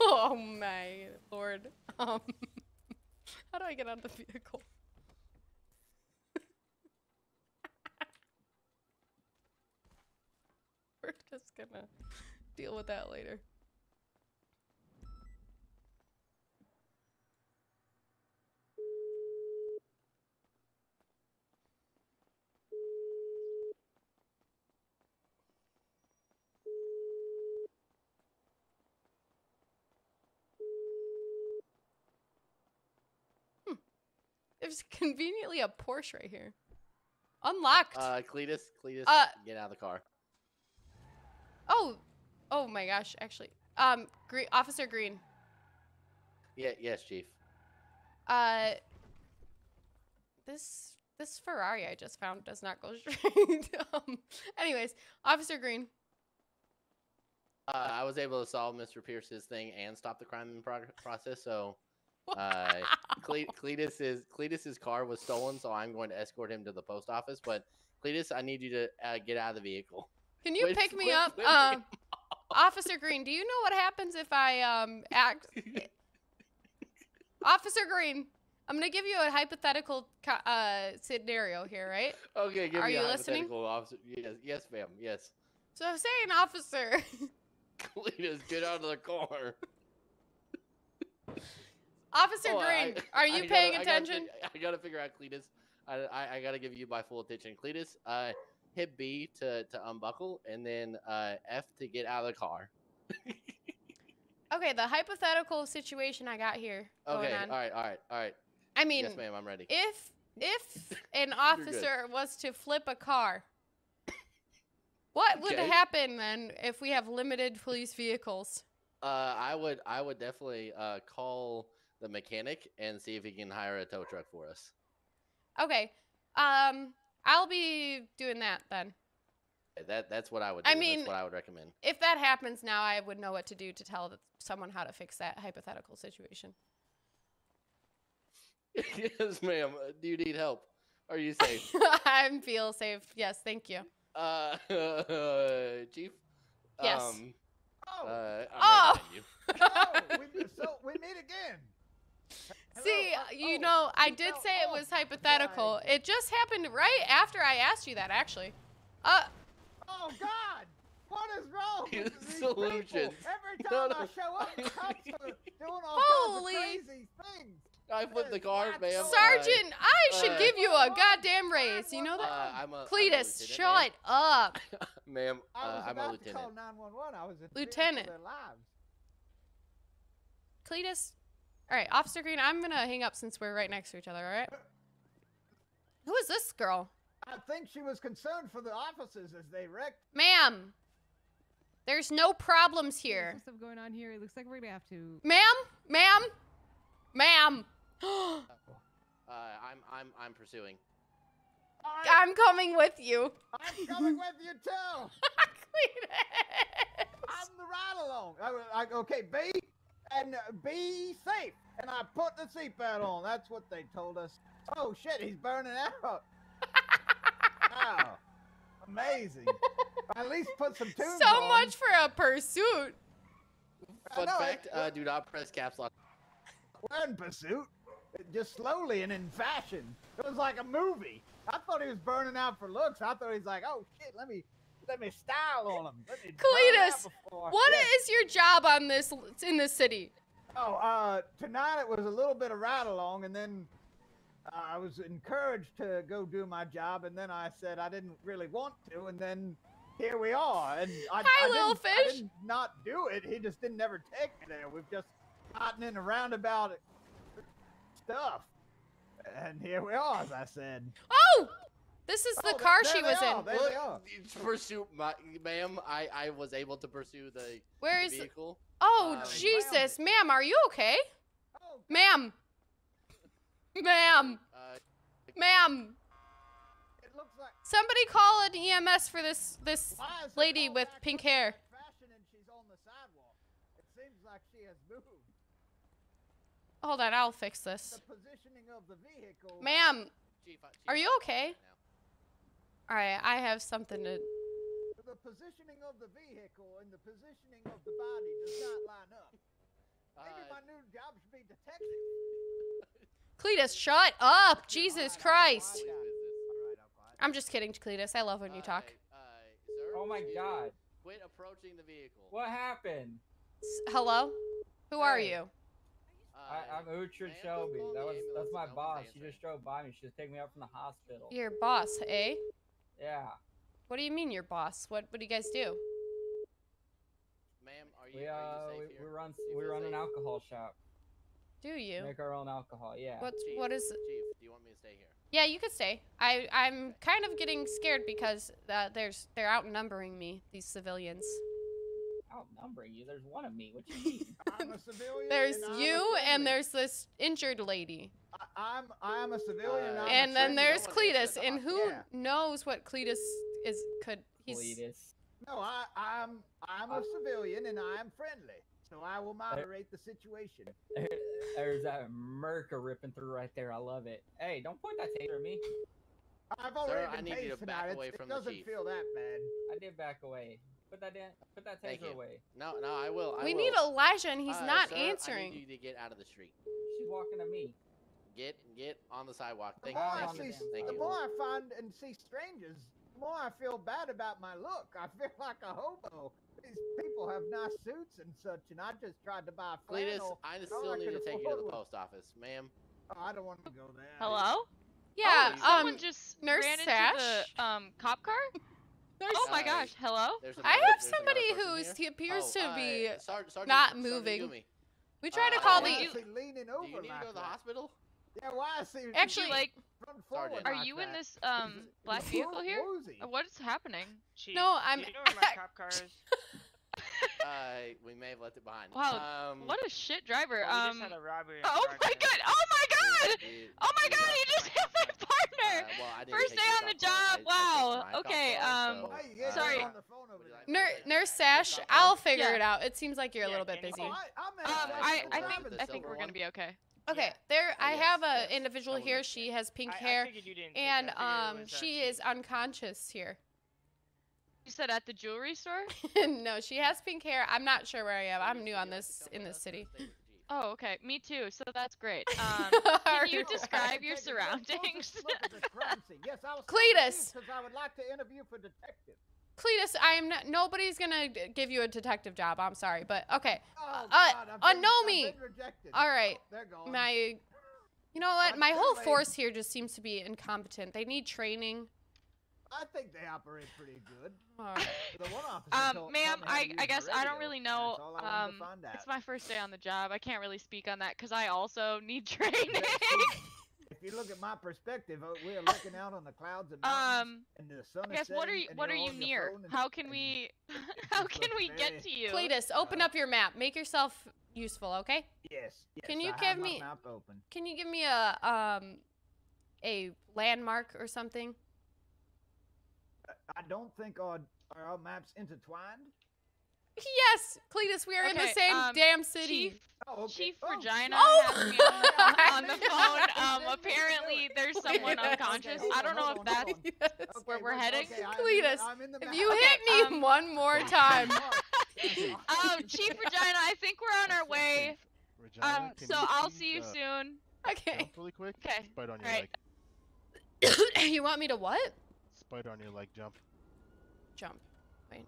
Oh my lord. Um, how do I get out of the vehicle? We're just gonna deal with that later. Hmm. There's conveniently a Porsche right here. Unlocked. Uh, Cletus, Cletus, Uh, get out of the car. Oh, oh my gosh! Actually, um, Green, Officer Green. Yeah, yes, Chief. Uh, this this Ferrari I just found does not go straight. um, anyways, Officer Green. Uh, I was able to solve Mr. Pierce's thing and stop the crime in prog- process. So, uh, Cle- Cletus is Cletus's car was stolen, so I'm going to escort him to the post office. But Cletus, I need you to uh, get out of the vehicle. Can you pick me up, um, Officer Green? Do you know what happens if I um act? Officer Green, I'm gonna give you a hypothetical uh scenario here, right? Okay, give Are me you a listening? hypothetical officer. Yes, yes, ma'am. Yes. So say an officer. Cletus, get out of the car. Officer Oh, I- Green, are I you gotta- paying I gotta attention? I gotta figure out Cletus. I, I, I gotta give you my full attention. Cletus, uh, hit B to, to unbuckle, and then uh, F to get out of the car. Okay, the hypothetical situation I got here Okay, all right, all right, all right. I mean, yes, ma'am, I'm ready. if if an officer was to flip a car, what would Okay. happen then if we have limited police vehicles? Uh, I would I would definitely uh, call the mechanic and see if he can hire a tow truck for us. Okay, um, I'll be doing that then. That that's what I would. Do. I mean- that's what I would recommend. If that happens now, I would know what to do to tell someone how to fix that hypothetical situation. yes, ma'am. Uh, Do you need help? Are you safe? I feel safe. Yes, thank you. uh, Chief. Yes. Um, Oh, uh, I'm Oh! right you. oh we, so we meet again. See, uh, you oh, know, I did fell say it was hypothetical. It just happened right after I asked you that, actually. Uh, Oh God! What is wrong with these people? solutions. Every No, time I show up, the cops are doing all Holy- kinds of crazy things. I flipped the card, ma'am. Sergeant, I should uh, give you a goddamn raise. You know Uh, that? I'm a, I'm a Cletus, lieutenant, shut up. ma'am. I Uh, was I'm a about to lieutenant. call 911. I was in Lieutenant. their lives. Cletus. All right, Officer Green, I'm gonna hang up since we're right next to each other. All right. Who is this girl, I think she was concerned for the officers as they wrecked. ma'am? There's no problems here, some stuff going on here. It looks like we're gonna have to. ma'am, ma'am, ma'am. Uh, I'm I'm I'm pursuing. I'm coming with you. I'm coming with you too. I'm the ride along. I, I, okay, be and uh, be safe. And I put the seatbelt on. That's what they told us. Oh shit, he's burning out. wow, amazing. At least put some tunes So on. much for a pursuit. Fun know, fact: uh, do not press caps lock. We're in pursuit, just slowly and in fashion. It was like a movie. I thought he was burning out for looks. I thought he's like, oh shit, let me let me style on me Cletus, what Yeah. is your job on this in this city? Oh, uh, tonight it was a little bit of ride along, and then uh, I was encouraged to go do my job, and then I said I didn't really want to, and then here we are. And I, Hi, I little didn't, I didn't not do it. He just didn't ever take me there. We've just gotten in a roundabout stuff, and here we are, as I said. Oh, this is the Oh, car there she they was are, in. there they are. It's Pursuit, my, ma'am. I I was able to pursue the, Where the is- vehicle. Oh, Um, Jesus, ma'am, are you okay? Oh, Ma'am. Ma'am. Uh, Ma'am. It looks like Somebody call an EMS for this this Why is the lady with pink hair. Fashion and she's on the sidewalk. It seems like she has moved. Hold on, I'll fix this. The positioning of the vehicle. Ma'am, Chief, I- Chief, are you I'm okay? Right now. All right, I have something to The positioning of the vehicle and the positioning of the body does not line up. Maybe Uh, my new job should be detective. Cletus, shut up. Jesus Alright, Christ. I'll quiet down. Alright, I'll quiet I'm just kidding, Cletus. I love when you talk. Uh, uh, Oh my God. Quit approaching the vehicle. What happened? S- Hello? Who are you? Uh, I, I'm Uchard ma'am, Shelby. That was that's my boss. She just drove by me. She was taking me out from the hospital. Your boss, eh? Yeah. What do you mean your boss? What what do you guys do? Ma'am, are you, We are uh you we, safe here? we run we feel run an alcohol shop. Do you? Make our own alcohol. Yeah. What's Chief, what is Chief, do you want me to stay here? Yeah, you could stay. I I'm kind of getting scared because uh, there's they're outnumbering me, these civilians. Outnumbering you. There's one of me. What do you mean? I'm a civilian. There's and I'm a you and there's this injured lady. I, I'm I'm a civilian. and Uh, I'm a then there's no Cletus, and who Yeah. knows what Cletus is could he's Cletus. No, I I'm I'm a civilian and I am friendly. So I will moderate the situation. There- There's that Merca ripping through right there. I love it. Hey, don't point that taser at me. I've already Sir, I been need you to back away It's- from it the doesn't chief. feel that bad. I did back away. Put that in. Put that Thank taser you. away. No, no, I will. I we will. need Elijah and he's Uh, not sir, I need you to get out of the street. She's walking to me. Get get on the sidewalk. The Thank more you. I Thank see, the Thank the you. more I find and see strangers, the more I feel bad about my look. I feel like a hobo. These people have nice suits and such, and I just tried to buy Cletus, flannel. I and still need to take you to the post office, ma'am. Oh, I don't want to go there. Hello? yeah, you- Someone um just Nurse ran into the um cop car? Nurse Oh my Uh, gosh, hello? I have somebody person who's—he appears Oh, to uh, be Sar- Sergeant- not moving. Yumi. we tried to uh, call the is Why is he leaning over Do you need to like go to the that? hospital? Yeah, why is he Actually, like, Sergeant. are like you in this um black vehicle here? Uh, What is happening? Chief, No, I'm- Do you know my cop car is? Uh, we may have left it behind. Wow, Um, what a shit driver. Um just had a robbery. Oh my god! Oh my god! Oh my god, he just hit my partner! uh, well, First day on the cop I- I job. Wow. my Okay, um, so, Why you getting Sorry. on the phone over there? Nur- Okay. Nurse Sash, I'll figure Yeah. it out. It seems like you're a little bit busy. Oh, I, Um, I, I think I think we're gonna be okay. Okay, Yeah. there I yes, have a yes, individual here. She it. has pink I, hair I you didn't and I figured it um she Chief. is unconscious here. You said at the jewelry store? no, she has pink hair. I'm not sure where I am. I'm new on this in this city. Oh, okay. Me too. So that's great. Um, can you describe your surroundings? Look at the crime scene. Yes, I was Cletus. because I would like to interview for detective. Cletus, I'm not, nobody's gonna give you a detective job. I'm sorry, but okay. Oh, uh, God, I've been- unknow I've me. rejected. All right. They're gone. My, you know what? My whole Until force here just seems to be incompetent. They need training. I think they operate pretty good. Alright. The one officer Um, ma'am, taught me how to I, I the guess I don't really know. I Um, to find out. it's my first day on the job. I can't really speak on that because I also need training. If you look at my perspective, uh, we're looking out on the clouds and mountains, um, and the sun I is guess what are setting, you what are you're you on your near? and- How can we how can we very- get to you? Cletus, open up your map. Make yourself useful, okay? Yes. yes Can you I give my me- map open? Can you give me a um a landmark or something? I don't think our are our maps intertwined. Yes, Cletus, we are in the same um, damn city. Chief, Oh, okay. Chief Oh, Regina Oh! has me on, on the phone. Um, apparently there's someone Yes. unconscious. Okay, I don't know hold if that's. Yes. Okay, where we're well, heading. okay, I'm in Cletus, I'm in If you Okay, hit me um, one more time, um, Chief Regina, I think we're on our way. Regina, Um, so I'll see you uh, soon. okay. Really quick. Okay. Spider on your Alright. leg. you want me to what? Spider on your leg. Jump. Jump. Wait.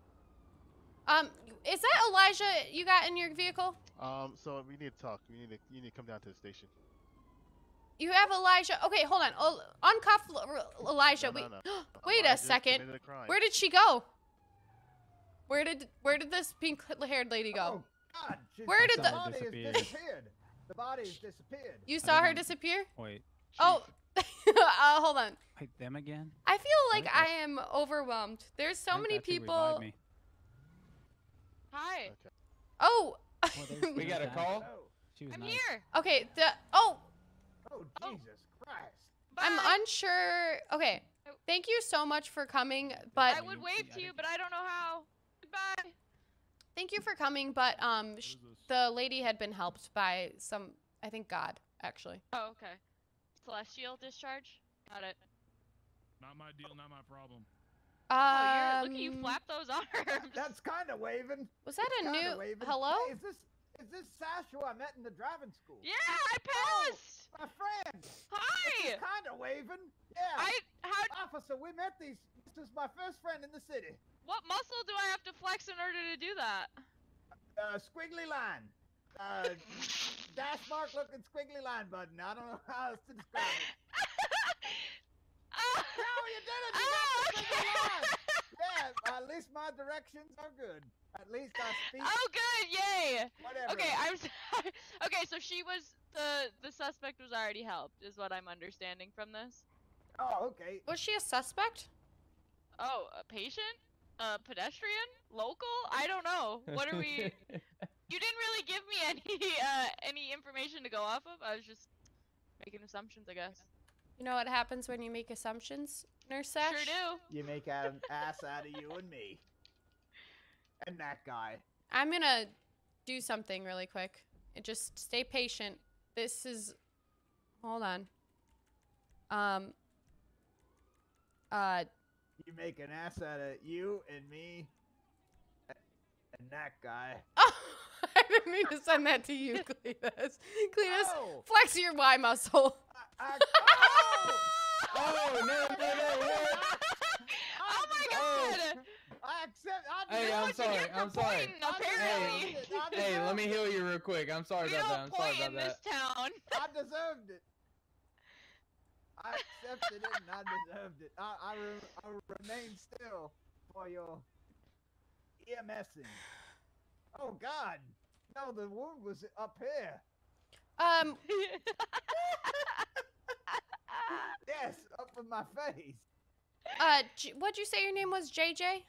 Um, is that Elijah you got in your vehicle? Um. So we need to talk. We need to. You need to come down to the station. You have Elijah. Okay, hold on. Oh, uncuff L- R- Elijah. No, Wait. no, no. Wait a second. a. Where did she go? Where did where did this pink-haired lady go? Oh God! she's- Where did the the- body has Disappeared. disappeared? The body has disappeared. You saw her disappear? Wait. Oh, uh, hold on. Wait, them again? I feel like think I I- am overwhelmed. There's so I many that's who revived people. me. Hi, Okay. Oh. Well, We got a call. Oh, She was I'm nice. here. okay. The oh, oh Oh. Jesus Christ! I'm unsure. Okay. Thank you so much for coming, but I would wave to you, but I don't know how. Goodbye. thank you for coming. But um, sh- the lady had been helped by some, I think God actually. Oh, okay. Celestial discharge. Got it. Not my deal, not my problem. Oh, look at you Um, flap those arms. That's kind of waving. Was that a Kinda new waving. hello? Hey, is this is this Sash who I met in the driving school? Yeah, I passed. Oh, My friend. Hi. Kind of waving. Yeah. I how Officer, we met these. This is my first friend in the city. what muscle do I have to flex in order to do that? Uh, squiggly line. Uh, dash mark looking squiggly line button. I don't know how else to describe it. Ah. No, you did it. You Oh, got the squiggly okay. Yeah, at least my directions are good. At least I speak. Oh, good! Yay! Whatever. Okay, I'm sorry. Okay, so she was the the suspect was already helped, is what I'm understanding from this. Oh, okay. Was she a suspect? Oh, a patient, a pedestrian, local? I don't know. What are we? You didn't really give me any uh any information to go off of. I was just making assumptions, I guess. You know what happens when you make assumptions, Nurse Sash? Sure do. You make an ass out of you and me. And that guy. I'm gonna do something really quick. And Just stay patient. This is. Hold on. Um. Uh. You make an ass out of you and me. And that guy. Oh, I didn't mean to send that to you, Cletus. Cletus, Oh. flex your Y muscle. I, oh! Oh no no no! what? oh my oh. god! I accept. I hey, I'm sorry. I'm sorry. Pointing, I apparently. deserved it. Hey, let me heal you real quick. I'm sorry we about that. I'm sorry point about in that. this town. I deserved it. I accepted it and I deserved it. I, I, re- I remain still for your EMSing. Oh God! No, the wound was up here. Um. Yes, up in my face. Uh. J- what'd you say your name was? JJ.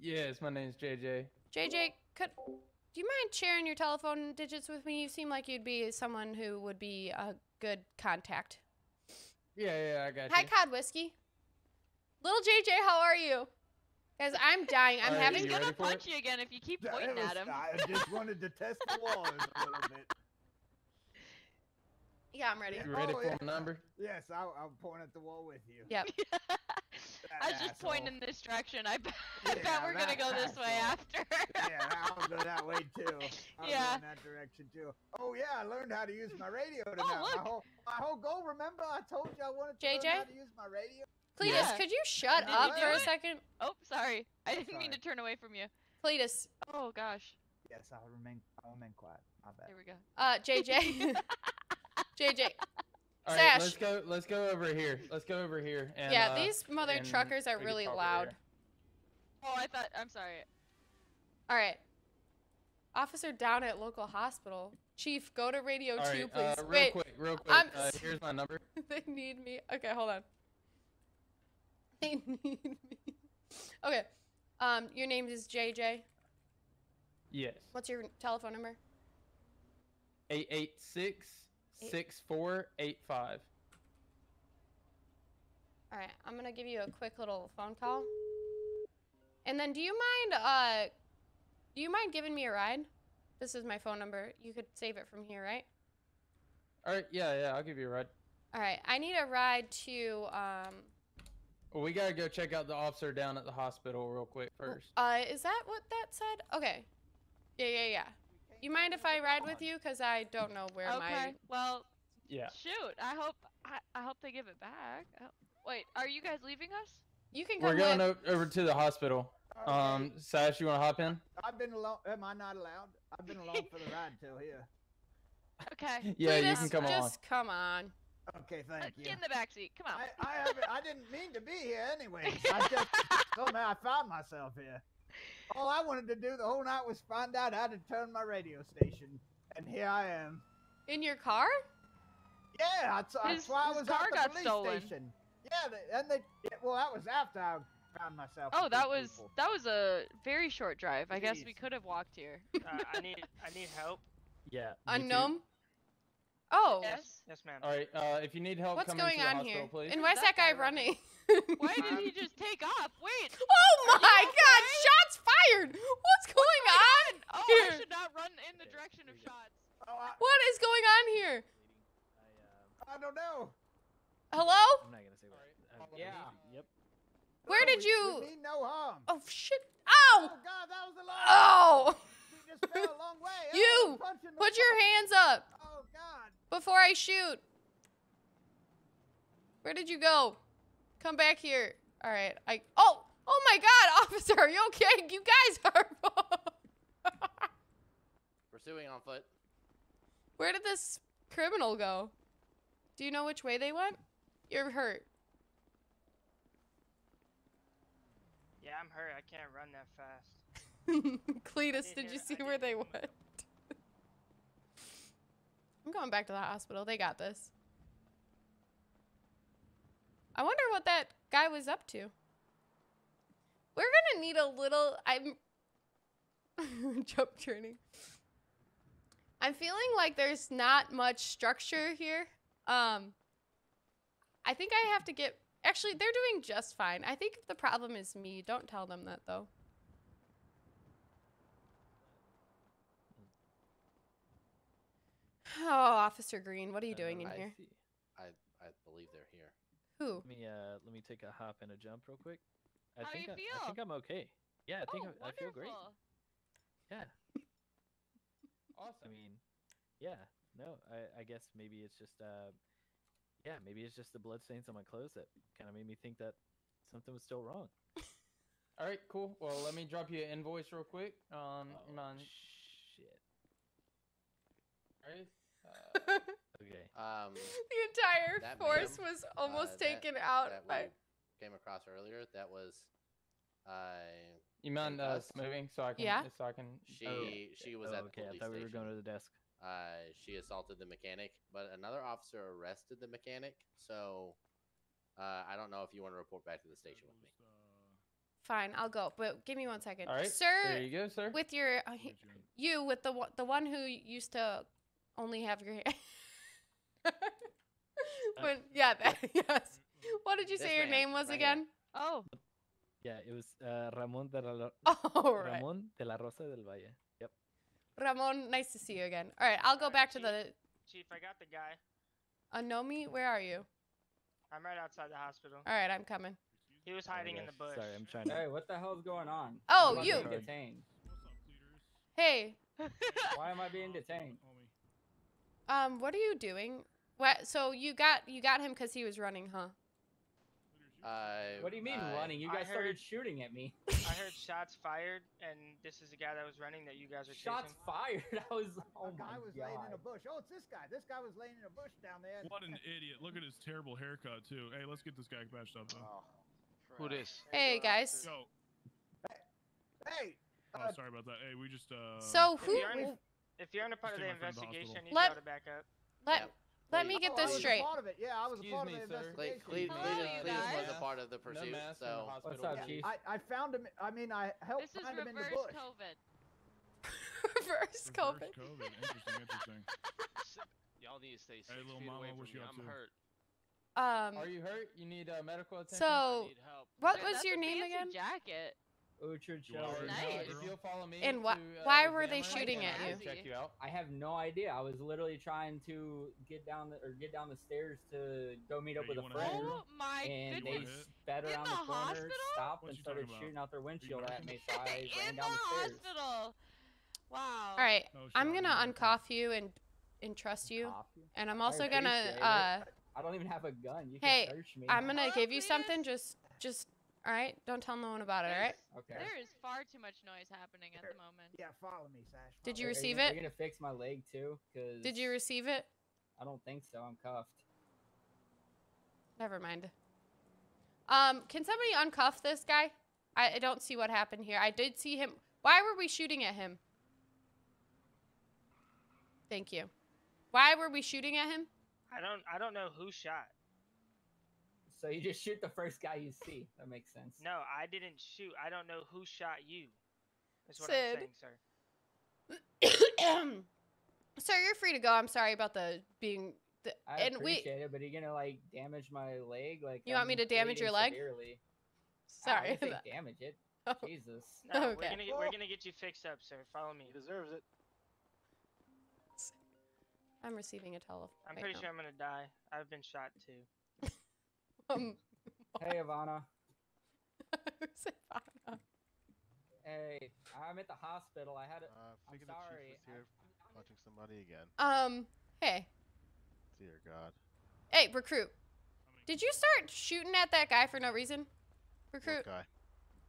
Yes, my name's JJ. JJ, could. Do you mind sharing your telephone digits with me? You seem like you'd be someone who would be a good contact. Yeah, yeah, I got Hi, you. Cod Whiskey. Little JJ, how are you? Guys, I'm dying. I'm Alright, having. He's gonna punch you again if you keep That pointing was- at him. I just wanted to test the waters a little bit. Yeah, I'm ready. You ready Oh, for yeah. my number? Yes, I'll, I'll point at the wall with you. Yep. I was just asshole. pointing in this direction. I bet, I Yeah, bet we're gonna that go this way after. Yeah, I'll go that way too. I was Yeah. in that direction too. Oh yeah, I learned how to use my radio Oh, tonight. look. My whole my whole goal. Remember, I told you I wanted to JJ? learn how to use my radio. Cletus, Yeah. could you shut Did up do for a second? Oh, sorry. I didn't mean to turn away from you. Cletus, Oh gosh. Yes, I'll remain. I'll remain quiet. My bad. There we go. uh, JJ, JJ, All right, Sash. let's go. Let's go over here. Let's go over here. And, yeah, uh, these mother and truckers are really loud. there. Oh, I thought. I'm sorry. All right, officer down at local hospital. Chief, go to radio All two, right, please. uh, real Wait, quick, real quick. Uh, here's my number. they need me. Okay, hold on. They need me. Okay. Um, your name is JJ. Yes. What's your telephone number? Eight eight six six four eight five. All right, I'm gonna give you a quick little phone call. And then, do you mind? Uh, do you mind giving me a ride? This is my phone number. You could save it from here, right? All right. Yeah, yeah. I'll give you a ride. All right, I need a ride to. Um, Well, we gotta go check out the officer down at the hospital real quick first. uh, is that what that said? Okay. Yeah, yeah, yeah. You mind if I ride with you? Cause I don't know where okay. my. Well, Yeah. shoot. I hope. I, I hope they give it back. Oh, wait, are you guys leaving us? You can Come We're going o- over to the hospital. Um, Sash, you wanna hop in? I've been alone. Am I not allowed? I've been alone for the ride till here. Okay. Yeah, you Cletus, can come just come on. Okay, thank you. Get in the back seat. Come on. I, I. I didn't mean to be here anyways. I just somehow I found myself here. All I wanted to do the whole night was find out how to turn my radio station, and here I am. In your car? Yeah, that's, that's His- why I was car at the got police stolen. station. Yeah, they, and they. well, that was after I found myself. Oh, that was people. that was a very short drive. I guess we could have walked here. Uh, I need I need help. Yeah. Unknown. Oh. Yes, yes, ma'am. All right. Uh, if you need help, What's come going into the on hospital, here? please. And why's that guy running? Why did he just take off? Wait. Oh my God! Shots fired! What's going on Oh, here? I should not run in the direction of shots. Oh, I, What is going on here? I don't know. Hello? I'm not gonna say what. uh, Yeah. Yep. Where did We you? mean no harm. Oh shit! Oh Ow! God, that was a lot. Oh! You just fell a long way. Oh, You punching the put your hands up Oh God. before I shoot. Where did you go? Come back here. All right. I. Oh! Oh my God, officer, are you okay? You guys are. Pursuing on foot. Where did this criminal go? Do you know which way they went? You're hurt. Yeah, I'm hurt. I can't run that Did you see where they went? I'm going back to the hospital. They got this. I wonder what that guy was up to. We're gonna need a little. I'm jump training. I'm feeling like there's not much structure here. Um, I think I have to get. Actually, they're doing just fine. I think the problem is me. Don't tell them that though. Oh, Officer Green, what are you doing in I here? see. I I believe they're here. Who? Let me uh let me take a hop and a jump real quick. I How do think you I, I feel? think I'm okay. Yeah, I think oh, I, I feel great. wonderful. Yeah. Awesome. I mean, yeah. No, I I guess maybe it's just uh yeah, maybe it's just the blood stains on my clothes that kind of made me think that something was still wrong. All right, cool. Well, let me drop you an invoice real quick. Um, Oh, on. shit. All right. Uh, Okay. Um, The entire force ma'am, was almost uh, that- taken out that by. came across earlier. That was, uh, you mind uh, us. moving so I can? Yeah. So I can. she Oh, she was oh, at the okay. I police thought we were station. going to the desk. Uh, she assaulted the mechanic, but another officer arrested the mechanic. So, uh, I don't know if you want to report back to the station with me. Fine, I'll go. But give me one second, All right. sir. There you go, sir. With your uh, you with the the one who used to only have your hand. when, yeah, that, yes. What did you say your man, name was right here. again? Oh, Yeah, it was uh, Ramon de la Oh, right. Ramon de la Rosa del Valle. Yep. Ramon, nice to see you again. All right, I'll go Alright, back to the Chief, I got the guy. Anomi. Where are you? I'm right outside the hospital. All right, I'm coming. He was hiding in the bush. Sorry, I'm trying to. Hey, what the hell's going on? Oh, I'm you. under Detained. Hey, Why am I being detained? Um, what are you doing? What? So you got you got him because he was running, huh? I, What do you mean I- running? You I guys started shooting at me. I heard shots fired, and this is the guy that was running that you guys are Shots chasing. Shots fired. I was. Oh a guy my was laying in a bush. Oh, it's this guy. This guy was laying in a bush down there. What an idiot! Look at his terrible haircut too. Hey, let's get this guy patched up though. Who this? Hey guys. Yo. Hey. Oh, sorry about that. Hey, we just uh. So If who? You're in, if you're in a part of the my friend to the investigation, you Let- gotta back up. Let let me get Oh, I this was straight. A part of it. Yeah, I was Excuse a part me, of the sir. Cle- investigation. Cle- Hello, Cletus, you Cletus was guys. a part of the pursuit, mask in the. What's up, Yeah, Chief? I, I found him. I mean, I helped This find him in the reverse bush. COVID. Reverse COVID. Reverse COVID. Interesting, interesting. Y'all need to stay six Hey, little feet mama, away what from you me. up I'm to? hurt. Um. Are you hurt? You need uh, medical attention. So, need help. what Dude, was your name fancy again? Jacket. Ultra You are chill. Nice. If you'll follow me. And why- uh, why were they shooting at you? Check you out. I have no idea. I was literally trying to get down the or get down the stairs to go meet up Hey, with a friend. Oh my and You they wanna goodness. hit? sped around the the corner, hospital? stopped, What and started shooting out their windshield at me. So I ran In the down the stairs. hospital. Wow. All right. No I'm gonna no uncuff you and and trust you, Coffee. and I'm I also gonna uh. I don't even have a gun. You Hey, search me. I'm gonna Hello, give you something. Just just. All right. Don't tell no one about it. All right. Okay. There is far too much noise happening at the moment. Yeah, follow me, Sash. Did you Are- are receive gonna- it? You're gonna fix my leg too, cause Did you receive it? I don't think so. I'm cuffed. Never mind. Um, can somebody uncuff this guy? I, I don't see what happened here. I did see him. Why were we shooting at him? Thank you. Why were we shooting at him? I don't. I don't know who shot. So you just shoot the first guy you see. That makes sense. No, I didn't shoot. I don't know who shot you. That's what Sid. I'm saying, sir. Sir, you're free to go. I'm sorry about the being. The, I and we. appreciate it, but are you gonna like damage my leg? Like You want I'm me to damage your leg? Severely. Sorry. I didn't damage it. Oh. Jesus. No, we're gonna get, we're gonna get you fixed up, sir. Follow me. He deserves it. I'm receiving a telephone. I'm pretty sure I'm gonna die. I've been shot too. Um, Hey Ivana. who's Ivana? Hey, I'm at the hospital. I had a. Uh, I'm figured the sorry. chief was here punching somebody again. Um. Hey. Dear God. Hey, recruit. Did you start shooting at that guy for no reason? Recruit. What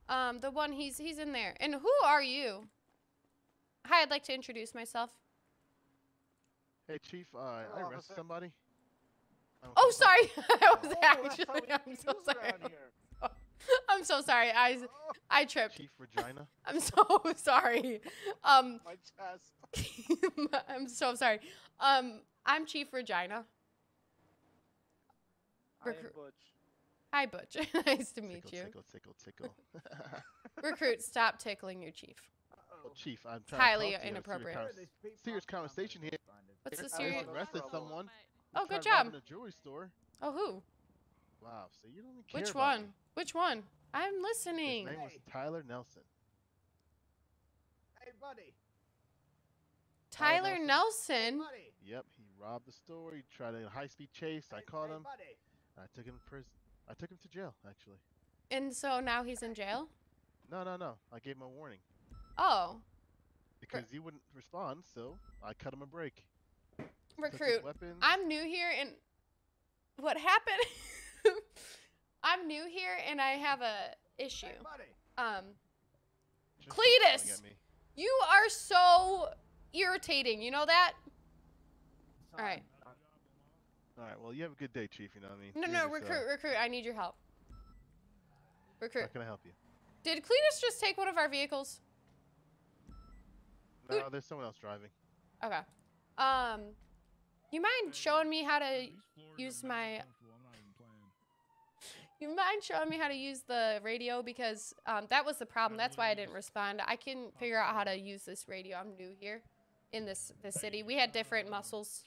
guy? Um, the one he's he's in there. And who are you? Hi, I'd like to introduce myself. Hey, Chief. Uh, I arrested somebody. I don't Oh, sorry. I was Oh, actually. I'm so sorry. I'm so sorry. I I tripped. Chief Regina. I'm so sorry. Um, my chest. I'm so sorry. Um, I'm Chief Regina. I am Butch. Hi, Butch. nice to meet you. Tickle, tickle, tickle. Recruit, stop tickling your chief. well, Chief, I'm trying Highly to talk to you. Have serious inappropriate. convers- These people serious conversation here. What's the serious? just arrested someone. Oh, good job. a jewelry store. Oh, who? Wow, so you don't even care Which about one? me. Which one? I'm listening. His listening. name was Tyler Nelson. Hey, buddy. Tyler Nelson. Nelson. Buddy. Yep, he robbed the store. He tried a high-speed chase. I Hey, caught hey, him. Buddy. I took him to prison. I took him to jail, actually. And so now he's in jail? No, no, no. I gave him a warning Oh, because he wouldn't respond, so I cut him a break. Recruit. I'm new here and what happened? I'm new here and I have a issue. Hey. Um, Just Cletus! you are so irritating. You know that? All right. All right. Well, you have a good day, Chief. You know what I mean. No, no, just, uh, recruit, recruit. I need your help. Recruit. How can I help you? Did Cletus just take one of our vehicles? Who- No, there's someone else driving. Okay. Um, you mind showing me how to These floors are use my? comfortable, I'm not even playing. You mind showing me how to use the radio because um, that was the problem. That's why I didn't respond. I can figure out how to use this radio. I'm new here in this this city. We had different muscles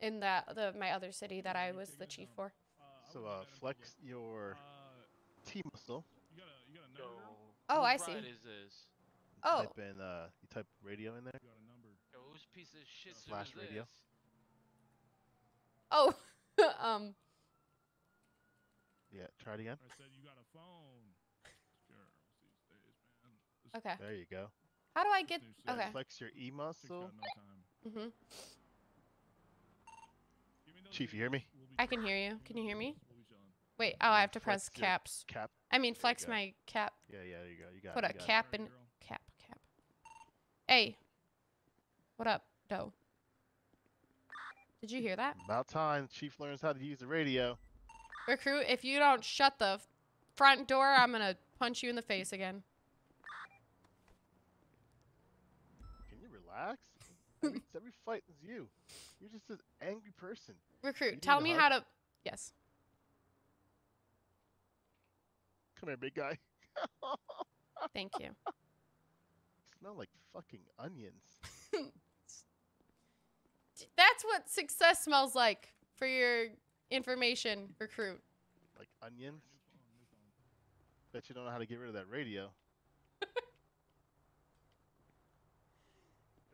in that the my other city that I was the chief for. Uh, So, uh, flex your Uh, T muscle. you got a you got a Yo, number? Oh, I see. is this? You Oh. Type in, uh, you type radio in there. You got a number. Yo, whose piece of shit Flash is radio. this? Oh, um, Yeah. Try it again. I said you got a phone. Girls these days, man. This- okay. There you go. How do I get? Yeah, Okay. Flex your E muscle. Mhm. Chief, you hear me? I can hear you. Can you hear me? Wait. Oh, I have to press Flex your caps. Cap. I mean, flex my cap. Yeah, yeah, there you go. You got Put it. Put a you got it. cap in cap cap. Hey. What up, Doe? Did you hear that? About time Chief learns how to use the radio. Recruit, if you don't shut the front door, I'm gonna punch you in the face again. Can you relax? Every, every fight is you. You're just an angry person. Recruit, tell me how to. Yes. Come here, big guy. Thank you. smell like fucking onions. That's what success smells like for your information, recruit. Like onions. Bet you don't know how to get rid of that radio.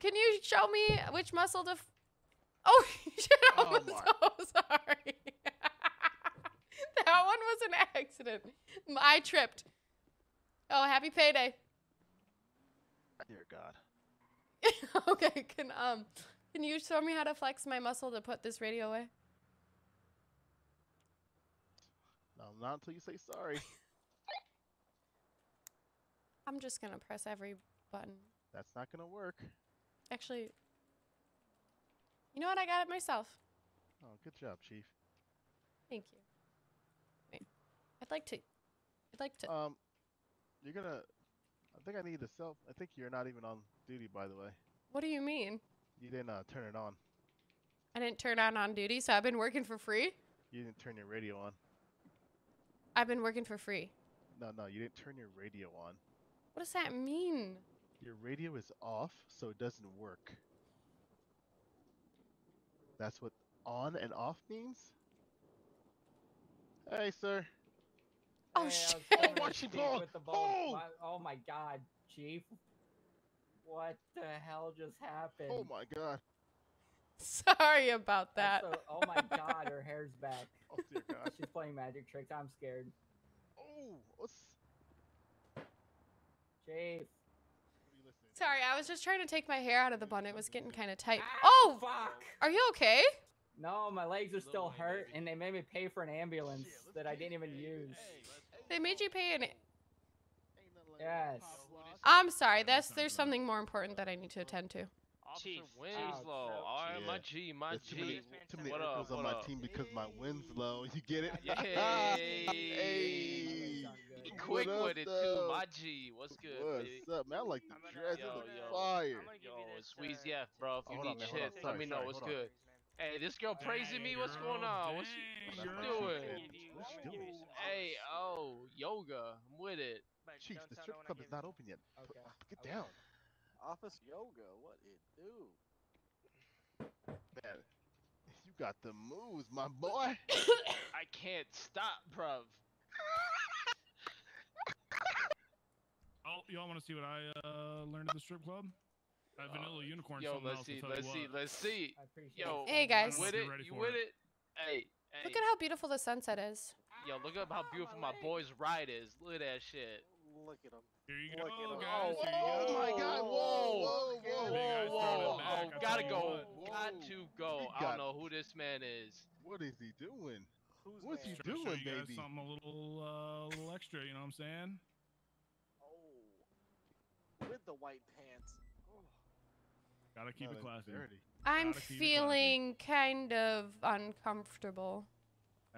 Can you show me which muscle to? F- oh shit! I'm Oh so sorry. that one was an accident. M- I tripped. Oh, happy payday. Dear God. okay, can um, can you show me how to flex my muscle to put this radio away? No, not until you say sorry. I'm just gonna press every button. That's not gonna work. Actually, you know what? I got it myself. Oh, good job, Chief. Thank you. Wait, I'd like to. I'd like to. Um, you're gonna. I think I need to self. I think you're not even on duty, by the way. what do you mean? You didn't uh, turn it on. I didn't turn on on duty, so I've been working for free. You didn't turn your radio on. I've been working for free. No, no, you didn't turn your radio on. What does that mean? Your radio is off, so it doesn't work. That's what on and off means? Hey, sir. Oh Hey, shit! coming in, watch your Chief, ball. with the ball. Oh! Oh my god, Chief. What the hell just happened? Oh my god. Sorry about that. So- oh my god, her hair's back. Oh dear god. She's playing magic tricks. I'm scared. Oh, what's. Chief. Sorry, I was just trying to take my hair out of the bun. It was getting kind of tight. Ah, Oh, fuck! are you okay? No, my legs are still hurt, and they made me pay for an ambulance that I didn't even use. They made you pay an. Yes. I'm sorry. That's there's something more important that I need to attend to. Officer Ouch, Winslow. All right, my G, my There's too many, too many What up? Urkels on What my up? team because my win's low. You get it? Hey. hey. He quick What up, with it too, though? my G. What's good, What's baby? up, man? I like the dress. Yo, yo. fire. Yo, Squeeze yeah, bro. If Oh, you hold need man, hold on. chips, Sorry, let me know sorry, what's hold on. good. Hey, this girl praising me. What's going on? What's she, what's she Dang, doing? What you doing? Hey, oh, yoga. I'm with it. Chief, the strip club is not open yet. Put- Okay. Get down. Office yoga, what it do? Man, you got the moves, my boy. I can't stop, bruv. Oh, y'all want to see what I uh, learned at the strip club? That vanilla unicorn. Yo, let's see, I'll tell you let's see, what. let's see. I appreciate Yo, Hey, guys. you with it? You with it. it? Hey, hey. Look at how beautiful the sunset is. Yo, look up how beautiful my boy's ride is. Look at that shit. Look at him. Here you Look go, at him. guys. Oh, oh go. my God, whoa, whoa, Whoa, whoa, whoa, whoa. Oh, gotta go. what. Got to go. He I don't know who this man is. What is he doing? Who's What's man? he Trying to show doing, you guys baby? something a little, uh, little extra. You know what I'm saying? Oh. With the white pants. Oh. Gotta keep No, it classy. I'm Gotta it classy. feeling kind of uncomfortable.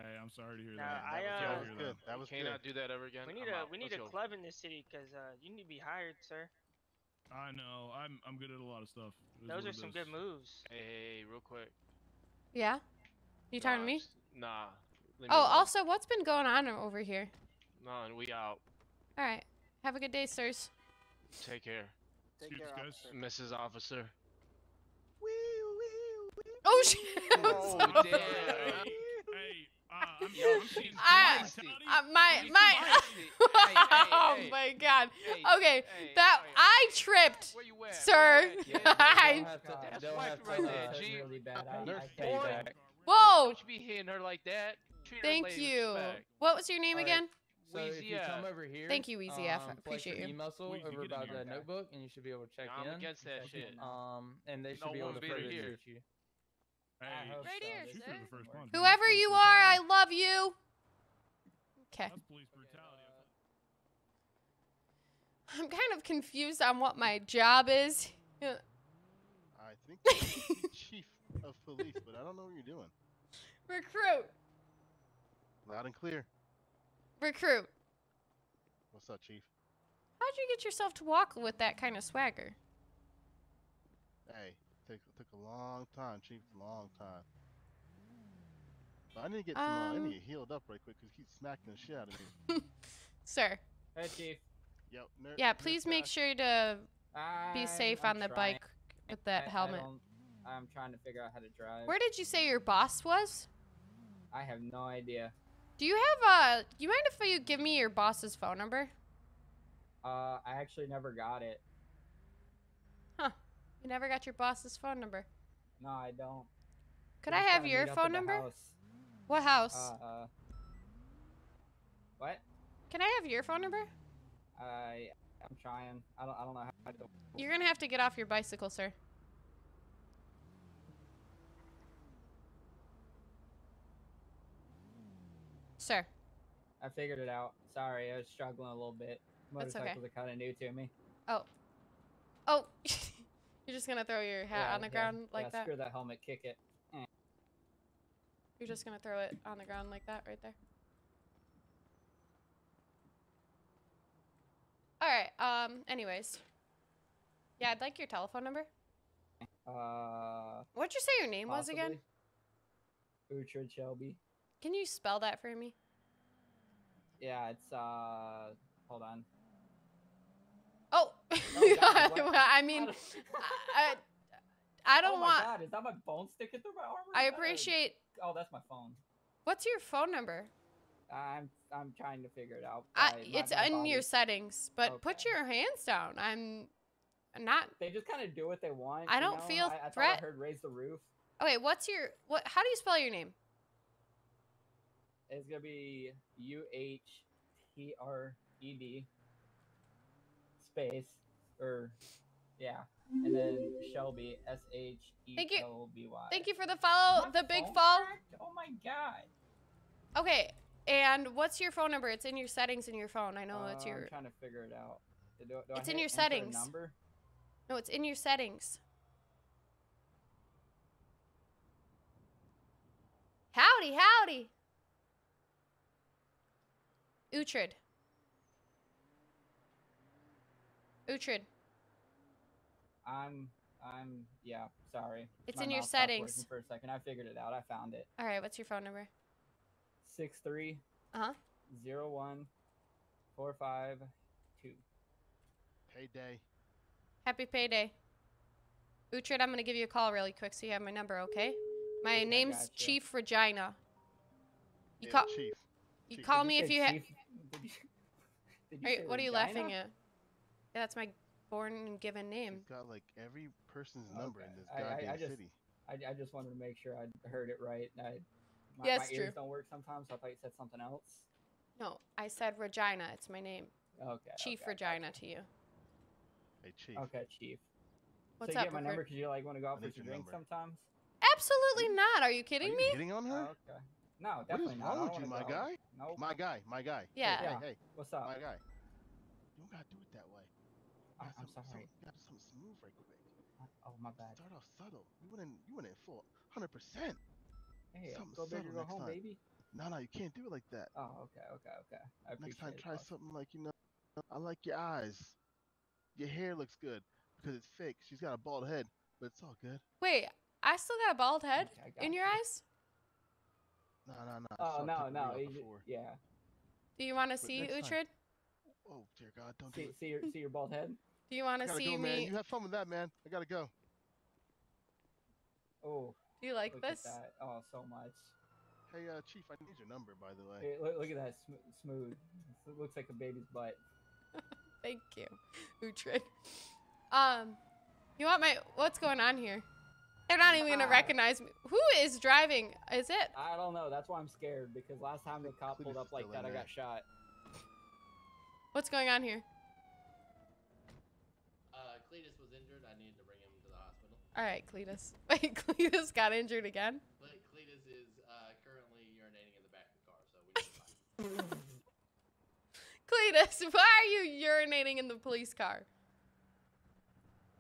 Hey, I'm sorry to hear Nah, that. I, I'm uh, That to was good. that. That was Can good. I do that ever again? We need I'm a out. we need Let's a go. club in this city because uh, you need to be hired, sir. I know. I'm I'm good at a lot of stuff. Those are some good moves. Hey, hey, hey, real quick. Yeah. You talking to me? s- Nah. me Oh, alone. also, what's been going on over here? Nah, and we out. All right. Have a good day, sirs. Take care, Take Scoots, care, guys. officer. Mrs. Officer. Oh shit! Oh, Oh, damn. Hey, hey, I'm, Yo, I'm seeing I- Uh, my He's my. feisty. Hey, hey, oh hey. my god. Hey, Okay, hey, that hey. I tripped, Where you at? sir. Where you at, kid? I- They'll have to, That's they'll whack have to, right there, uh, G. really bad. I, Nurse I take Boy. that. Whoa! Don't you be hitting her like that. Treat Thank you. What was your name All right. again? So if you come over here, Thank you, Weezy F. I um, flex appreciate you. E-muscle Weezy, over by here. the notebook, and you should be able to check I'm in. against that shit. Um, and they should No be able to beater further here. you. Hey, Right here, sir. the first one. Whoever you are, I love you. Okay. That's police brutality. I'm kind of confused on what my job is. I think you're the chief of police, but I don't know what you're doing. Recruit. Loud and clear. Recruit. What's up, chief? How'd you get yourself to walk with that kind of swagger? Hey, took took a long time, chief. A long time. But I need to get some. uh, I Um, need to get healed up right quick because he keeps smacking the shit out of me. Sir. Hey, Chief. Yep. ner- Yeah, nurse please make Cash. sure to be I'm- safe I'm on the trying. bike with that I- I helmet. don't- I'm trying to figure out how to drive. Where did you say your boss was? I have no idea. Do you have uh you mind if you give me your boss's phone number? Uh, I actually never got it. You never got your boss's phone number. No, I don't. Could I have your phone number? house. What house? Uh, what? Can I have your phone number? I I'm trying. I don't I don't know how to. You're gonna have to get off your bicycle, sir. Sir. I figured it out. Sorry, I was struggling a little bit. That's okay. Motorcycles are kind of new to me. Oh. Oh. You're just gonna throw your hat Yeah, on the yeah, ground like yeah, that? Screw that helmet. Kick it. Eh. You're just gonna throw it on the ground like that right there? Alright, um, anyways. Yeah, I'd like your telephone number. Uh. What'd you say your name was again? Uhtred Shelby. Can you spell that for me? Yeah, it's uh. Hold on. Oh, Oh, God, what? I mean, I, I oh, don't oh want. God, is that my bone sticking through my armor? I Is that a- appreciate. Oh, that's my phone. What's your phone number? I'm I'm trying to figure it out. I, my- it's my in your settings, but put your hands down. I'm not. They just kind of do what they want. I don't know? feel I, I threat- I heard raise the roof. Okay, what's your what? How do you spell your name? It's gonna be U H T R E D space or yeah, and then Shelby S H E. L B Y. Thank you for the follow. My The big fall. cracked? Oh my god. Okay, and what's your phone number? It's in your settings in your phone. I know it's Uh, your. I'm trying to figure it out. Do, do I It's in your settings. Number. No, it's in your settings. Howdy, howdy. Uhtred. Uhtred. I'm I'm yeah. Sorry. It's My in your settings. For a second, I figured it out. I found it. All right, what's your phone number? Six three Uh huh. zero one four five two. Payday. Happy payday. Uhtred, I'm gonna give you a call really quick so you have my number, okay? My Okay, name's gotcha. Chief Regina. You Yeah, call chief. you Chief. call Did me you if you have. chief? Did you, did you Are you, say what are you Regina? laughing at? Yeah, that's my born and given name. He's got like every person's oh, number in Okay. this I- I- goddamn I just- city. I, I just wanted to make sure I heard it right. I, my, Yeah, my it's ears true. don't work sometimes, so I thought you said something else. No, I said Regina. It's my name. Okay. Chief okay, Regina to you. Hey, chief. Okay, chief. What's so you up, get my number because you like want to go out for need some drinks sometimes. Absolutely not. Are you Are kidding you me? hitting on her? Oh, okay. No, What definitely is not. I wrong with you, wanna my go. guy? Nope. My guy, my guy. Hey, Yeah. Hey, Yeah. hey, What's up? my guy. You don't gotta do it that way. I- Gotta I'm some- sorry. some- gotta something smooth right quick. Uh, oh my bad. Start off subtle. You went in. You went in full, hundred percent. Hey, Something go big or subtle go next home, time. baby. No, no, you can't do it like that. Oh, okay, okay, okay. I Next time, appreciate it, try boss. something like you know. I like your eyes. Your hair looks good because it's fake. She's got a bald head, but it's all good. Wait, I still got a bald head Okay, I got in your you. eyes. Oh, no, no, no. Oh saw no, no. you before. yeah. Do you want to see Uhtred? Oh dear God, don't do See, it. see your see your bald head. Do you want to see go, man. me? You have fun with that, man. I gotta go. Oh, Do you like look this? at that. Oh, so much. Hey, uh, Chief, I need your number, by the way. Hey, look, look at that sm- smooth. It looks like a baby's butt. Thank you, Uhtred. Um, you want my? What's going on here? They're not even gonna Ah. recognize me. Who is driving? Is it? I don't know. That's why I'm scared because last time the cop pulled up like that, in I got shot. What's going on here? Uh, Cletus was injured. I needed to bring him to the hospital. All right, Cletus. Wait, Cletus got injured again? Cle- Cletus is uh, currently urinating in the back of the car, so we need to find him. Cletus, why are you urinating in the police car?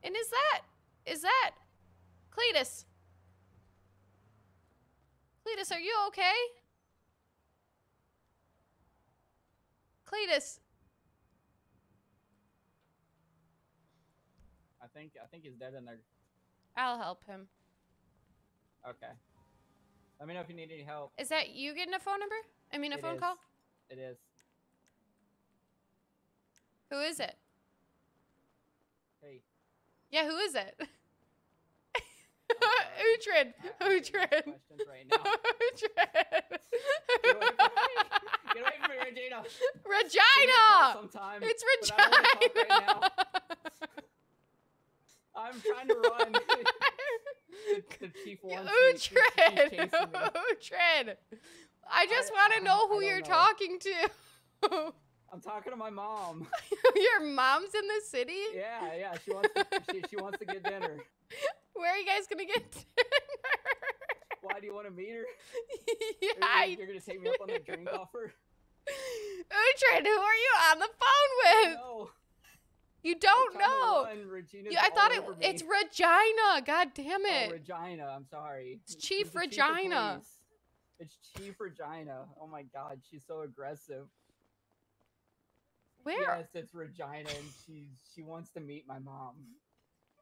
And is that is that Cletus? Cletus, are you okay? Cletus, I think I think he's dead in there. I'll help him. Okay. Let me know if you need any help. Is that you getting a phone number? I mean, a It phone is. call? It is. Who is it? Hey. Yeah, who is it? Uhtred. Questions right now. Uhtred. Get away from me. Get away from me, Regina. Regina. Sometime, It's but I don't wanna talk Regina. right now. I'm trying to run. the, the chief wants me. She's, she's Uhtred. chasing me. Uhtred. I just want to know who you're know. talking to. I'm talking to my mom. Your mom's in the city? Yeah, yeah. She wants to, she, she wants to get dinner. Where are you guys gonna get dinner? Why do you want to meet her? Yeah, Are you, you're gonna take me up on that drink offer? Uhtred, who are you on the phone with? You don't know. Yeah, I thought it it's Regina. God damn it. Oh, it. Regina. I'm sorry. It's Chief of Regina. police. It's Chief Regina. Oh my God, she's so aggressive. Where? Yes, it's Regina, and she she wants to meet my mom.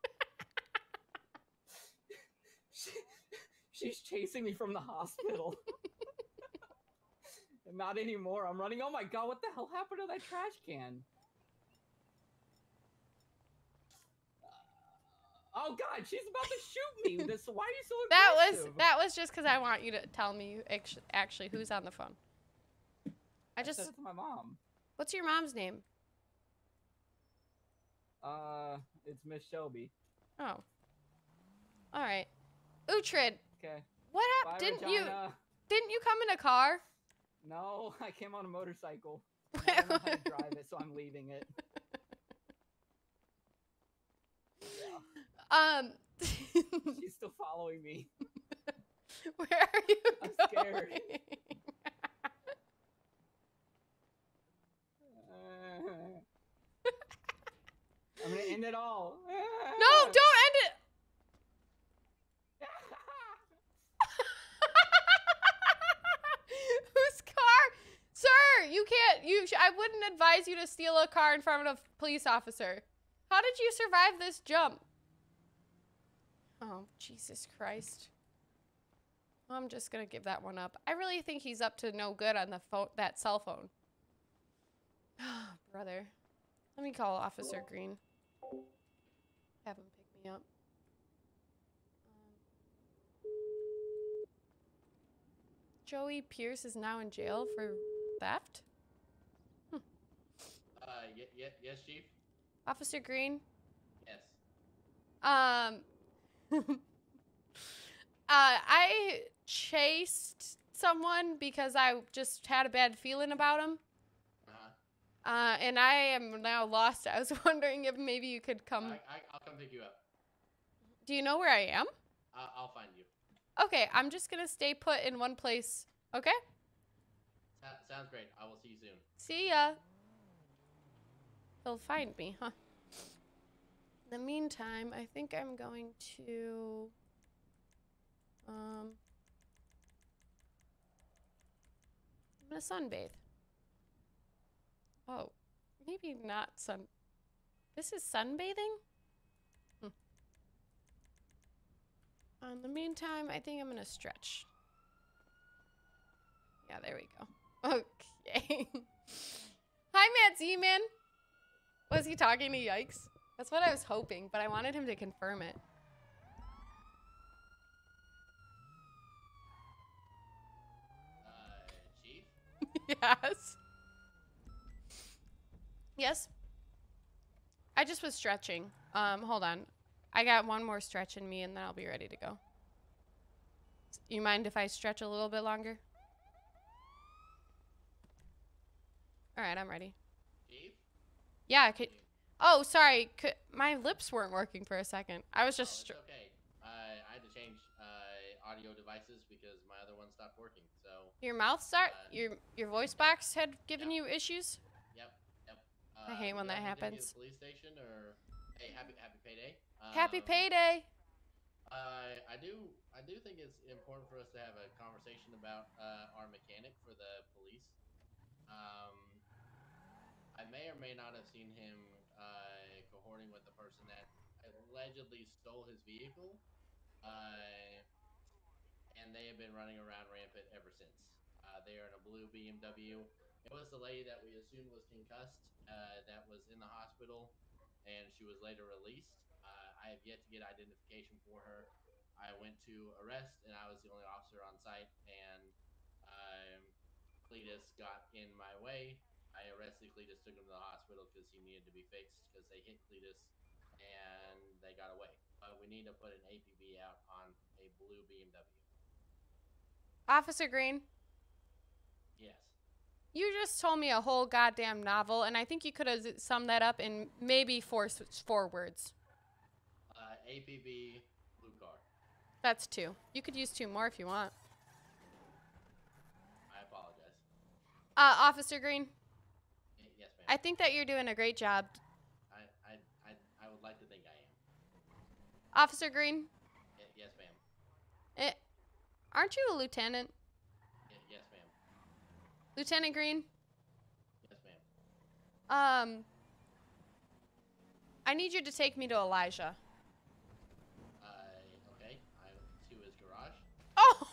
she, she's chasing me from the hospital. Not anymore. I'm running. Oh my God, what the hell happened to that trash can? Oh God, she's about to shoot me. This why are you so That was that was just because I want you to tell me actually who's on the phone. I just. said my mom. What's your mom's name? Uh, it's Miss Shelby. Oh. All right. Uhtred, Okay. what happened? Didn't you didn't you come in a car? No, I came on a motorcycle. I don't know how to drive it, so I'm leaving it. Um. She's still following me. Where are you I'm going? scared. Uh, I'm gonna end it all. No, don't end it. Whose car? Sir, you can't. You. Sh- I wouldn't advise you to steal a car in front of a police officer. How did you survive this jump? Oh, Jesus Christ. I'm just gonna give that one up. I really think he's up to no good on the phone, that cell phone. Brother, let me call Officer Green. Have him pick me up. Um, Joey Pierce is now in jail for theft. Uh, y- y- yes, Chief. Officer Green, Yes. um, uh, I chased someone because I just had a bad feeling about him. Uh-huh. Uh, and I am now lost. I was wondering if maybe you could come. I, I, I'll come pick you up. Do you know where I am? I'll, I'll find you. Okay, I'm just gonna stay put in one place. Okay? Sa- sounds great. I will see you soon. See ya. He'll find me, huh? In the meantime, I think I'm going to. Um. I'm gonna sunbathe. Oh, maybe not sun. This is sunbathing? Uh, In the meantime, I think I'm gonna stretch. Yeah, there we go. Okay. Hi, Matt Zeman. Was he talking to Yikes? That's what I was hoping, but I wanted him to confirm it. Uh, Chief? yes. Yes. I just was stretching. Um, hold on. I got one more stretch in me and then I'll be ready to go. You mind if I stretch a little bit longer? All right, I'm ready. Chief? Yeah. Could, oh, sorry. Could, my lips weren't working for a second. I was just. It's okay. I I had to change uh, audio devices because my other one stopped working. So. Your mouth start. Uh, Your your voice box had given you issues. Yep. Yep. I hate when that want me to take you to happens. police station or hey, happy happy payday. Happy Um, payday. Uh, I do. I do think it's important for us to have a conversation about uh, our mechanic for the police. Um, I may or may not have seen him uh, cohorting with the person that allegedly stole his vehicle, uh, and they have been running around rampant ever since. Uh, they are in a blue BMW. It was the lady that we assumed was concussed uh, that was in the hospital, and she was later released. Uh, I have yet to get identification for her. I went to arrest, and I was the only officer on site, and um, Cletus got in my way. I arrested Cletus, took him to the hospital because he needed to be fixed because they hit Cletus, and they got away. But we need to put an APB out on a blue BMW. Officer Green. Yes. You just told me a whole goddamn novel, and I think you could have summed that up in maybe four four words. Uh, APB blue car. That's two. You could use two more if you want. I apologize. Uh, Officer Green, Y- yes, ma'am. I think that you're doing a great job. I, I, I, I would like to think I am. Officer Green, Y- yes, ma'am. eh, aren't you a lieutenant? Y- yes, ma'am. Lieutenant Green? Yes, ma'am. Um, I need you to take me to Elijah. Uh, okay. I to his garage. Oh!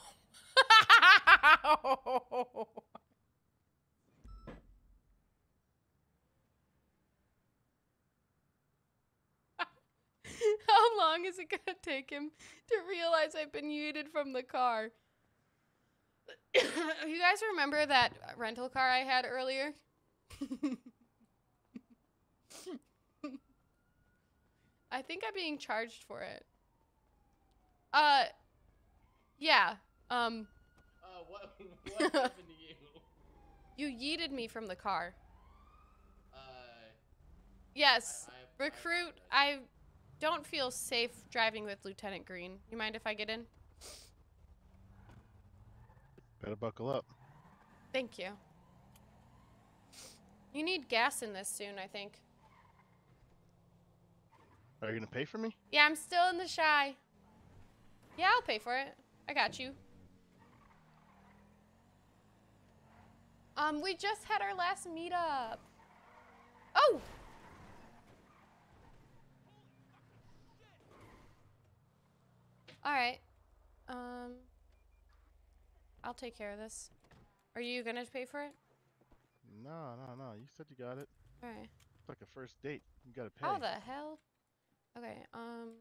How long is it gonna take him to realize I've been yeeted from the car? you guys remember that rental car I had earlier? I think I'm being charged for it. Uh, yeah. Um, Uh, what, what happened to you? you yeeted me from the car. Uh, Yes, I- I recruit. I don't feel safe driving with Lieutenant Green. You mind if I get in? Better buckle up. Thank you. You need gas in this soon, I think. Are you gonna pay for me? Yeah, I'm still in the shy. Yeah, I'll pay for it. I got you. Um, we just had our last meetup. Oh! Alright. Um, I'll take care of this. Are you gonna pay for it? No, no, no. You said you got it. Alright. It's like a first date. You gotta pay. How the hell? Okay, um,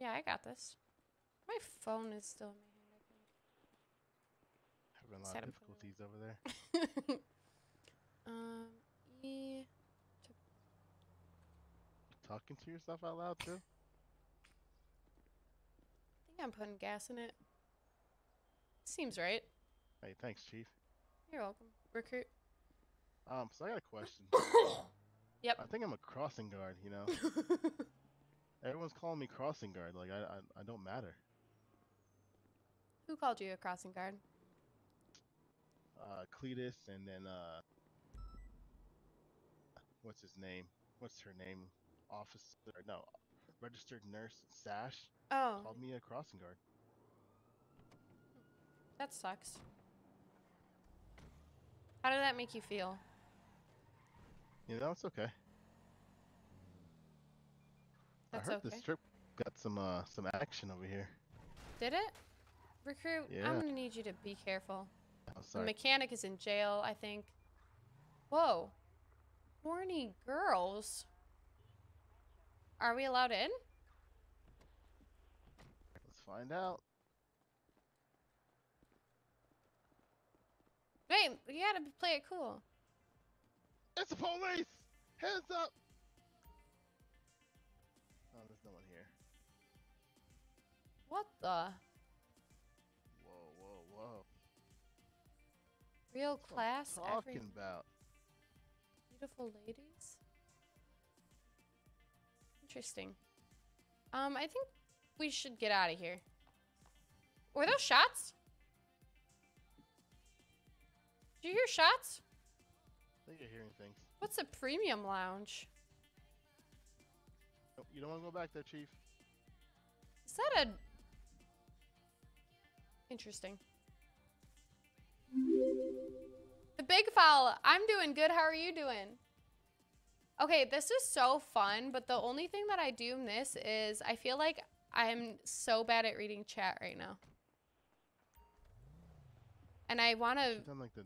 yeah, I got this. My phone is still in my hand. I think. Having a lot of difficulties over there. um, E. Talking to yourself out loud too. I'm putting gas in it. Seems right. Hey, thanks, Chief. You're welcome. Recruit. Um, so I got a question. Yep. I think I'm a crossing guard. You know. Everyone's calling me crossing guard. Like I, I, I don't matter. Who called you a crossing guard? Uh, Cletus, and then uh, what's his name? What's her name? Officer? No, registered nurse Sash. Oh. Called me a crossing guard. That sucks. How did that make you feel? You know, it's okay. That's I heard okay. the strip got some uh some action over here. Did it? Recruit, Yeah. I'm gonna need you to be careful. Oh, The mechanic is in jail, I think. Whoa. Horny girls. Are we allowed in? Let's find out. Wait, you gotta play it cool. It's the police! Hands up! Oh, there's no one here. What the? Whoa, whoa, whoa. Real That's what class, every talking about. beautiful ladies. Interesting. Um, I think we should get out of here. Were those shots? Did you hear shots? I think you're hearing things. What's a premium lounge? You don't want to go back there, Chief. Is that a interesting? The big foul. I'm doing good. How are you doing? Okay, this is so fun, but the only thing that I do miss is I feel like I'm so bad at reading chat right now. And I want to done like the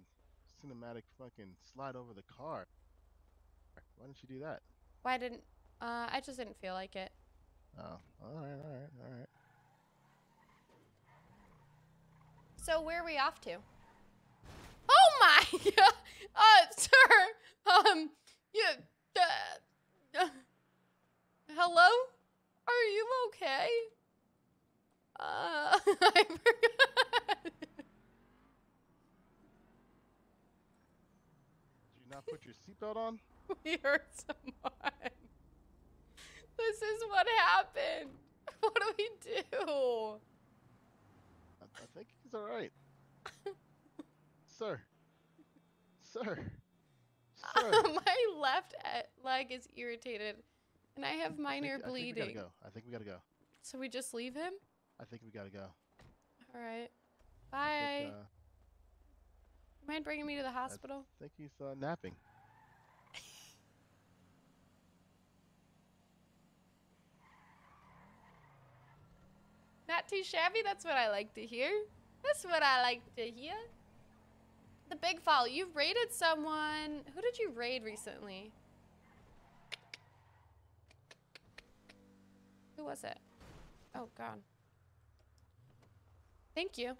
cinematic fucking slide over the car. Why didn't you do that? why didn't uh I just didn't feel like it. Oh, all right, all right, all right. So where are we off to? Oh my! uh, sir. Um, you. Uh, hello? Are you okay? Uh, I forgot. Did you not put your seatbelt on? we hurt someone. This is what happened. What do we do? I, I think he's all right. Sir. Sir. My left e- leg is irritated, and I have I minor think, I think we bleeding. gotta go. I think we gotta go. So we just leave him? I think we gotta go. All right. Bye. think, uh, You mind bringing me to the hospital? I think he's uh, napping. Not too shabby. That's what I like to hear. That's what I like to hear. The big fall. You've raided someone. Who did you raid recently? Who was it? Oh God. Thank you.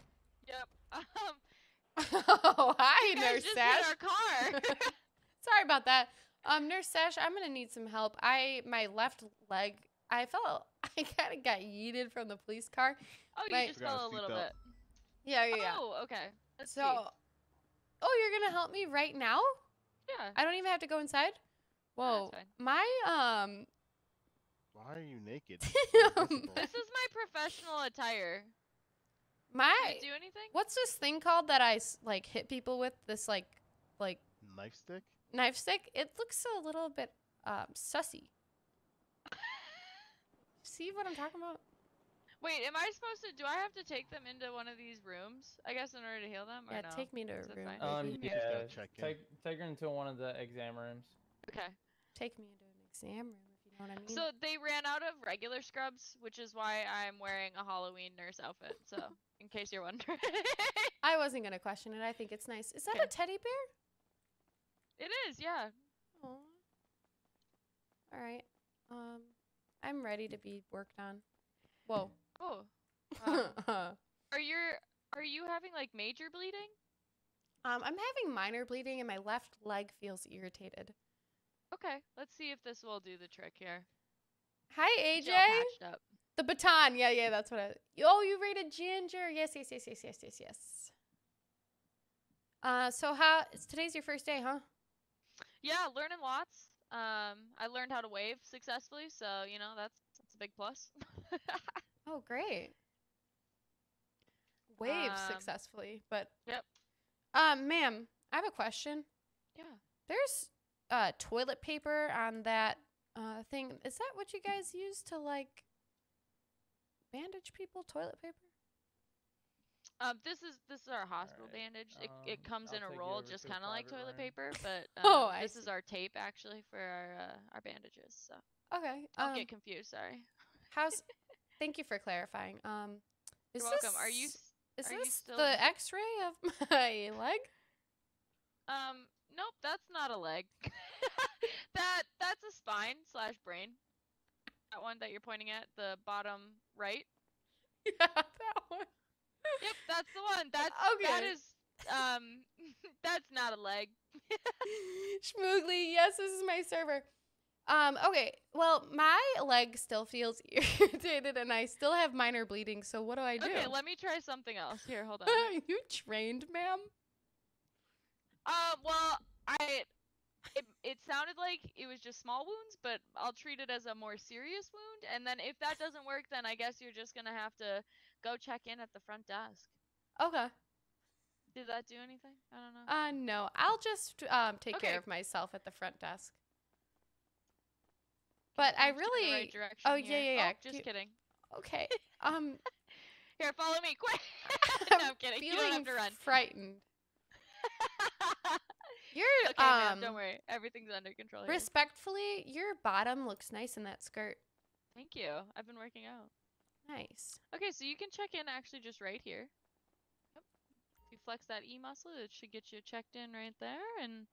Yep. Um, oh, hi, you guys Nurse just Sash. hit our car. Sorry about that. Um, Nurse Sash, I'm gonna need some help. I my left leg. I felt I kind of got yeeted from the police car. oh, you My- just fell a little bit. Yeah, yeah, yeah. Oh, okay. Let's so, see. Oh, you're gonna help me right now? Yeah. I don't even have to go inside. Whoa, fine. my um, Why are you naked? This is my professional attire. my Can I do anything? what's this thing called that I s- like hit people with? This like like Knife stick? knife stick. It looks a little bit um sussy. See what I'm talking about? Wait, am I supposed to? Do I have to take them into one of these rooms? I guess in order to heal them. Or Yeah, no? take me to a Is it room. Um, Maybe. yeah, check in. take take her into one of the exam rooms. Okay. Take me into an exam room if you know what I mean. So they ran out of regular scrubs, which is why I'm wearing a Halloween nurse outfit. So, in case you're wondering, I wasn't gonna question it. I think it's nice. Is that a teddy bear? it is. Yeah. Aw. All right. Um, I'm ready to be worked on. Whoa. Oh. Um, are you are you having like major bleeding? Um, I'm having minor bleeding and my left leg feels irritated. Okay, let's see if this will do the trick here. Hi, AJ. you all patched up. The baton. Yeah, yeah, that's what I. Oh, you rated Ginger. Yes, yes, yes, yes, yes, yes, yes. Uh, so how? Today's your first day, huh? Yeah, learning lots. Um, I learned how to wave successfully, so you know that's that's a big plus. Oh, great. Wave Um, successfully, but Yep. um, ma'am, I have a question. Yeah. There's uh toilet paper on that uh thing. Is that what you guys use to like bandage people? Toilet paper? Um, this is this is our hospital bandage. It it um, comes in I'll a roll, just kind of like toilet room. paper, but um, Oh, I this is our tape actually for our uh, our bandages. So Okay. I'll Um, get confused. Sorry. how's? Thank you for clarifying. Um, is You're welcome. Are you Is are you this still the? X-ray of my leg? Um, nope, that's not a leg. that that's a spine slash brain. That one that you're pointing at, the bottom right. yeah, that one. Yep, that's the one. That's Okay. is um that's not a leg. Schmoogly, yes, this is my server. Um, okay, well, my leg still feels irritated and I still have minor bleeding, so what do I do? Okay, let me try something else. Here, hold on. Are you trained, ma'am? Uh, well, I it, it sounded like it was just small wounds, but I'll treat it as a more serious wound. And then if that doesn't work, then I guess you're just gonna have to go check in at the front desk. Okay. Did that do anything? I don't know. Uh, no, I'll just um take Okay. care of myself at the front desk. But I really. right direction oh yeah, here. yeah, yeah. Oh, just kidding. Okay. Um, Here, follow me, quick. no, I'm kidding. You don't have to run. frightened. You're okay, um don't worry. Everything's under control here. respectfully, your bottom looks nice in that skirt. Thank you. I've been working out. Nice. Okay, so you can check in actually just right here. Yep. If you flex that E muscle, it should get you checked in right there, and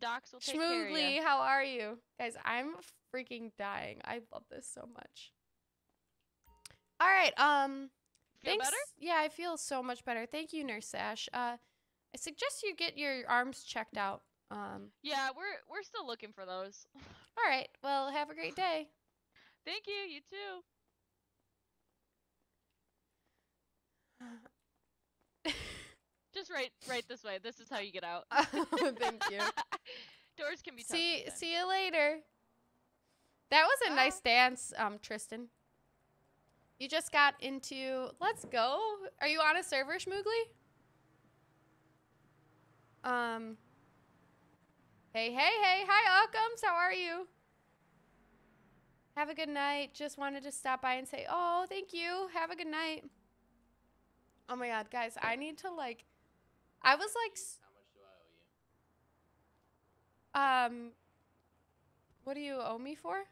docs will take care of how are you? Guys, I'm freaking dying. I love this so much. All right, um Feel thanks. better? Yeah, I feel so much better. Thank you, Nurse Sash. Uh I suggest you get your arms checked out. Um Yeah, we're we're still looking for those. all right. Well, have a great day. Thank you. You too. Just right right this way. This is how you get out. Thank you. Doors can be tough see sometimes. see you later. That was a nice dance, um Tristan. You just got into Let's go. Are you on a server, Schmoogly? Um Hey, hey, hey. Hi, Occams. How are you? Have a good night. Just wanted to stop by and say, "Oh, thank you. Have a good night." Oh my god, guys, I need to like I was like How much do I owe you? um What do you owe me for?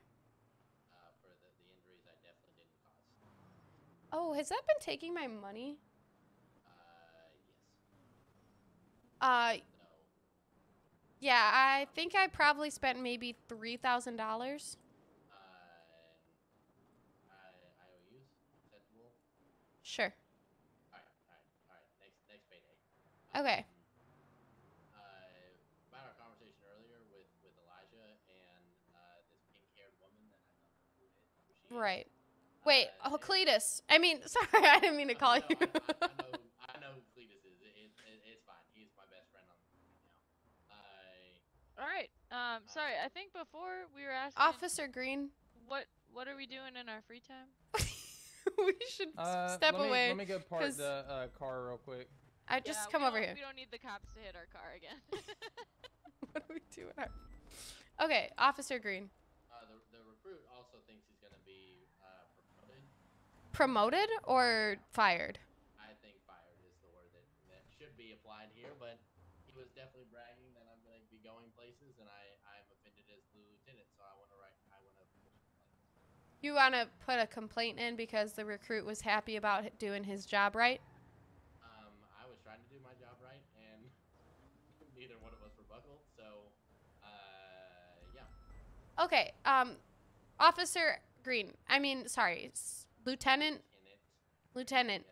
Uh, for the, the injuries I definitely didn't cause. Oh, has that been taking my money? Uh, yes. Uh Yeah, I think I probably spent maybe $3,000. Uh, I, I owe you. Acceptable. Sure. She is. Right. Wait, oh, Cletus. I mean, sorry, I didn't mean to call you. I know, I know who Cletus is. It, it, it, it's fine. He's my best friend on right now. Uh, All right. Um, sorry. I think before we were asking Officer Green, what what are we doing in our free time? we should Uh, step let me, away. Let me go park 'cause the uh, car real quick. I just Yeah, come over here. We don't need the cops to hit our car again. what do we do? in Okay, Officer Green. uh, the the recruit also thinks he's gonna be uh, promoted. Promoted or fired? I think fired is the word that, that should be applied here, but he was definitely bragging that I'm going to be going places, and I, I'm offended as the lieutenant, so I want to write, I want to You want to put a complaint in because the recruit was happy about doing his job right? Um, I was trying to do my job right, and neither one of us were buckled, so, uh, yeah. Okay, um, Officer Green. I mean, sorry, Lieutenant. Lieutenant.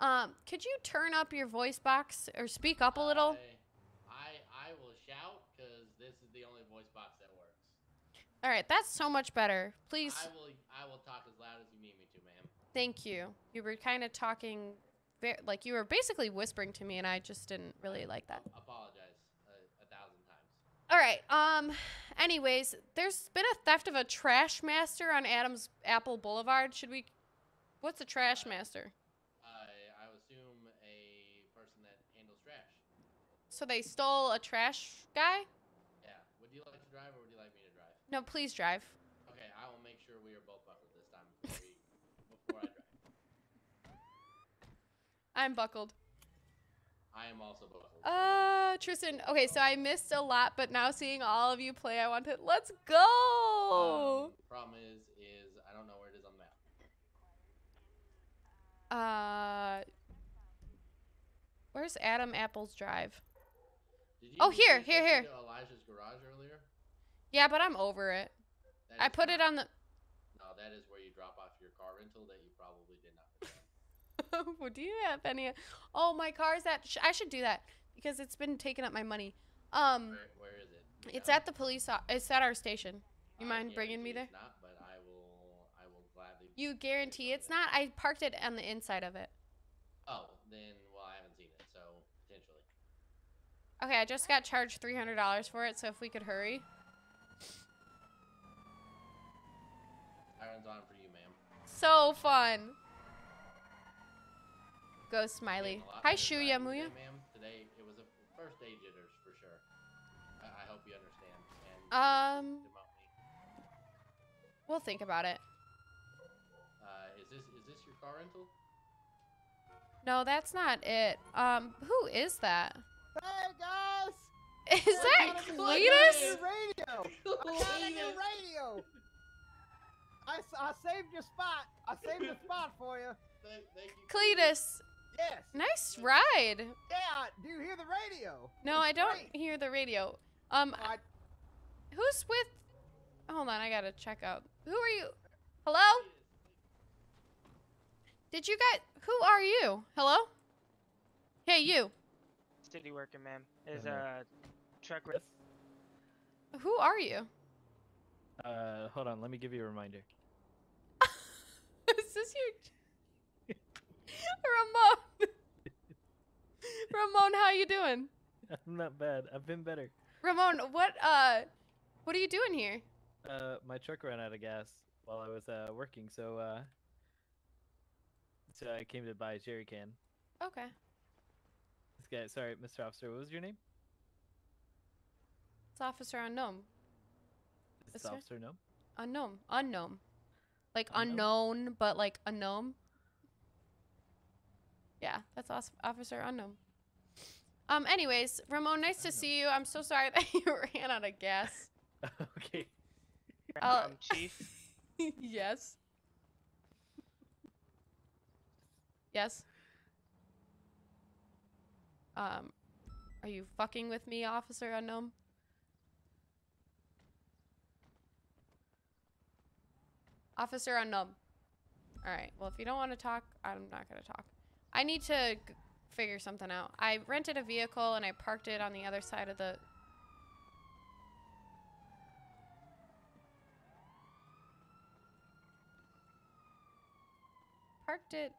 Um, could you turn up your voice box or speak up a little? I, I will shout, because this is the only voice box that works. All right, that's so much better. Please, I will, I will talk as loud as you need me to, ma'am. thank you. You were kind of talking, like you were basically whispering to me, and I just didn't really like that. Apologize a, a thousand times. All right. Um. Anyways, there's been a theft of a trash master on Adams Apple Boulevard. Should we? What's a trash master? I, I assume a person that handles trash. So they stole a trash guy? Yeah. Would you like to drive, or would you like me to drive? No, please drive. Okay, I will make sure we are both buckled this time before, we, before I drive. I'm buckled. I am also buckled. Uh, Tristan. Okay, so I missed a lot, but now seeing all of you play, I want to. Let's go. Um, problem is, is I don't know where it is on the map. Uh, where's Adam Apple's drive? Did you Oh, here, here, here. To Elijah's garage earlier. Yeah, but I'm over it. That I put it on the. No, that is where you drop off your car rental that you probably did not. return. Well, do you have any? Oh, my car's at. Sh- I should do that because it's been taking up my money. Um, Where, where is it? it's at the police. O- it's at our station. You I mind bringing me there? It's not, but I will. I will gladly. You guarantee it's not? I parked it on the inside of it. Oh, then well, I haven't seen it, so potentially. Okay, I just got charged three hundred dollars for it. So if we could hurry. Irons on for you, ma'am. So fun. Go Smiley. Gained a lot Hi Shuya driving Muya. Ma'am. Today it was a first day jitters for sure. I, I hope you understand. And Um, me. we'll think about it. Uh, is this is this your car rental? No, that's not it. Um, who is that? Hey guys! Is I that got a new- Cletus? I got a new radio. I got a new radio. I, s- I saved your spot. I saved the spot for you. Thank, thank you. Cletus. Yes. Nice ride. Yeah. Do you hear the radio? No, It's I don't great. hear the radio. Um, I, who's with? Hold on, I gotta check out. Who are you? Hello? Did you guys? Who are you? Hello? Hey, you. City worker, ma'am. Is Uh-huh. uh truck. with. Who are you? Uh, hold on. Let me give you a reminder. Is this your Ramon? Ramon, how you doing? I'm not bad. I've been better. Ramon, what uh, what are you doing here? Uh, my truck ran out of gas while I was uh working, so uh, so I came to buy a jerry can. Okay. This guy, sorry, Mr. Officer, what was your name? It's Officer Unknown. Mister? Officer No? Unknown. Unknown. Like Unknown? unknown, but like gnome. Yeah, that's Os- Officer Unknown. Um. Anyways, Ramon, nice to see you. I'm so sorry that you ran out of gas. okay. Uh, Um, chief. yes. Yes. Um, are you fucking with me, Officer Unknown? Officer Unknown. All right. Well, if you don't want to talk, I'm not gonna talk. I need to g- figure something out. I rented a vehicle and I parked it on the other side of the. Parked it.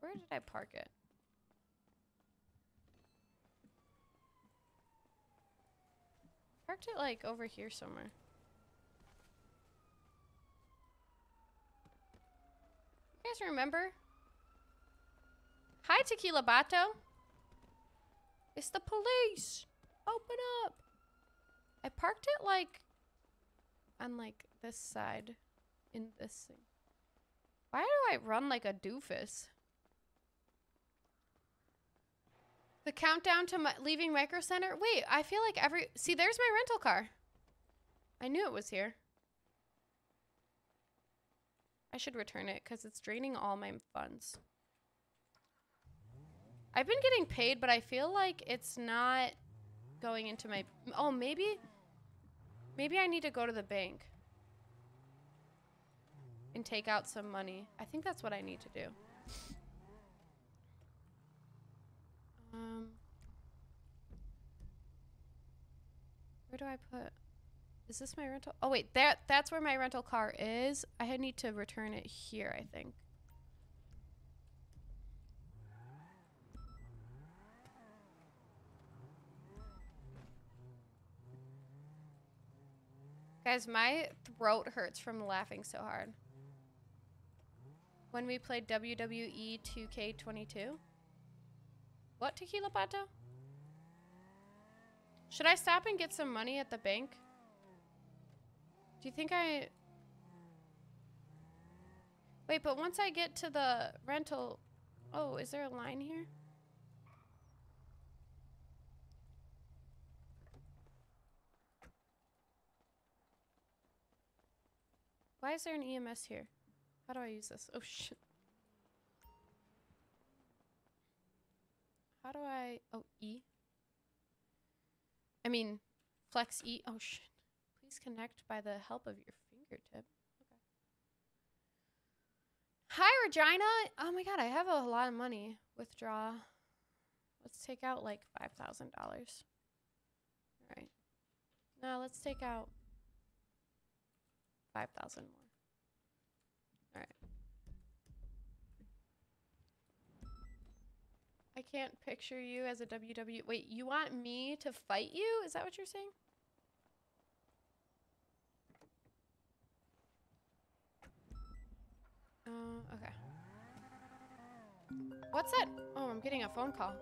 Where did I park it? Parked it like over here somewhere. You guys remember? Hi, Tequila Bato. It's the police. Open up. I parked it like on like this side in this thing. Why do I run like a doofus? The countdown to mi- leaving Micro Center? Wait, I feel like every. See, there's my rental car. I knew it was here. I should return it because it's draining all my funds. I've been getting paid, but I feel like it's not going into my. Oh, maybe. Maybe I need to go to the bank and take out some money. I think that's what I need to do. Um, where do I put? Is this my rental? Oh wait, that that's where my rental car is. I need to return it here, I think. Guys, my throat hurts from laughing so hard. When we played WWE 2K22? What, Tequila Pato? Should I stop and get some money at the bank? Do you think I. Wait, but once I get to the rental. Oh, is there a line here? Why is there an EMS here? How do I use this? Oh shit. How do I oh E? I mean flex E oh shit. Please connect by the help of your fingertip. Okay. Hi Regina! Oh my god, I have a lot of money. Withdraw. Let's take out like five thousand dollars. Alright. Now let's take out five thousand more. Alright. I I can't picture you as a WW. Wait, you want me to fight you? Is that what you're saying? Uh, okay. What's that? Oh, I'm getting a phone call.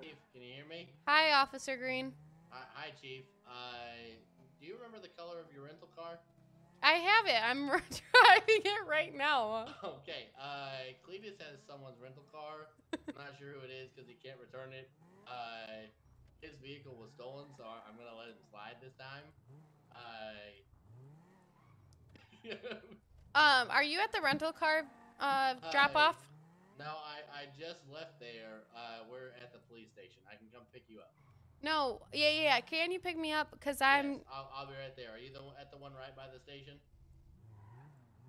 Chief, can you hear me? Hi, Officer Green. Hi, hi Chief. Uh, do you remember the color of your rental car? I have it. I'm driving it right now. Okay. Uh, Cletus has someone's rental car. I'm not sure who it is because he can't return it. Uh, his vehicle was stolen, so I'm gonna let him slide this time. Uh, Um, are you at the rental car uh, drop off? no, I I just left there. Uh, we're at the police station. I can come pick you up. No. Yeah, yeah. yeah. Can you pick me up? Cause I'm. I'll, I'll be right there. Are you the, at the one right by the station?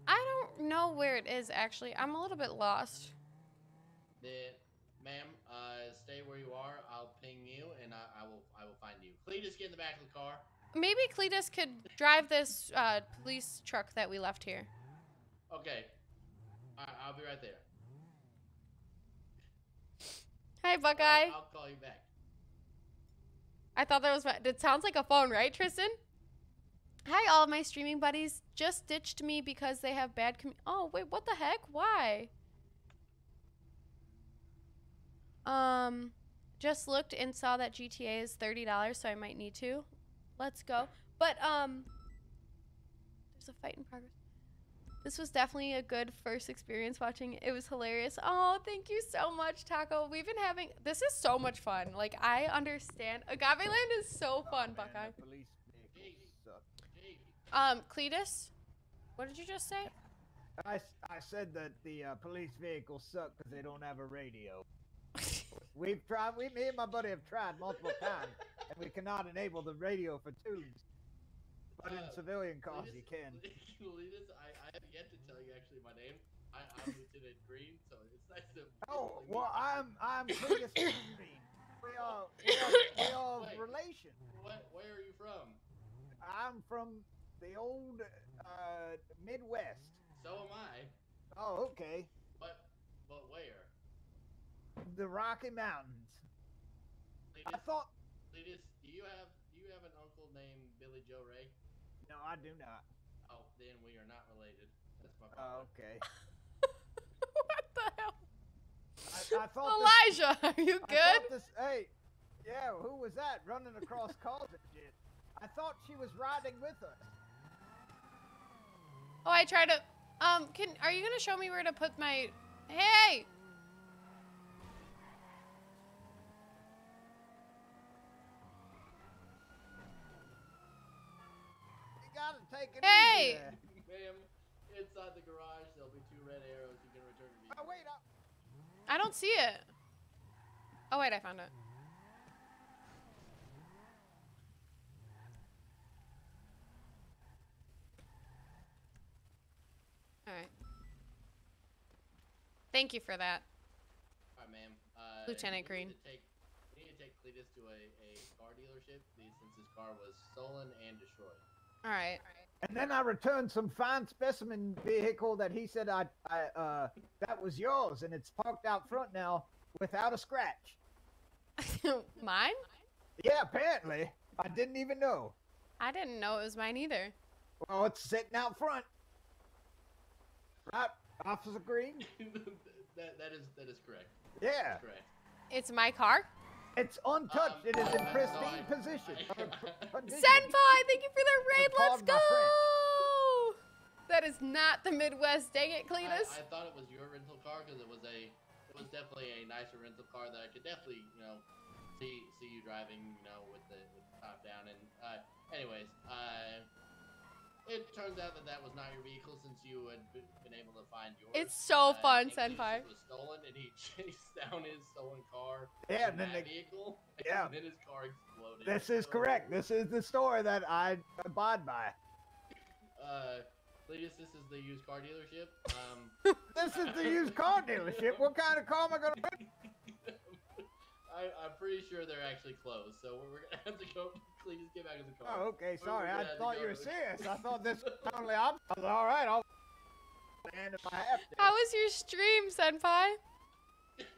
I don't know where it is actually. I'm a little bit lost. Then, ma'am, uh, stay where you are. I'll ping you, and I, I will I will find you. Cletus, get in the back of the car. Maybe Cletus could drive this uh, police truck that we left here. Okay. I, I'll be right there. Hi, Buckeye. I'll call you back. I thought that was my. It sounds like a phone, right, Tristan? Hi, all of my streaming buddies. Just ditched me because they have bad commu- Oh, wait, what the heck? Why? Um, just looked and saw that GTA is $30, so I might need to. Let's go. But, um, there's a fight in progress. This was definitely a good first experience watching. It was hilarious. Oh, thank you so much, Taco. We've been having this is so much fun. Like I understand. Agaveland is so fun, Buckeye. Police vehicles suck. Um, Cletus, what did you just say? I, I said that the uh, police vehicles suck because they don't have a radio. We've tried. We, me and my buddy have tried multiple times, and we cannot enable the radio for tunes. But in Uh, civilian cars, you can. Cletus, I, Yet to tell you actually my name. I, I'm Lieutenant Green, so it's nice to. Oh well, I'm I'm Cletus Green. We are we are, we are Wait. relation. What? Where are you from? I'm from the old uh, Midwest. So am I. Oh, okay. But but where? The Rocky Mountains. I thought. Cletus, do you have do you have an uncle named Billy Joe Ray? No, I do not. Oh, then we are not related. That's my Oh, okay. what the hell? I, I thought Elijah, are you good? thought this, hey, yeah, who was that running across calls and? I thought she was riding with us. Oh, I tried to. Um, can are you gonna show me where to put my? Hey. You gotta take it Hey! Easy there. Ma'am, inside the garage there'll be two red arrows. You can return to me. Oh, wait, I, I don't see it. Oh wait, I found it. All right. Thank you for that. All right, ma'am. Uh, Lieutenant Green. take- We need to take Cletus to a, a car dealership please, since his car was stolen and destroyed. All right. And then I returned some fine specimen vehicle that he said I, I uh, that was yours, and it's parked out front now without a scratch. Mine? Yeah, apparently. I didn't even know. I didn't know it was mine either. Well, it's sitting out front. Right, Officer Green? that that is that is correct. Yeah. That's correct. It's my car. It's untouched. it is in I- pristine I- position. Condition. Senpai, thank you for the raid. Let's go. That is not the Midwest. Dang it, Cletus. I, I thought it was your rental car because it was a it was definitely a nicer rental car that I could definitely you know see see you driving you know with the, with the top down and uh, anyways uh, it turns out that that was not your vehicle since you had b- been able to find yours. It's so Uh, fun, Senpai. Cletus Senpai. was stolen and he chased down his stolen car. Yeah, and then that they- vehicle. yeah. And then his car exploded. This is So, correct. This is the story that I abide by. Uh, Cletus, this is the used car dealership. Um. This is the used car dealership. What kind of car am I gonna rent? I, I'm pretty sure they're actually closed, so we're, we're gonna have to go. Please get back in the car. Oh, okay. Sorry, I gonna have to thought you were the- serious. I thought this was totally opposite. All right, I'll. van if I have to. How was your stream, Senpai?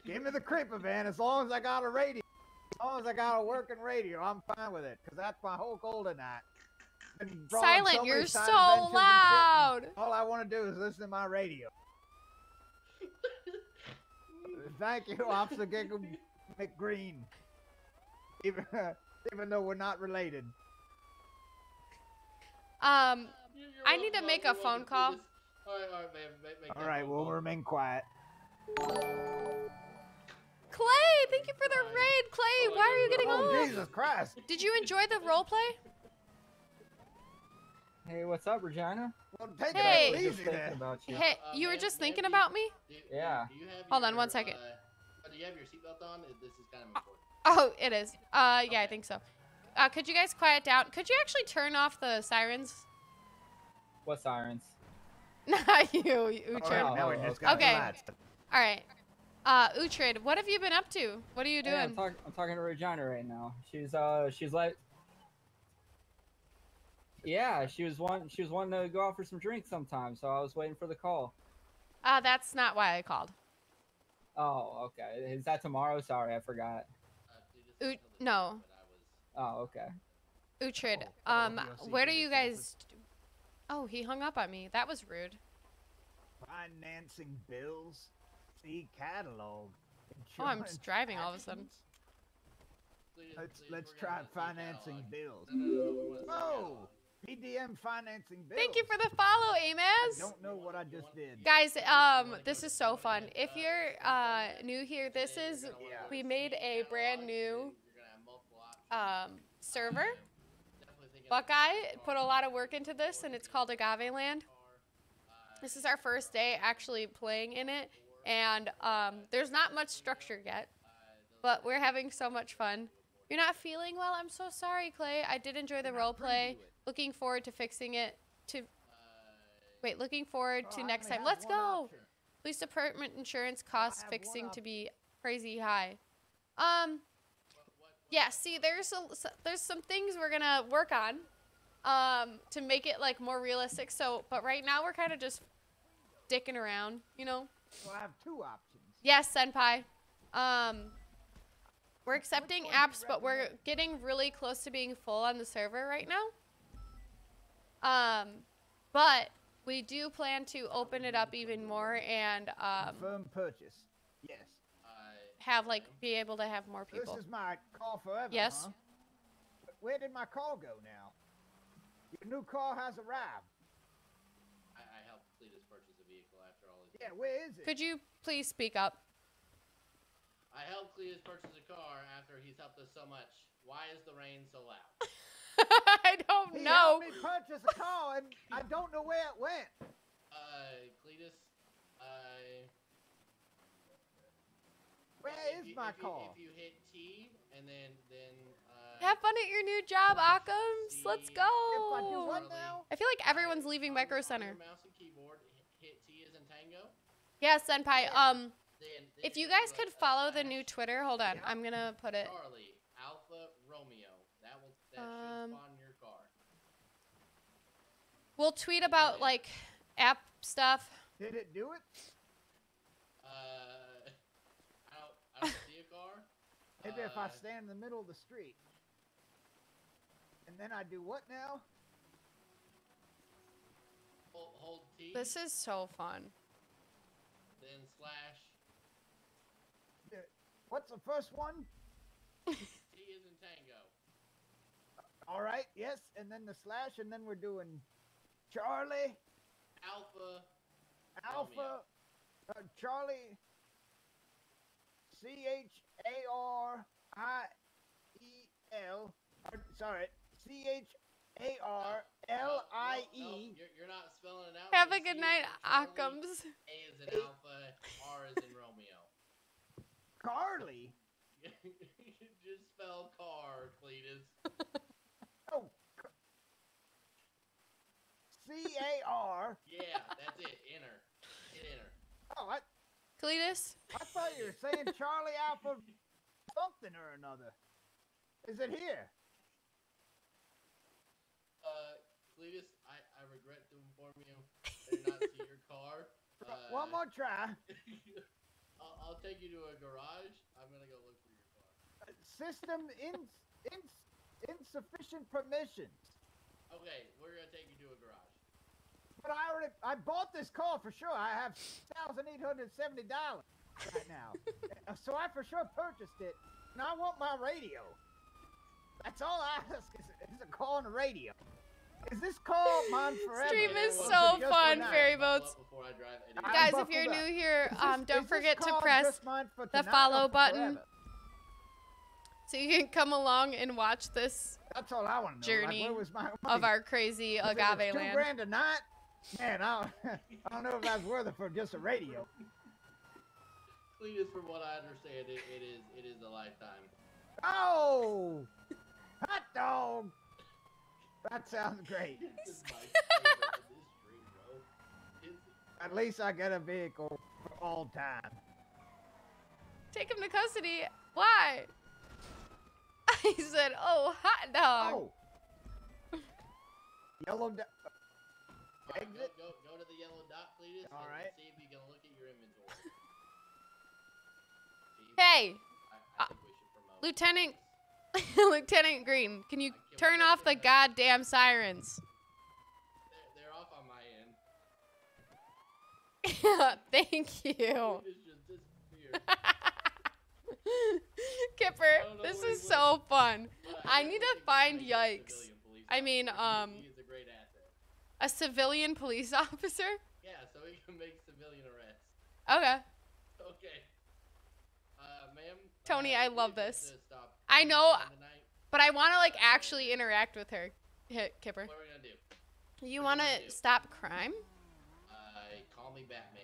Give me the creeper van as long as I got a radio. As long as I got a working radio, I'm fine with it. Cause that's my whole goal tonight. Silent, many you're so adventures and shit, and loud. All I want to do is listen to my radio. Thank you, Officer Giggle McGreen. Even even though we're not related. Um, I need to make a phone call. All right, all right, man. Make, make All that right, phone we'll remain quiet. Clay, thank you for the raid, Clay. Why are you getting Oh, off? Jesus Christ. Did you enjoy the role play? Hey, what's up, Regina? Well, take Hey. I was about you. Hey, you were just thinking about me? Yeah. Do you have Hold on your, one second. Oh, do you have your seatbelt on? This is kind of important. Oh, it is. Uh, yeah, I think so. Uh, could you guys quiet down? Could you actually turn off the sirens? What sirens? Not you, Uhtred. Oh, now we just okay. All right. Uh, Uhtred, what have you been up to? What are you doing? Hey, I'm, talk- I'm talking to Regina right now. She's uh, she's like, yeah, she was one. She was wanting to go out for some drinks sometime, so I was waiting for the call. Uh, that's not why I called. Oh, okay. Is that tomorrow? Sorry, I forgot. U- no, Oh, okay. Uhtred. Oh, Um, where who do you guys? Oh, he hung up on me. That was rude. Financing bills. See catalog. Oh, I'm just driving all of a sudden. Let's let's try financing bills. Oh, PDM financing bills. Thank you for the follow, I Amaz. don't know what I just did. Guys, um, this is so fun. If you're uh new here, this is we made a brand new um server. Buckeye put a lot of work into this, and it's called Agaveland. This is our first day actually playing in it, and um, there's not much structure yet, but we're having so much fun. You're not feeling well. I'm so sorry, Clay. I did enjoy the role play. Looking forward to fixing it. To wait, looking forward to next time. Let's go. Police department insurance costs fixing to be crazy high. Um, yeah. See, there's a, there's some things we're gonna work on, um, to make it like more realistic. So, but right now we're kind of just dicking around, you know. So I have two options. Yes, Senpai. Um, we're accepting apps, but we're getting really close to being full on the server right now. Um, but we do plan to open it up even more and um, Firm purchase. Yes. have like be able to have more people. This is my call forever. Yes. huh? Where did my call go now? Your new call has arrived. I, I helped Cletus purchase a vehicle after all his. Yeah, where is it? Could you please speak up? I helped Cletus purchase a car after he's helped us so much. Why is the rain so loud? I don't He know. helped me purchase a call, and I don't know where it went. Uh, Cletus, uh. Where if is you- my if you- call? If you hit T and then then uh. Have fun at your new job, Occams. Let's go. If I do now? I feel like everyone's leaving Micro Center. Mouse and keyboard. Hit, hit T as in Tango. Yes, Senpai. Um, Then, then if you guys could follow the new Twitter, hold on. I'm gonna put it. Charlie Alpha Romeo. That Um, should spawn your car. We'll tweet about like app stuff. Did it do it? Uh, I don't I don't see a car. Maybe if I Uh, stand in the middle of the street. And then I do what now? Hold, hold T. This is so fun. Then slash Uh, What's the first one? T is in Tango. All right, yes, and then the slash, and then we're doing Charlie, Alpha. Alpha, uh, Charlie, C H A R I E L, sorry, C H A R L I No, no, E. you're, you're not spelling it out. Have a good C night, in Occams. A is in Alpha. R is in Romeo. Carly. Just spell car, Cletus. Oh. C A R. Yeah, that's it. Enter. Hit enter. Oh, I, Cletus. I thought you were saying Charlie Alpha something or another. Is it here? Uh, Cletus, I, I regret to inform you, I did not see your car. one more try. I'll, I'll take you to a garage. I'm gonna go look for your car. System in, in, insufficient permissions. Okay, we're gonna take you to a garage. But I already I bought this car for sure. I have thousand eight hundred seventy dollars right now, Uh, so I for sure purchased it. And I want my radio. That's all I ask is, is a call and a radio. Is this call mine forever? Stream is so it fun, tonight? ferry boats. Before I drive I'm Guys, if you're up. new here, um, this- don't forget to press for the follow button forever? so you can come along and watch this That's all I want to know. journey like, where was my of our crazy If it was agave two grand a night, man, I don't, I don't know if that's worth it for just a radio. Cletus, from what I understand, it, it is it is a lifetime. Oh, hot dog. That sounds great. This is my favorite in this stream, bro. It's- At least I get a vehicle for all time. Take him to custody. Why? he said, "Oh, hot dog." Oh. Yellow. Do- Alright, Exit. Go, go, go to the yellow dot, Cletus, All and right. see if you can look at your inventory. Hey, I, I Uh, think we should promote. Lieutenant Lieutenant Green, can you turn off the goddamn sirens? They're, they're off on my end. Thank you. Cletus just disappeared. Kipper, this is so fun. I need to find Yikes. I mean, officer. um, he is a great asset. A civilian police officer? Yeah, so he can make civilian arrests. Okay. Okay. Uh, ma'am. Tony, uh, I love this. stop I know, but I want to like actually interact with her. Hit Kipper. What are we gonna do? You want are we gonna stop crime? Uh, call me Batman.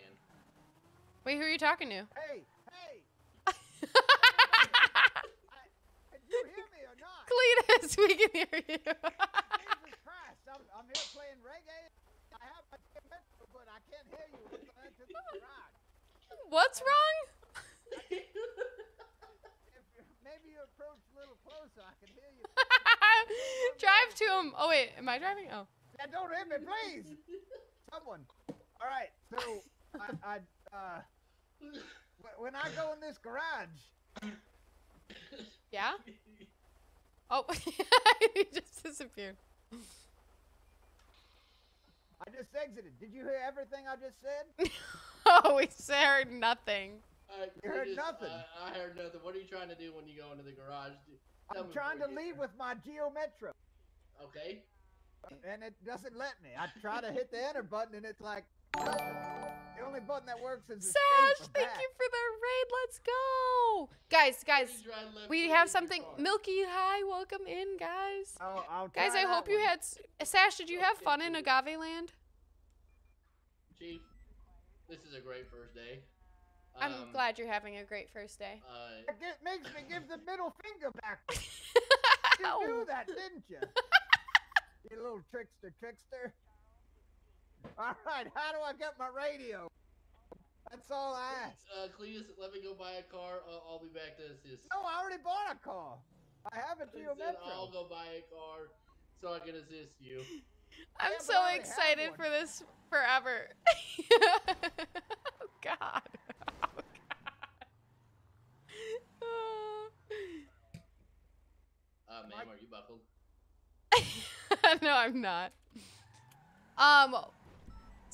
Wait, who are you talking to? Hey, hey. Did you hear me or not? Cletus, we can hear you. I'm, I'm here playing reggae. I have my instrumental, but I can't hear you. It's going to the garage. What's wrong? If maybe you approach a little closer, I can hear you. Drive to him. Oh wait, am I driving? Oh. Yeah, don't hit me, please. Someone. All right, so I, I uh, when I go in this garage, Yeah? Oh, he just disappeared. I just exited. Did you hear everything I just said? Oh, we heard nothing. Uh, You heard Cletus, nothing. Uh, I heard nothing. What are you trying to do when you go into the garage? Tell I'm trying to leave get with my Geo Metro. Okay. and it doesn't let me. I try to hit the enter button, and it's like nothing. The only button that works is Sash, thank back. you for the raid. Let's go. Guys, guys, Please drive left we have you get in something. Milky, hi, welcome in, guys. I'll, I'll Guys, I that hope you had. Sash, did you have fun in Agaveland? Chief, this is a great first day. I'm Um, glad you're having a great first day. Uh, It makes me give the middle finger back. You Ow. knew that, didn't you? you little trickster, trickster. All right, how do I get my radio? That's all I ask. uh, Cletus, let me go buy a car. Uh, I'll be back to assist. No, I already bought a car. I have a Geo said I'll go buy a car so I can assist you. I'm Yeah, so I already have excited for this forever. oh God. Oh Uh, ma'am, are you buckled? God. no, I'm not. Um,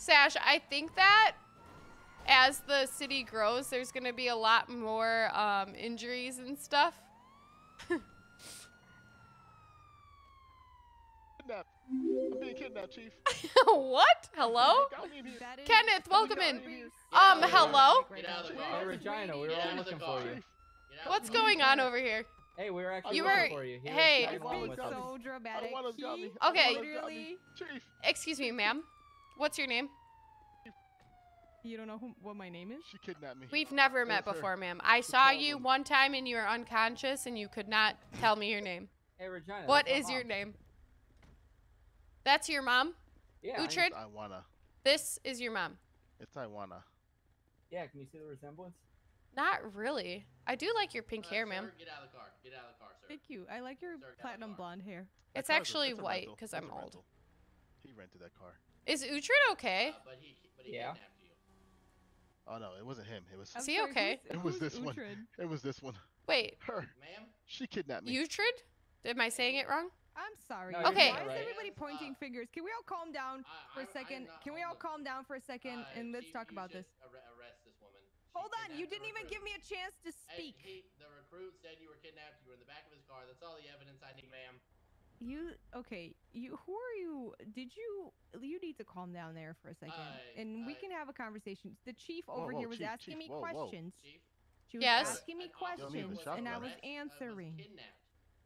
Sash, I think that as the city grows, there's gonna be a lot more um injuries and stuff. Kidnapped. I'm being kidnapped, Chief. what? Hello? Got me in here. That is Kenneth, welcome in. Got me in here. Um, Get out of the hello? car. Get out of the Where car. is Regina, we were all out of the looking for you. What's of the car. going on over here? Hey, we were actually You looking were- for you. He hey. tagging along being so dramatic. He Okay. wanna got me. literally, Chief. Excuse me, ma'am. What's your name? you don't know who, what my name is? She kidnapped me. We've never met her. before, ma'am. I saw you problem. one time and you were unconscious and you could not tell me your name. Hey, Regina. What that's my is your name? That's your mom? Yeah. I- Uhtred? I wanna. This is your mom. It's I wanna. Yeah, can you see the resemblance? Not really. I do like your pink Uh, hair, sir, ma'am. Get out of the car. Get out of the car, sir. Thank you. I like your Sir, get out of the platinum blonde hair. That It's actually it's a white because I'm old. rental. He rented that car. Is Uhtred okay? Uh, but he, but he Yeah. kidnapped you. Oh no, it wasn't him. It was. Is he sorry, okay? It was who's this one. It was this one. Wait, Her. Ma'am. She kidnapped me. Uhtred? Am I saying it wrong? I'm sorry. No, Okay. Why is right. everybody pointing fingers? Can we all calm down for a second? Can we all calm down for a second Uh, and let's talk about this? arrest this woman. Hold on, you didn't even give me a chance to Hey, speak. he, the recruit said you were kidnapped. You were in the back of his car. That's all the evidence I need, ma'am. You okay? You who are you? Did you? You need to calm down there for a second, Uh, and we uh, can have a conversation. The chief over whoa, here was chief, asking chief, me whoa, whoa. questions. Chief? She was Yes? asking me questions, was and I was arrested, uh, was answering.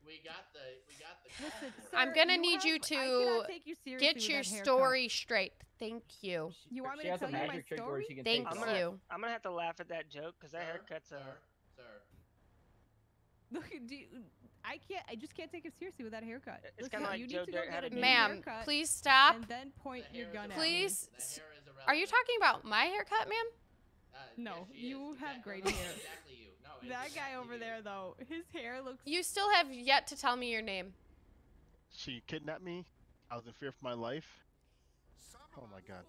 We got the we got the Listen, for it. I'm gonna you need have- you to take you get your story straight. Thank you. You want me to tell you my magic trick where story? Thank take I'm gonna, you. I'm gonna have to laugh at that joke because that Sir, haircut's a. sir, sir. Look, do you, I can't. I just can't take it seriously with that haircut. It's Listen, kinda like you Joe need to go Dirt get had a a new Ma'am, haircut please stop. and then point The your gun is at me. Please. The s- hair is Are you talking about my haircut, ma'am? Uh, No, yes, she is. you have Exact- great hair. Exactly you. No, it's That guy exactly over you. there, though, his hair looks. You still have yet to tell me your name. She kidnapped me. I was in fear for my life. Oh my god.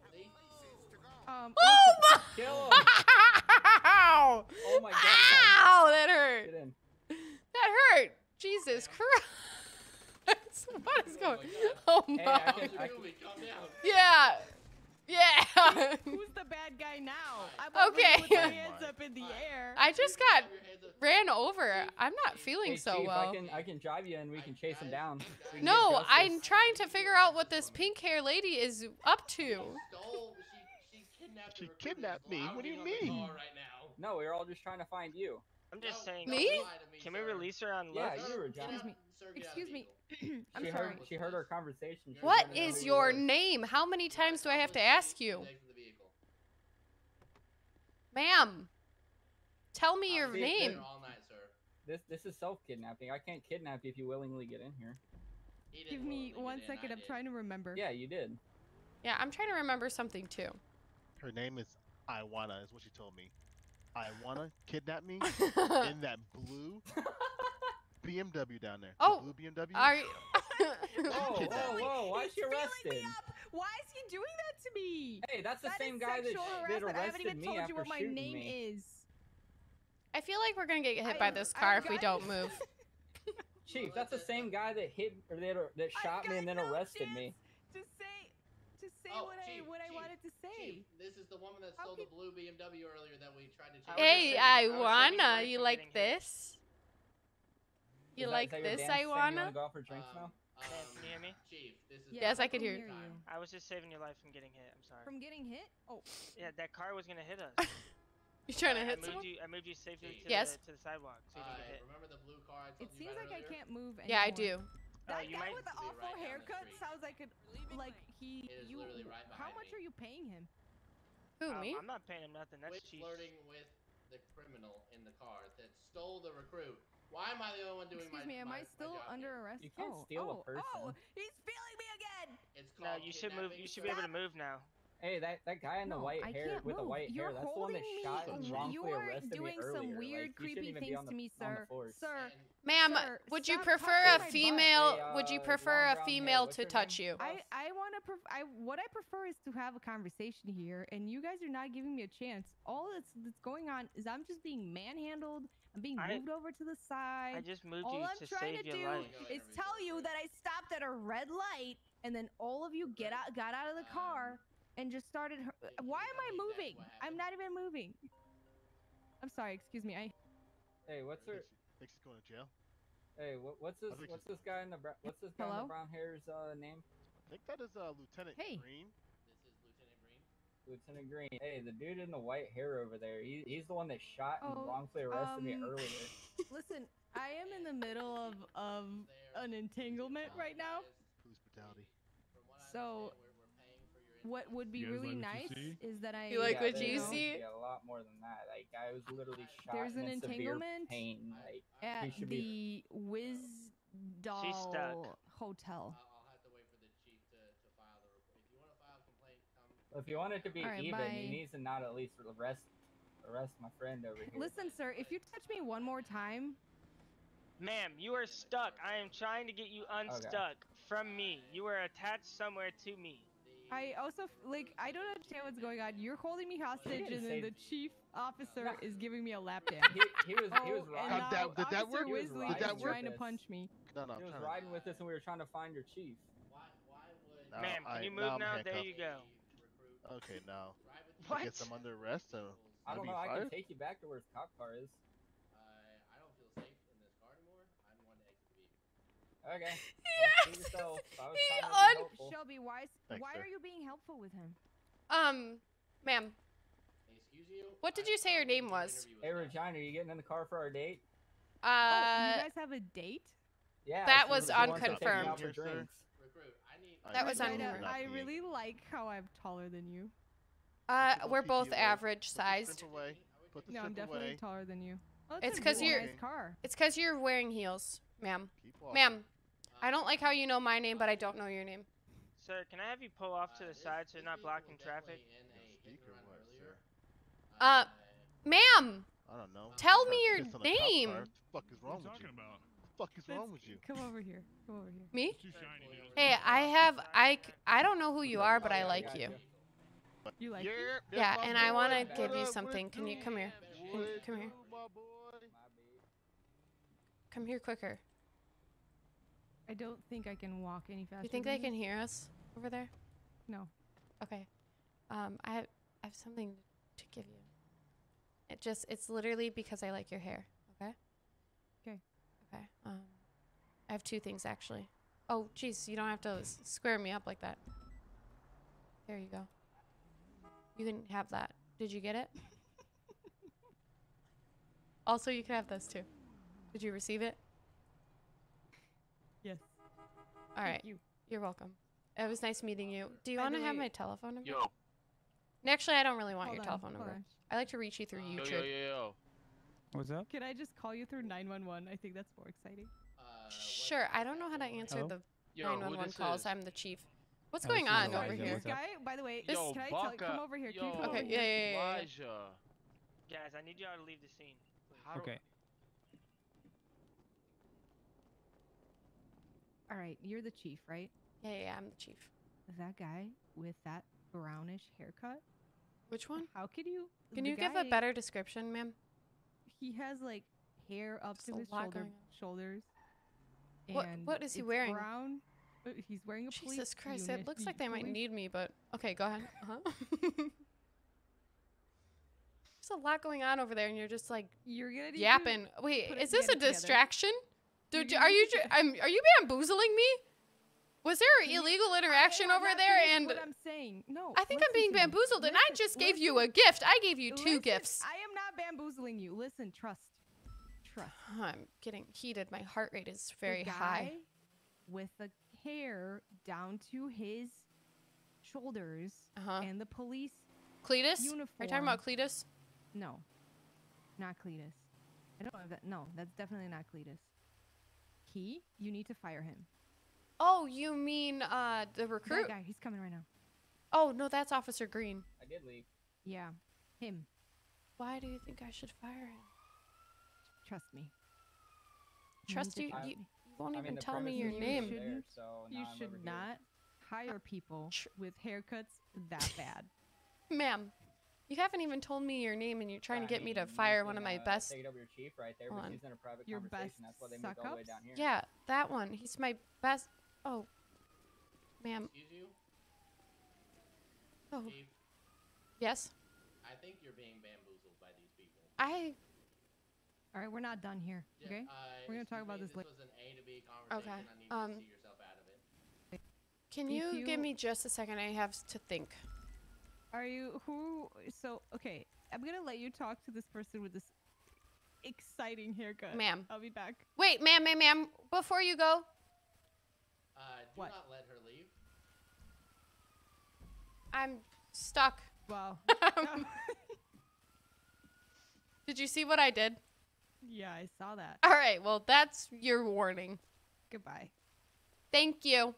Um, Oh listen, my! Kill him. Ow! Oh my god. Ow! That hurt. Get in. That hurt. Jesus Christ! what is going? Oh my! Hey, I can, I calm down. Yeah. Yeah. who's the bad guy now? I'm Okay. with my hands up in the air. I just got ran over. I'm not feeling hey, so Chief, well. I can I can drive you and we can chase him down. We can get No. I'm trying to figure out what this pink hair lady is up to. She she kidnapped. She the recruit. kidnapped me? What do you lounging on the mean? car Right now. No, we are all just trying to find you. I'm just No, saying. Me? me, Can we release her on Yeah, looks? you were Get John. out, me. sir, get out of Excuse me. I'm she sorry. heard she heard our conversation. She What wanted to know is who you your were. name? How many times do I have to ask you? exit the vehicle. Ma'am, tell me I'll your name. all night, sir. This this is self kidnapping. I can't kidnap you if you willingly get in here. He Give me willingly one get in, second. I I'm did. trying to remember. Yeah, you did. Yeah, I'm trying to remember something too. Her name is Iwana, is what she told me. Iwana kidnap me in that blue BMW down there. Oh, the blue BMW. you? Whoa, kidnapped whoa, whoa! Why is He's she me arrested? Why is he doing that to me? Hey, that's the That same guy that, sexual sh- that harassment. I haven't arrested even me told you what my name me. is. I feel like we're gonna get hit I- by this I car if we don't move. Chief, that's the same guy that hit or that, that shot me and then no arrested chance me. To say, to say Oh, what I Chief, I wanted to say. Chief, this is the woman that How stole the blue BMW earlier that we tried to I Hey, just I was saving your Iwana, you like getting hit. this? You Is that- like is that this, dance? You wanna Iwana? go out for drinks? Um, Yeah, um, can you hear me? Chief, this is Yes, I I could can hear. hear you. time. I was just saving your life from getting hit. I'm sorry. From getting hit? Oh, Yeah, that car was gonna hit us. You trying to I hit moved someone? you. I moved you safely to, Yes. the, to the sidewalk so you didn't Uh, get hit. remember the blue car I told it you seems about like I can't move anymore. Yeah, I do. That you guy with the awful right down the haircut sounds like a like he you. right how much me. are you paying him? Who Um, me? I'm not paying him nothing. That's Quit cheap. flirting with the criminal in the car that stole the recruit. Why am I the only one doing Excuse my me, am my, I still under here? arrest? You can't oh, steal a oh, Oh, person. he's feeling me again. It's No, called you should move. You should be able to move now. Hey, that, that guy in the No, white I hair can't with the white You're hair, that's the one that holding shot me. and You wrongfully You're doing me some weird, like, creepy things the, to me, sir. Sir, Ma'am, would you prefer a my butt. female? Hey, would you uh, prefer a female to her name? touch you? I I want to. Pref- I what I prefer is to have a conversation here, and you guys are not giving me a chance. All that's that's going on is I'm just being manhandled. I'm being I- moved over to the side. I just moved all you I'm to trying save to your do life. is tell you that I stopped at a red light, and then all of you get out, got out of the car, and just started. Her- Can Why am I moving? I'm not even moving. I'm sorry. Excuse me. I Hey, what's her? Think she's going to jail? Hey, what, what's this? What's this guy in the bra- what's this guy in the brown hair's uh, name? I think that is uh, Lieutenant Hey. Green. This is Lieutenant Green. Lieutenant Green. Hey, the dude in the white hair over there. He, he's the one that shot and Oh, wrongfully arrested me um, earlier. listen. I am in the middle of of There. an entanglement right now. Police brutality. From what I So, understand, we're, we're paying for your What would be really like nice is that I. You like Yeah, what there's- you know, see? Yeah, a lot more than that. Like I was literally shot There's and an in severe entanglement pain. Like at he should be. the Wiz She's stuck. Doll Hotel. I'll, I'll have to wait for the chief to, to file the report. If you want to file a complaint, come. If you want it to be Alright, even, bye. he needs to not at least arrest arrest my friend over here. Listen, sir, if you touch me one more time, Ma'am, you are stuck. I am trying to get you unstuck from me. You are attached somewhere to me. I also like I don't understand what's going on. You're holding me hostage, and then the chief officer No. is giving me a lap dance. He, he was he was Oh, riding. and Did that- did that Officer work? Wisley Did that is work? trying to punch me. No, no, He was trying to- riding with us, and we were trying to find your chief. Now Ma'am, can I- you move I'm now? There you go. Okay, now. What? I guess I'm under arrest. So I I'd don't be know. I can take you back to where his cop car is. I don't feel safe in this car anymore. I'm going to exit the vehicle. Okay. Yes! Well, see yourself. I was He trying to be un- Shelby, why is, Thanks, why sir. are you being helpful with him? Um, ma'am, Excuse you. what did you say your name was? Hey, Regina, are you getting in the car for our date? oh, Uh, you guys have a date? Yeah. That was she wants to take me unconfirmed. out for drinks. I That was unconfirmed. I really like how I'm taller than you. uh, we're both average Put the sized. simp away. Put the No, I'm definitely away. taller than you. Oh, It's a 'cause really you're- nice car. It's because you're wearing heels, ma'am. Ma'am, I don't like how you know my name, but I don't know your name. Sir, can I have you pull off to the side so you're not blocking traffic? Speaker what, sir? Uh, ma'am, I don't know. Tell me your pissed on a cop name. What the fuck is wrong with you? about? What the fuck is wrong with you? Come over here. Come over here. me? Too shiny, dude. Hey, I have I I don't know who you are, but I like you. You like me? Yeah, Yeah, and I want to give you something. Can you come here? Come here. do, my boy? Come here quicker. I don't think I can walk any faster. You think they can hear us over there? No. Okay. Um, I have I have something to give you. It just it's literally because I like your hair. Okay. 'Kay. Okay. Um, I have two things actually. Oh, jeez, you don't have to square me up like that. There you go. You can have that. Did you get it? also, you can have this too. Did you receive it? Yes. All right. you. You're welcome. It was nice meeting you. Do you want to have my telephone number? Yo, Actually, I don't really want Hold your on, telephone number. on. I like to reach you through YouTube. yo, yo, yo. What's up? Can I just call you through 911? I think that's more exciting. Uh, sure. I don't know how to answer Hello? the Yo, 911 calls. is? I'm the chief. What's going on Elijah. over here? This guy, by the way, This- Yo, can I tell, Baka, come over here? Can you come Okay, over yeah, here? yeah, yeah, yeah. Elijah. Guys, I need y'all to leave the scene. How do- Okay. All right, you're the chief, right? Yeah, yeah, yeah, I'm the chief. That guy with that brownish haircut. Which one? How could you? Can you give a better description, ma'am? He has like hair up Just to his shoulder shoulders. What- what is he wearing? Brown. uh, He's wearing a police Jesus Christ! unit- It looks like they might need me, but okay, go ahead. Uh-huh. There's a lot going on over there, and you're just like You're gonna yapping. Wait, is this a together. distraction? Dude, gonna are you? to Ju- get- I'm, are you bamboozling me? Was there you- illegal interaction over there? And what I'm saying. No. I think I'm being bamboozled, and I just gave you a gift. I gave you two listen, gifts. I am not bamboozling you. Listen, trust. Trust. I'm getting heated. My heart rate is very high. With the hair down to his shoulders Uh-huh. and the police Cletus? uniform. Are you talking about Cletus? No, not Cletus. I don't know that. No, that's definitely not Cletus. He, you need to fire him. Oh, you mean uh the That recruit? guy, he's coming right now. Oh no, that's Officer Green. I did leave. Yeah, him. Why do you think I should fire him? Trust me. Trust you. You, you won't I mean, even the tell me your You name. there, shouldn't- so You I'm should not hire people with haircuts that bad. Ma'am, you haven't even told me your name, and you're trying I to get me mean, to you fire one of my uh, best. Take it over your chief right there, but on. she's in a private Your conversation. best That's why they moved all the way suck-ups? down here. Yeah, that one. He's my best. Oh, ma'am. Excuse you, Oh, Chief. yes. I think you're being bamboozled by these people. I. All right, we're not done here. Yeah, Okay. uh, We're gonna talk about this later. was an A to B conversation. Okay, I need um, to see yourself out of it. Can If you, give me just a second? I have to think. Are you who? So okay, I'm gonna let you talk to this person with this exciting haircut. Ma'am. I'll be back. Wait, ma'am, ma'am, ma'am. Before you go, Uh, do What? not let her leave. I'm stuck. Wow. Did you see what I did? yeah, I saw that. All right. Well, that's your warning. Goodbye. Thank you.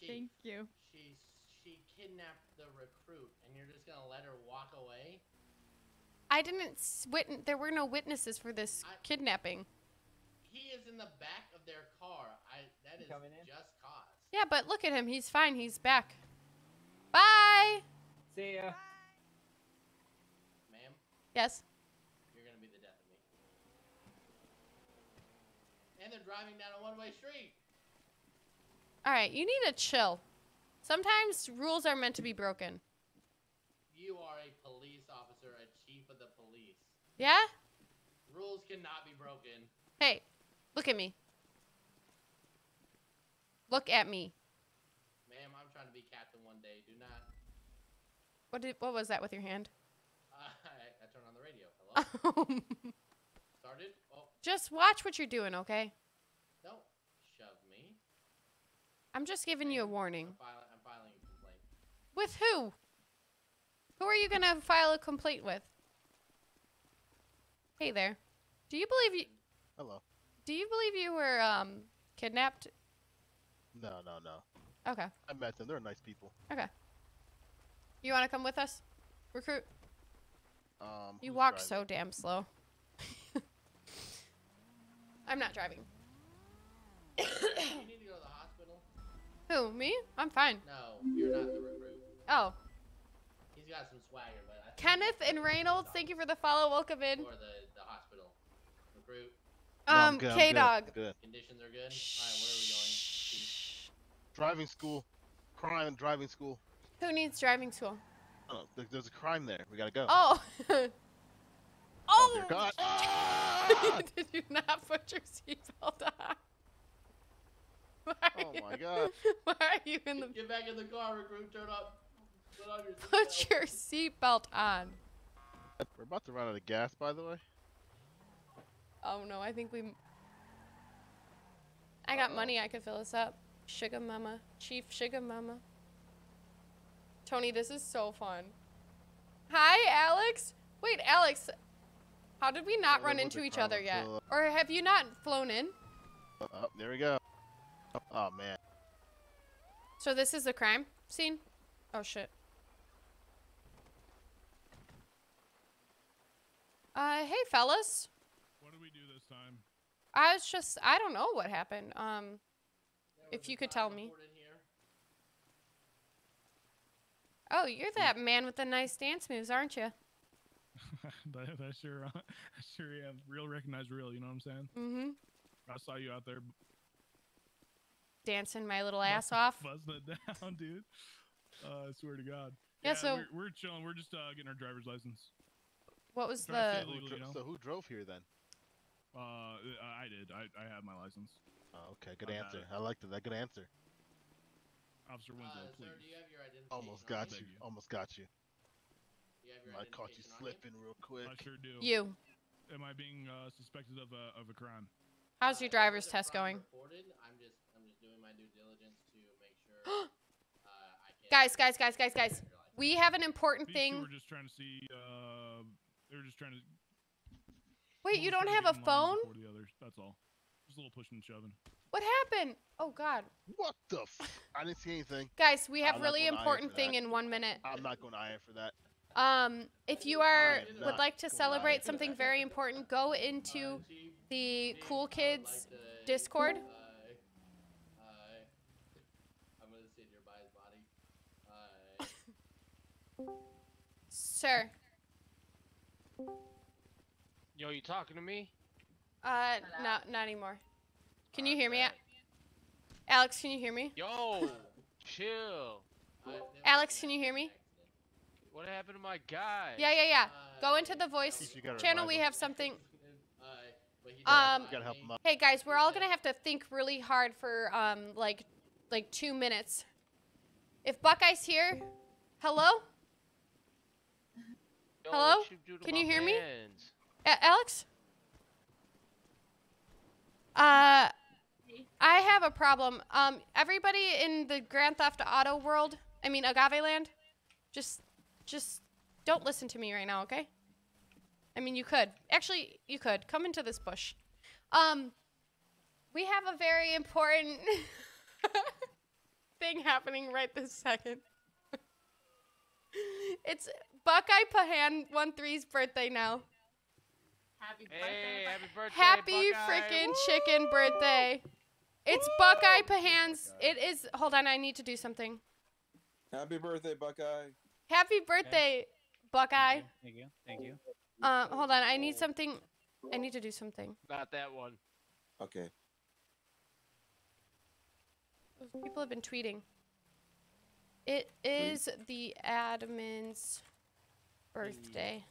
She, Thank you. She she kidnapped the recruit, and you're just gonna let her walk away? I didn't s- wit- There were no witnesses for this I- kidnapping. He is in the back of their car. I that is coming in? just cause. Yeah, but look at him. He's fine. He's back. Bye. See ya. Bye. Ma'am, Yes. you're gonna be the death of me. And they're driving down a one-way street. All right, you need to chill. Sometimes rules are meant to be broken. You are a police officer, a chief of the police. Yeah? Rules cannot be broken. Hey, look at me. Look at me. Ma'am, I'm trying to be captain one day. Do not. What did what was that with your hand? Uh, I, I turned on the radio. Hello. Started. Oh, Just watch what you're doing, okay? don't shove me. I'm just giving you a warning. With who? Who are you gonna file a complaint with? Hey there. Do you believe you Hello. do you believe you were um kidnapped? No, no, no. Okay. I met them. They're nice people. Okay. You wanna come with us? Recruit? Um, You walk driving? so damn slow. I'm not driving. you need to go to the hospital. Who? Me? I'm fine. No, you're not the recruit. Oh. He's got some swagger, but I think Kenneth and Reynolds, thank you for the follow. Welcome in. for the, the hospital. Recruit. No, Um, good, K Dog. Good. Conditions are good. All right, where are we going? Driving school. Crime and driving school. Who needs driving school? Oh, there's a crime there. We gotta go. Oh. oh. oh dear God. Did you not put your seatbelt on? Why are Oh you- my God. Why are you in the? Get back in the car, recruit. Turn up. Put your seatbelt. on. We're about to run out of gas, by the way. Oh no, I think we. I got money. I could fill this up. Sugar mama, chief sugar mama. Tony, this is so fun. Hi, Alex. Wait, Alex. How did we not run into each other yet? uh, Or have you not flown in? Oh, oh, there we go. Oh man. So this is the crime scene? Oh shit. Uh, hey fellas. What do we do this time? I was just I don't know what happened. Um if you could tell me. Oh, you're that man with the nice dance moves, aren't you? that, that sure, uh, sure, yeah, real recognize real. You know what I'm saying? Mm-hmm. I saw you out there Dancing my little ass off. buzzing it down, dude. Uh, I swear to God. Yeah, so- we're, we're chilling. We're just uh, getting our driver's license. What was the Who dro- So who drove here then? Uh, I I did. I, I have my license. Oh, okay, good I had answer. I liked it. That good answer. Officer Winslow, Uh, please. sir, do you have your identification Almost on got you? you. Almost got you. You have your I caught you identification on you? slipping real quick. I sure do. You. Am I being uh, suspected of a of a crime? How's your Uh, driver's if there's test crime going? Reported, I'm just I'm just doing my due diligence to make sure. uh, I can Guys, guys, guys, guys, guys. We have an important These two thing. were just trying to see. Uh, they were just trying to. Wait, you don't have a get in line phone? before The others. That's all. Just a little pushing and shoving. What happened? Oh god. What the? F- I didn't see anything. Guys, we have I'm not really going to IR important for thing that. in 1 minute. I'm not going to IR for that. Um, if you are am would not like to going celebrate IR. something very important, go into the Cool Kids Discord. Uh, Yo, you talking to me? Uh, not not anymore. Can you hear me? Alex, can you hear me? Yo, chill. Alex, can you hear me? What happened to my guy? Yeah, yeah, yeah. Go into the voice channel. We have something. Um, you gotta help him out. hey guys, we're all gonna have to think really hard for um like like two minutes. If Buckeye's here, hello, Yo, hello, you can you hear me? mans? A- Alex? Uh, I have a problem. Um, everybody in the Grand Theft Auto world, I mean Agaveland, just, just don't listen to me right now, okay? I mean, you could. Actually, you could. Come into this bush. Um, we have a very important thing happening right this second. it's Buckeye Pahan 1-3's birthday now. Happy Hey, happy birthday, Happy Buckeye. freaking chicken birthday. It's Buckeye Pahan's. It is. Hold on, I need to do something. Happy birthday, Buckeye. Happy birthday, Buckeye. Thank you. Thank you. Uh, hold on. I need something. I need to do something. Not that one. Okay. People have been tweeting. It is the admin's birthday.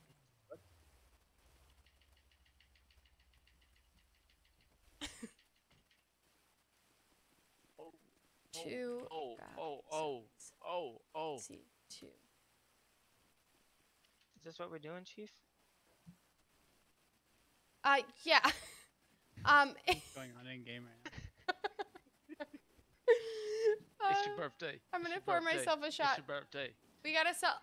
Two. Oh, oh, oh, oh, oh. See, two. Is this what we're doing, Chief? Uh, yeah. Um, What's going on in game right now? It's your uh, birthday. I'm gonna pour birthday. myself a shot. It's your birthday. We gotta sell.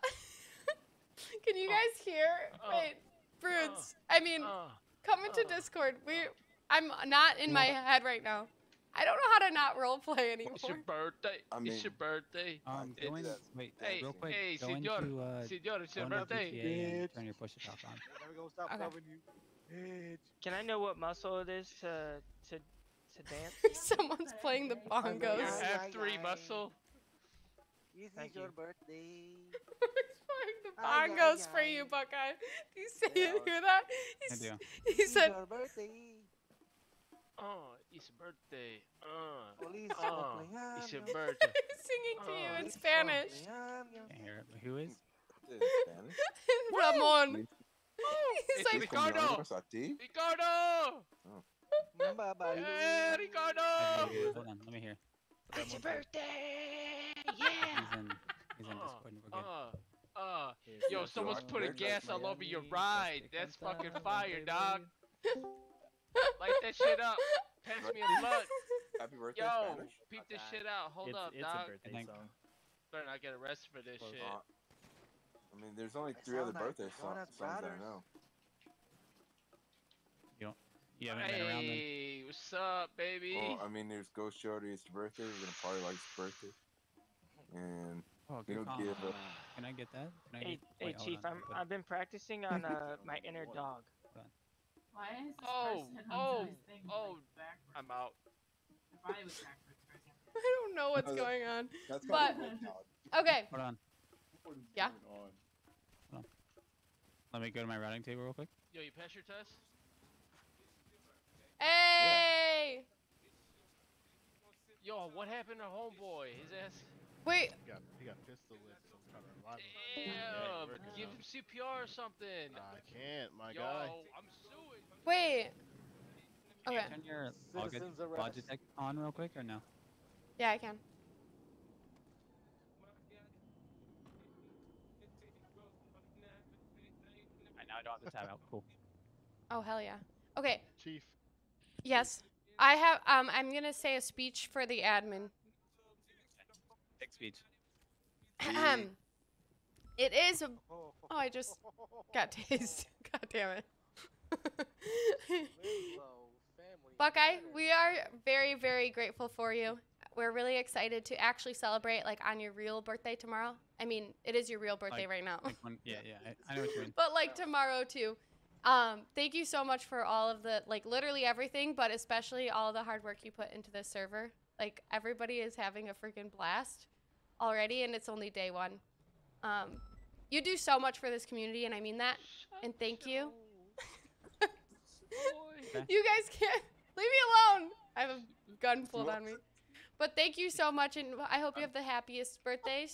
Can you guys hear? oh, Wait, brutes. I mean, oh, come into Discord. We. I'm not in my head right now. I don't know how to not roleplay anymore. It's your birthday. I it's your birthday. Um, go in, It's- wait, Hey, real quick. hey, go senor, into, uh, senor, it's your birthday. GTA turn your push it off on. Never gonna stop Okay. loving you. Can I know what muscle it is to to to dance? Someone's playing the bongos. Your F3 muscle. This Thank is your you. birthday. playing the Ay, ay, bongos for ay. you, Buckeye. Do you say Yeah, you hear that? I He's, do. he It's said, your birthday. Oh, it's your birthday. Uh, Feliz uh, it's your cumpleaños. birthday. singing to you Oh, in Spanish. Can't hear it. but Who is? Spanish. Ramon. He's It's like, Ricardo. Cumpleaños? Ricardo. Babalu. Hey, Ricardo. Hold on, let me hear. It's your birthday. He's in. He's in Discord. and We're good. Uh, uh, yo, someone's drunk putting gas like all over your ride. That's fucking fire, dog. Light that shit up. Pass me a blunt. Happy birthday, Yo, Spanish. peep this shit out. Hold it's, up, it's dog. a birthday Thank- song. Better not get arrested for this shit. Uh, I mean, there's only three other sound like birthday so- Jonas songs I Brothers. know. You don't. You haven't been around then. Hey, what's up, baby? Well, I mean, there's Ghost Shorty. It's your birthday. We're gonna party like it's birthday. And Oh, we good don't call. give a. Can I get that? Can I Hey, get, hey, wait, hold Chief, on, I'm put- I've been practicing on uh my inner dog. Why is this Oh, person oh, on his thing oh, like? I'm out. The body was backwards for a second. I don't know what's Oh, that- going on. That's But, called a dog. okay. Hold on. Yeah? Let me go to my routing table real quick. Yo, you pass your test? Hey! Yo, what happened to homeboy? His ass. Wait, He got, he got pistol whipped. So I'm trying to revive. Damn, working give him CPR or something. I can't, my Yo, guy. I'm suing. wait. Okay. Turn your Citizens. Logitech on real quick or no? Yeah, I can. I now I don't have the tab out. Cool. Oh, hell yeah. Okay. Chief. Yes. I have, um, I'm gonna say a speech for the admin. Big speech. Ahem. it is. a- Oh, I just got tased. God damn it. Buckeye, we are very, very grateful for you. We're really excited to actually celebrate like on your real birthday tomorrow. I mean, it is your real birthday Like- right now. Like one, yeah, yeah. I, I know what you mean. but like tomorrow too. Um, thank you so much for all of the like literally everything, but especially all the hard work you put into this server. Like everybody is having a freaking blast already, and it's only day one. Um, you do so much for this community, and I mean that. And thank you. you guys can't leave me alone. I have a gun pulled on me. But thank you so much, and I hope you have the happiest birthdays.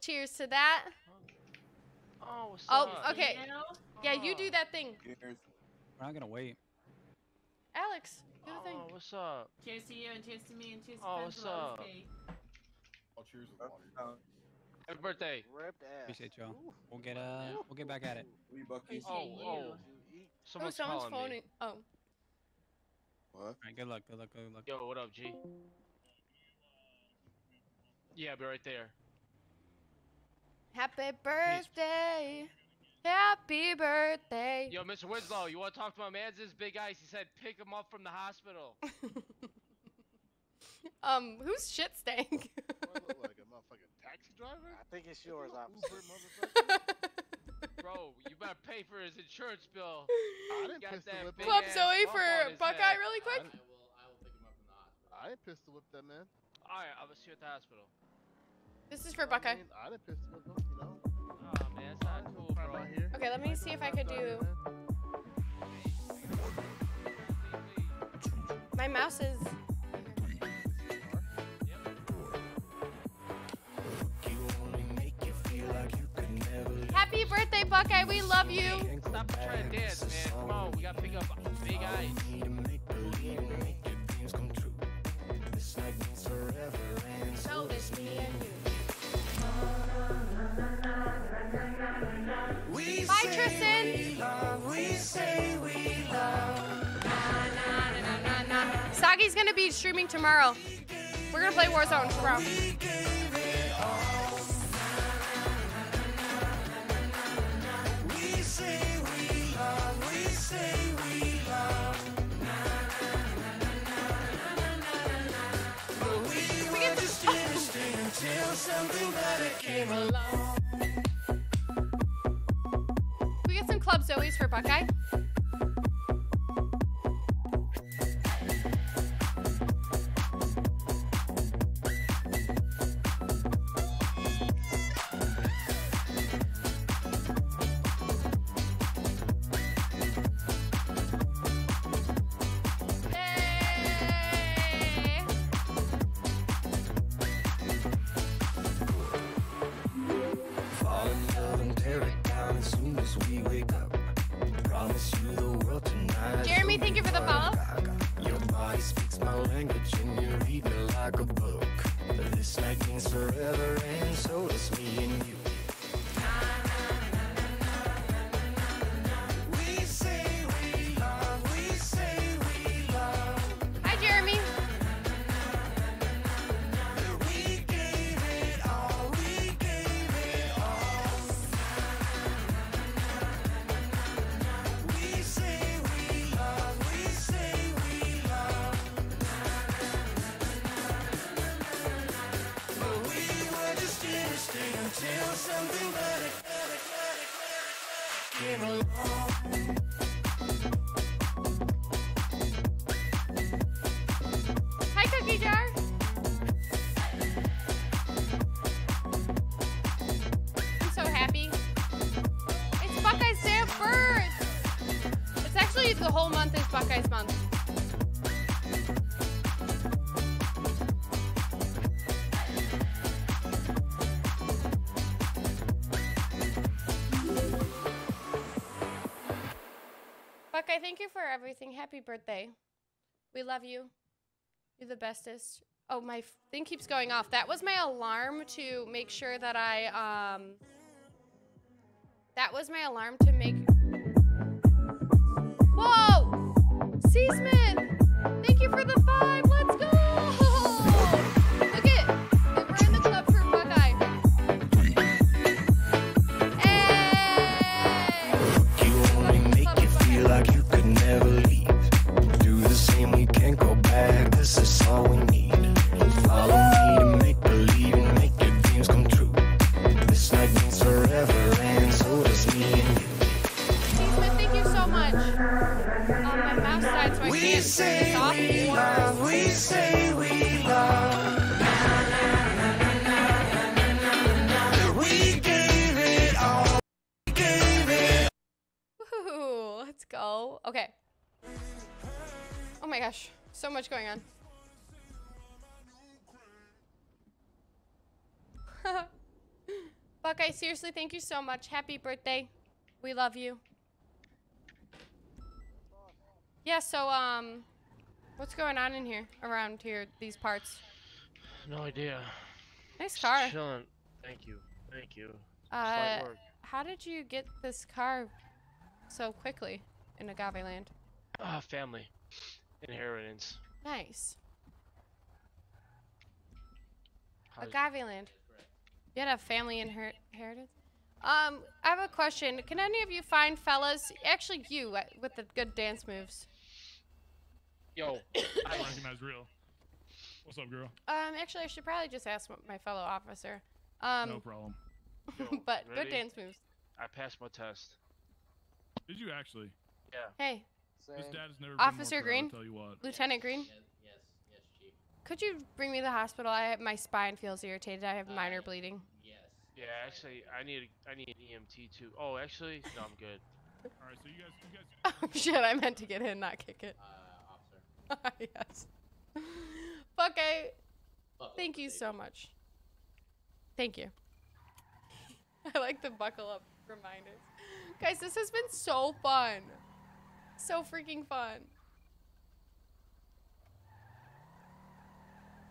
Cheers to that. Oh, what's Oh, up? okay. Yeah, you do that thing. Cheers. We're not gonna wait. Alex, do the thing. Oh, what's up? Cheers to you and cheers to me and cheers to Oh, what's up? cake. I'll cheers with water. Happy birthday. Ripped ass. Appreciate y'all. We'll get uh, we'll get back at it. We Bucky. Oh, Appreciate oh. you. Oh, Someone's, someone's calling phoning. me. Oh. What? All right, good luck, good luck, good luck. Yo, what up, G? Yeah, I'll be right there. Happy birthday. Happy birthday. Yo, Mr. Winslow, you want to talk to my man's This big ice. He said pick him up from the hospital. Um, who's shit stank? Do I look like a motherfucking taxi driver? I think it's yours, officer. Bro, you better pay for his insurance bill. I didn't Got pistol that whip big him. Club ass Zoe lump for on his Buckeye head. really quick. I didn't pistol whip that man. Alright, I will see you at the hospital. This is for Buckeye. I didn't piss him off, you know. Oh man, cool. Okay, let me see if I could do. My mouse is. Happy birthday, Buckeye. We love you. Stop trying to dance, man. Come on, we gotta pick up big eyes. So this me and you. Bye, Tristan. Sagi's gonna be streaming tomorrow. We're gonna play Warzone tomorrow. We get We get some Club Zoe's for Buckeye. Happy birthday. We love you. You're the bestest. Oh, my thing keeps going off. That was my alarm to make sure that I um. That was my alarm to make. Whoa! Seasman! Thank you for the. Seriously, thank you so much. Happy birthday. We love you. Yeah, so, um, what's going on in here, around here, these parts? No idea. Nice Just car. Chilling. Thank you. Thank you. Uh, how did you get this car so quickly in Agaveland? Ah, family. Inheritance. Nice. How's- Agave Land. You had a family inher- inheritance? Um, I have a question. Can any of you find fellas, actually you, uh, with the good dance moves? Yo. I recognize real. What's up, girl? Um, actually, I should probably just ask my fellow officer. Um, no problem. but ready? good dance moves. I passed my test. Did you actually? Yeah. Hey, This dad has never been more Officer proud, Green, I'll tell you what. Lieutenant Green. Could you bring me to the hospital? I have, my spine feels irritated. I have minor bleeding. Yes. Yeah, actually, I need a, I need an EMT too. Oh, actually, no, I'm good. All right, so you guys, you guys. Oh shit! I meant to get in, not kick it. Uh, officer. yes. Fuck I. Thank you so much. Thank you. I like the buckle up reminders. Guys, this has been so fun. So freaking fun.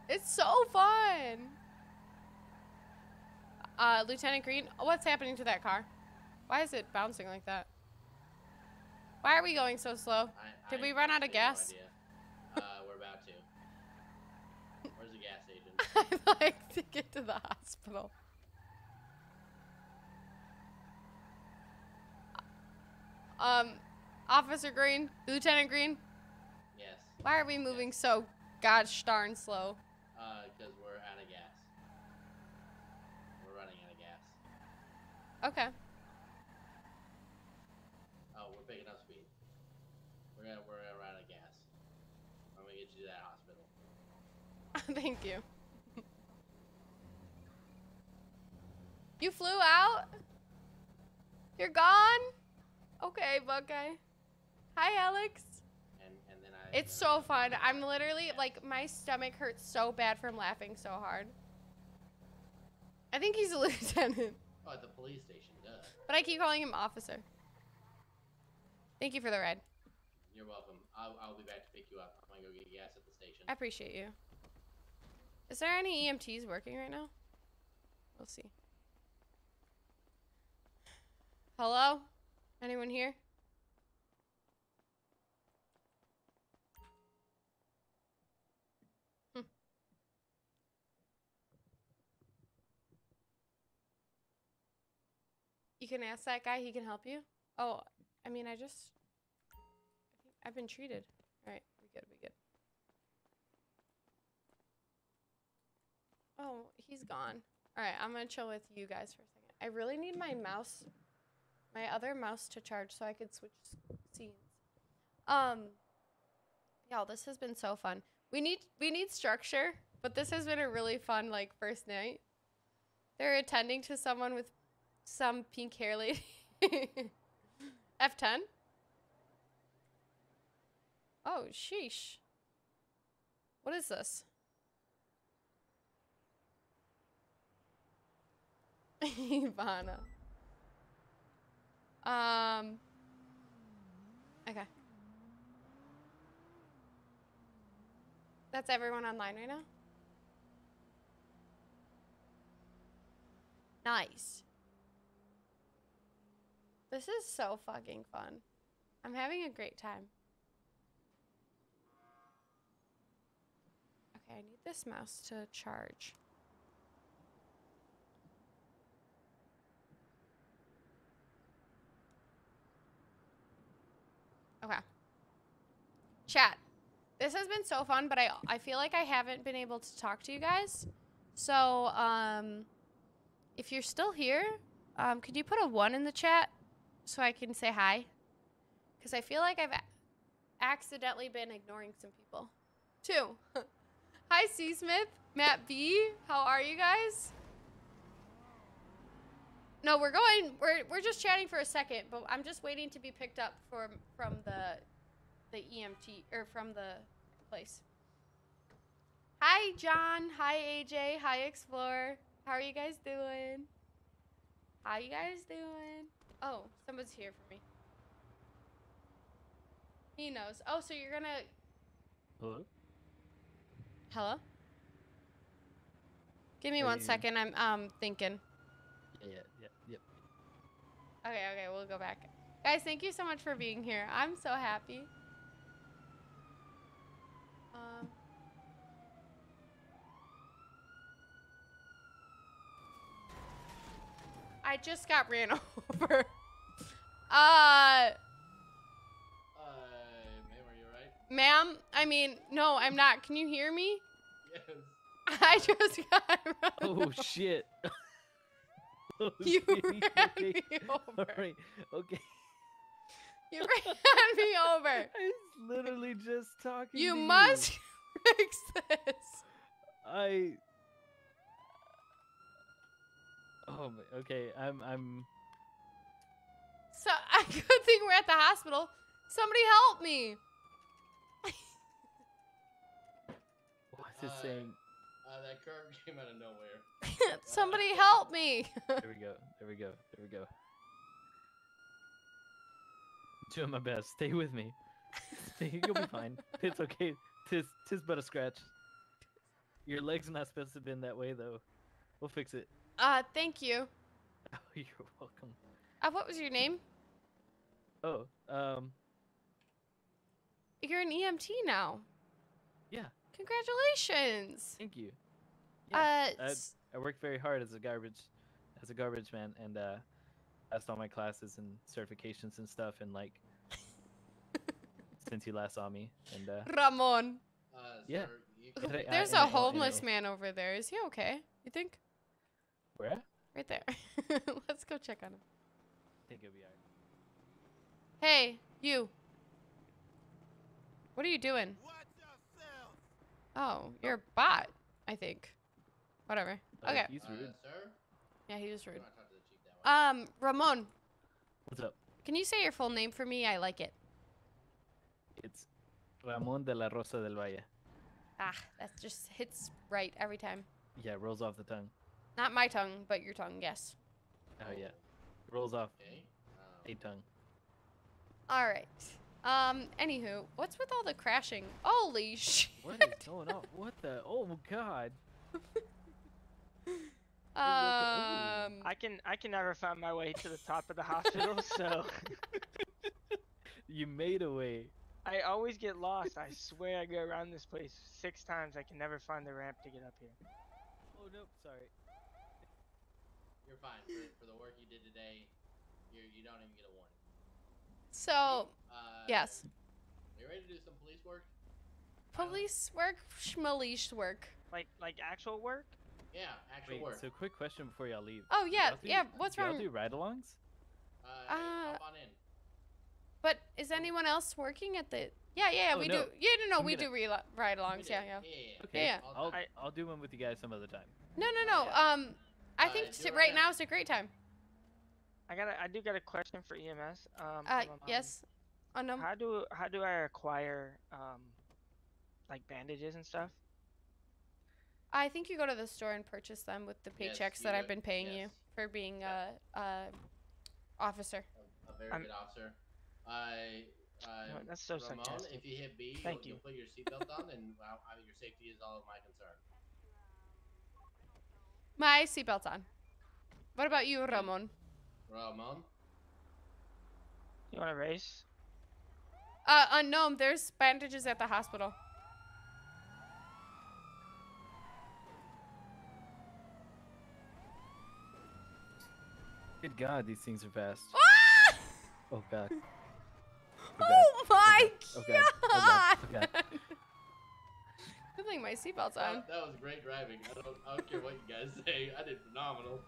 It's so fun. Uh, Lieutenant Green, what's happening to that car? Why is it bouncing like that? Why are we going so slow? Did we run out of gas? Uh, we're about to. Where's the gas station? I'd like to get to the hospital. Um, Officer Green, Lieutenant Green, Yes. why are we moving so gosh darn slow? Uh, because we're out of gas. We're running out of gas. Okay. Oh, we're picking up speed. We're gonna we're gonna run out of gas. I'm gonna get you to that hospital. Thank you. You flew out? You're gone? Okay, Buckeye. Hi, Alex. And and then I. It's so fun. I'm literally like my stomach hurts so bad from laughing so hard. I think he's a lieutenant, Oh, at the police station, duh. but I keep calling him officer. Thank you for the ride. You're welcome. I'll I'll be back to pick you up. I'm gonna go get gas at the station. I appreciate you. Is there any EMTs working right now? We'll see. Hello? Anyone here? You can ask that guy, he can help you. Oh, I mean, I just. I think I've been treated. Alright, we good, we good. Oh, he's gone. Alright, I'm gonna chill with you guys for a second. I really need my mouse, my other mouse to charge so I could switch scenes. Um, y'all, this has been so fun. We need we need structure, but this has been a really fun like first night. They're attending to someone with some pink hair lady. F10. Oh, sheesh. What is this? Ivana. Um. Okay. That's everyone online right now? Nice. This is so fucking fun. I'm having a great time. Okay, I need this mouse to charge. Okay. Chat. This has been so fun, but I I feel like I haven't been able to talk to you guys. So, um if you're still here, um could you put a 1 in the chat so I can say hi? Cuz I feel like I've accidentally been ignoring some people. 2. hi C Smith, Matt B, how are you guys? No, we're going. We're we're just chatting for a second, but I'm just waiting to be picked up from from the the EMT or from the place. Hi, John. Hi, AJ. Hi, Explorer. How are you guys doing? How you guys doing? Oh, someone's here for me. He knows. Oh, so you're gonna. Hello? Hello. Give me Are one you- second. I'm um thinking. Yeah, yeah, yeah, yep. Okay, okay, we'll go back. Guys, thank you so much for being here. I'm so happy. Um, I just got ran over. Uh, Uh, ma'am, are you alright? ma'am, I mean, no, I'm not. Can you hear me? Yes. I just got run Oh over. shit. Oh, You ran okay. me over. Alright, okay. You ran me over. I was literally just talking. You to must fix this. I. Oh, okay. I'm. I'm. So I good thing we're at the hospital. Somebody help me. What's it saying? Uh, that curve came out of nowhere. Somebody help me. There we go. There we go. There we go. Doing my best. Stay with me. You'll be fine. It's okay. Tis tis but a scratch. Your leg's not supposed to bend that way though. We'll fix it. Uh, thank you. Oh, you're welcome. Uh, what was your name? Oh, um, You're an EMT now. yeah. Congratulations. Thank you. Uh, I, s- I worked very hard as a garbage, as a garbage man, and uh, passed all my classes and certifications and stuff, and like, since you last saw me, and uh, Ramon. Uh, yeah. sir, you And I- I- There's and I- a and I- homeless man over there. Is he okay? You think? Where? Right there. Let's go check on him. I think it'll be alright. Hey, you. What are you doing? Oh, you're a bot, I think. Whatever. Uh, Okay. He's rude. sir? Yeah, he was rude. Wanna to the chief? Um, Ramon, What's up? can you say your full name for me? I like it. It's Ramon de la Rosa del Valle. Ah, that just hits right every time. Yeah, rolls off the tongue. Not my tongue, but your tongue, yes. Oh yeah, rolls off Okay. a tongue. All right. Um, anywho, what's with all the crashing? Holy shit. What is going on? What the? Oh god! Um, I can I can never find my way to the top of the hospital, so You made a way. I always get lost. I swear I go around this place six times. I can never find the ramp to get up here. Oh nope, sorry. You're fine for, for the work you did today. You you don't even get a warning. so, Uh, yes. Are you ready to do some police work? Police work, schmalish work. Like like actual work? Yeah, actual Wait, work. so quick question before y'all leave. Oh, yeah, do- yeah, what's do y'all wrong? do ride-alongs? Uh, Uh, hop on in. But is anyone else working at the? Yeah, yeah, yeah Oh, we no. do. Yeah, no, no, I'm we gonna- do re- ride-alongs. Yeah, yeah. Okay, Yeah. I'll I'll do one with you guys some other time. No, no, no. Um, I Uh, think do t- right right now is a great time. I got I do got a question for EMS. Um, Uh, yes. Unknown. How do how do I acquire um like bandages and stuff? I think you go to the store and purchase them with the paychecks you that I've been paying you for being a, a officer. A very I'm- good officer. I. Uh, No, that's so Ramon, sarcastic. if you hit B, Thank you'll, you. you'll put your seatbelt on, and uh, uh, your safety is all of my concern. My seatbelt's on. What about you, Ramon? Ramon. You want to race? Uh, unknown. There's bandages at the hospital. Good God, these things are fast. Ah! Oh God. Oh my Oh God. Oh God. Oh God. Good thing my seatbelt's on. That, that was great driving. I don't, I don't care what you guys say. I did phenomenal.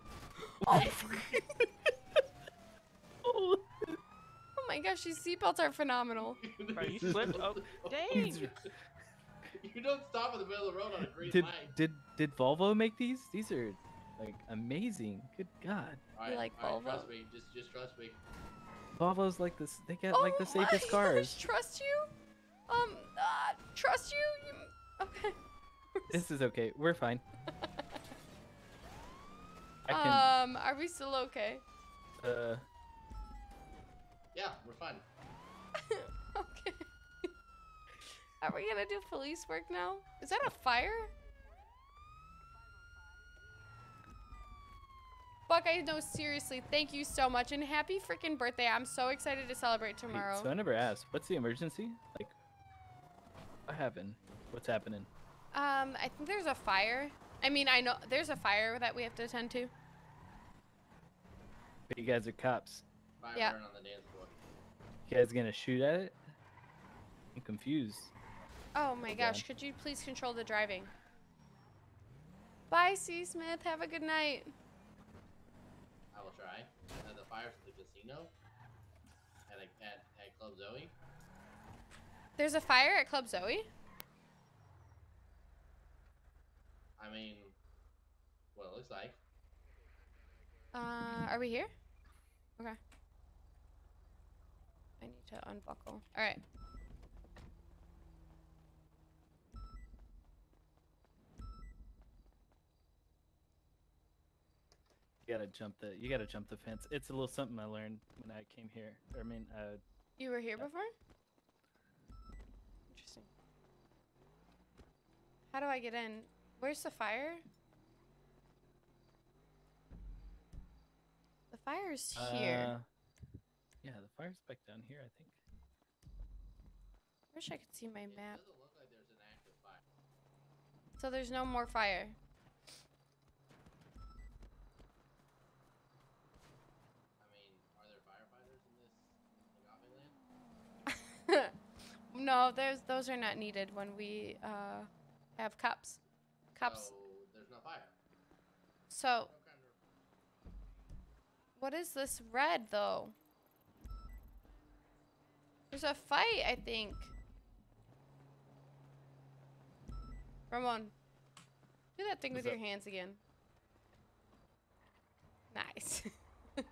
Oh my gosh, these seatbelts are phenomenal. Right, you flipped. Oh, dang! You don't stop in the middle of the road on a green Did light. did did Volvo make these? These are like amazing. Good God. All right, like all right, Volvo? Trust me. Just, just trust me. Volvo's like this. They get oh like the my safest gosh, cars. trust you? Um, uh, trust you? you okay. This is okay. We're fine. Can. Um, are we still okay? Uh, Yeah, we're fine. okay. Are we gonna do police work now? Is that a fire? Buck, I know seriously. Thank you so much, and happy freaking birthday! I'm so excited to celebrate wait, tomorrow. so I never asked. What's the emergency? Like, what happened? What's happening? Um, I think there's a fire. I mean, I know there's a fire that we have to attend to. But you guys are cops. Fire Yeah. on the dance floor. You guys gonna shoot at it? I'm confused. Oh my gosh, could you please control the driving? Bye, C. Smith. Have a good night. I will try. Uh, the fires at the casino. At, a, at, at Club Zoe. There's a fire at Club Zoe. I mean, what it looks like. Uh, are we here? Okay. I need to unbuckle. All right. You gotta jump the you gotta jump the fence. It's a little something I learned when I came here. I mean, uh, You were here before? Interesting. How do I get in? Where's the fire? The fire's here. uh, yeah, the fire's back down here. I think. I Wish I could see my map. Doesn't look like there's an active fire. So there's no more fire. I mean, are there firefighters in this like, land? no, there's those are not needed when we uh, have cups. Cups. So there's no fire. So, what is this red though? There's a fight, I think. Ramon, do that thing What's with your hands again. Nice.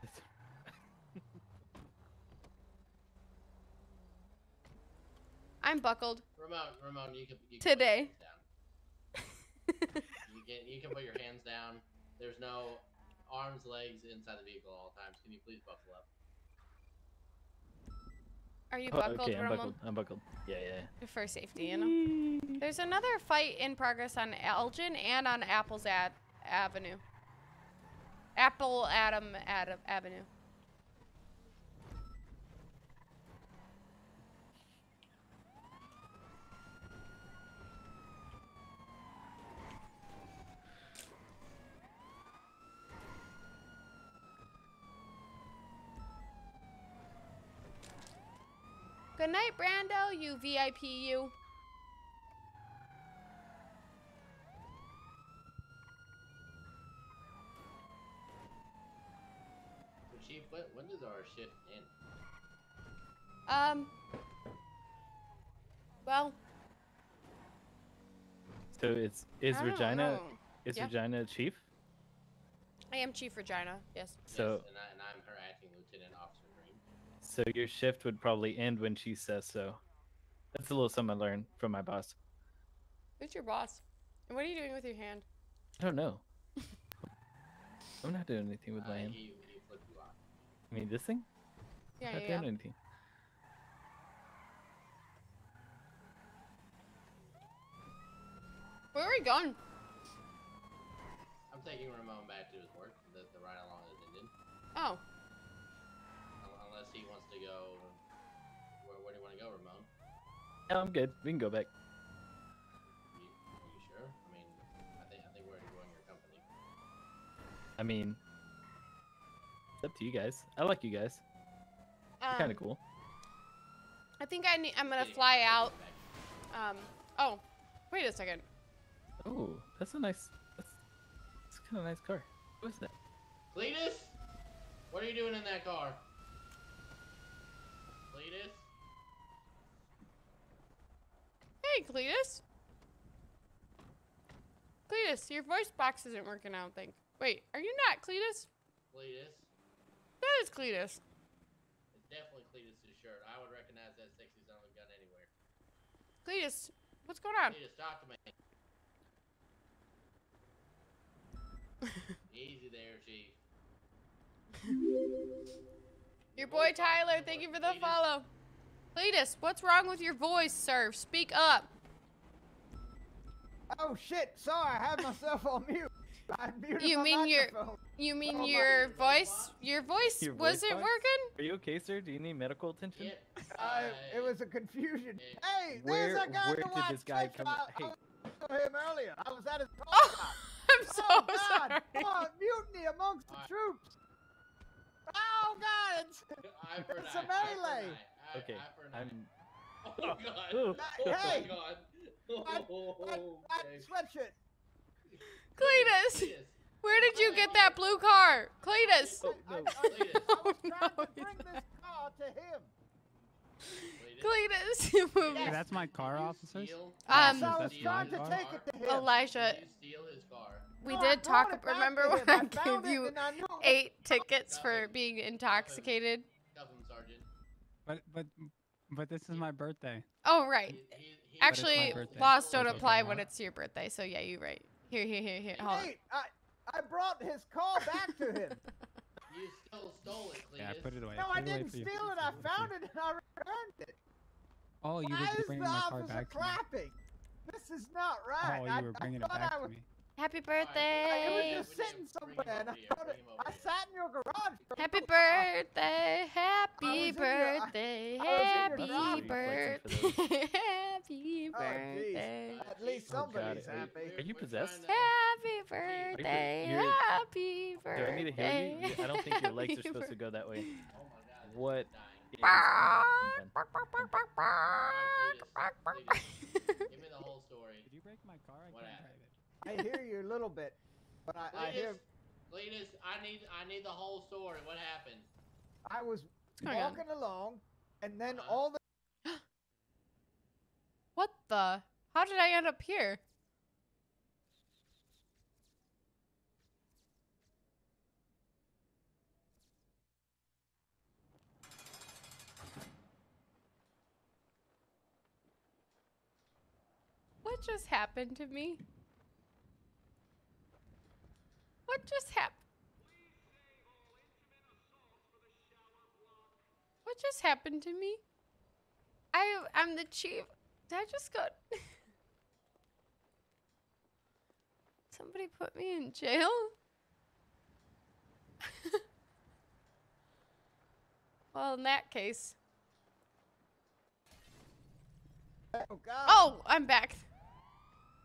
I'm buckled Ramon, Ramon, you can, you can today. You can you can put your hands down. There's no arms, legs inside the vehicle at all times. Can you please buckle up? Are you Oh, buckled, okay, I'm Ramon? buckled. I'm buckled. Yeah, yeah. yeah. For safety, you know. There's another fight in progress on Elgin and on Apple's Ad- Avenue. Apple Adam Adam Avenue. Good Brando, you VIP you. Chief, when, when does our shift end? Um. Well, So it's is Regina know. is Yeah. Regina chief? I am Chief Regina. Yes. So And, I, and I'm her acting lieutenant, Officer Green. So your shift would probably end when she says so. That's a little something I learned from my boss. Who's your boss? And what are you doing with your hand? I don't know. I'm not doing anything with my Uh, hand. he, he you. I mean, this thing? Yeah, not yeah, doing yeah. anything. Where are we going? I'm taking Ramon back to his work. The, the ride along is ended. Oh, Un- Unless he wants to go. Where, where do you want to go, Ramon? No, I'm good. We can go back. You, are you sure? I mean, I think I think we're enjoying your company. I mean, it's up to you guys. I like you guys. um, kind of cool. I think I need. I'm gonna fly out. Um. Oh, wait a second. Oh, that's a nice. That's, that's kind of nice car. What is that? Cletus, what are you doing in that car? Cletus, Hey, Cletus. Cletus, your voice box isn't working. I don't think. Wait, are you not Cletus? Cletus. That is Cletus. It's definitely Cletus's shirt. I would recognize that sexy son of a gun anywhere. Cletus, what's going on? Cletus, talk to me. Easy there, Chief. Your boy Tyler, thank you for the follow. Cletus, what's wrong with your voice, sir? Speak up. Oh shit! Sorry, I had myself on mute. I muted You my mean your microphone. you mean Oh, your voice your voice Your voice wasn't box? working? Are you okay, sir? Do you need medical attention? I, it was a confusion. Hey, Where- there's that guy where that did watched this guy come- I, hey. I saw him earlier. I was at his call oh, shop. I'm oh so oh, God. sorry. Oh, mutiny amongst the troops. Oh God, it's, Eye for an it's a eye for melee. eye, eye- Okay, eye for an eye. I'm. Oh, oh. god. Oh. Oh Hey. my god. That, Oh, that, that oh, okay. sweatshirt. Cletus, where did you get that blue car? Cletus. I, I, I, I was trying to bring this car to him. Cletus. Cletus. Hey, that's my car, officers. Um, Officers, that's my car. Elijah, Steal his car. we did talk. Remember when. I I gave you and I knew- eight tickets for being intoxicated? Cuff him, Sergeant. But but but this is my birthday. Oh right. Actually, laws don't apply when it's your birthday. So yeah, you're right. Here, here, here, here. Hold on. Wait, I, I brought his call back to him. You still stole it, Cletus. Yeah, I put it away. no, I I it didn't steal it. I found it and I returned it. Oh, you Why were just bringing the my car officer back to me. clapping? This is not right. Oh, you were bringing I it thought back I to was, me. Happy I, it birthday. was just sitting somewhere, and I it, I sat in your garage. For Happy a birthday. Happy in your- I- birthday. I was in Happy birthday. Happy Oh, birthday. At least Oh, somebody's are you- happy. Are you possessed? Happy birthday. you're- Happy Do. I need to hear you? I don't think your legs are supposed to go that way. Oh What? is- Give me the whole story. Did you break my car? I What happened? Drive it. I hear you a little bit, but I, I hear. Cletus, I need I need the whole story. What happened? I was going on? walking along, and then Uh-huh. all the What the? How did I end up here? What just happened to me? What just happened? What just happened to me? I I'm the chief. Did I just got Somebody put me in jail? well, in that case. oh god. Oh, I'm back.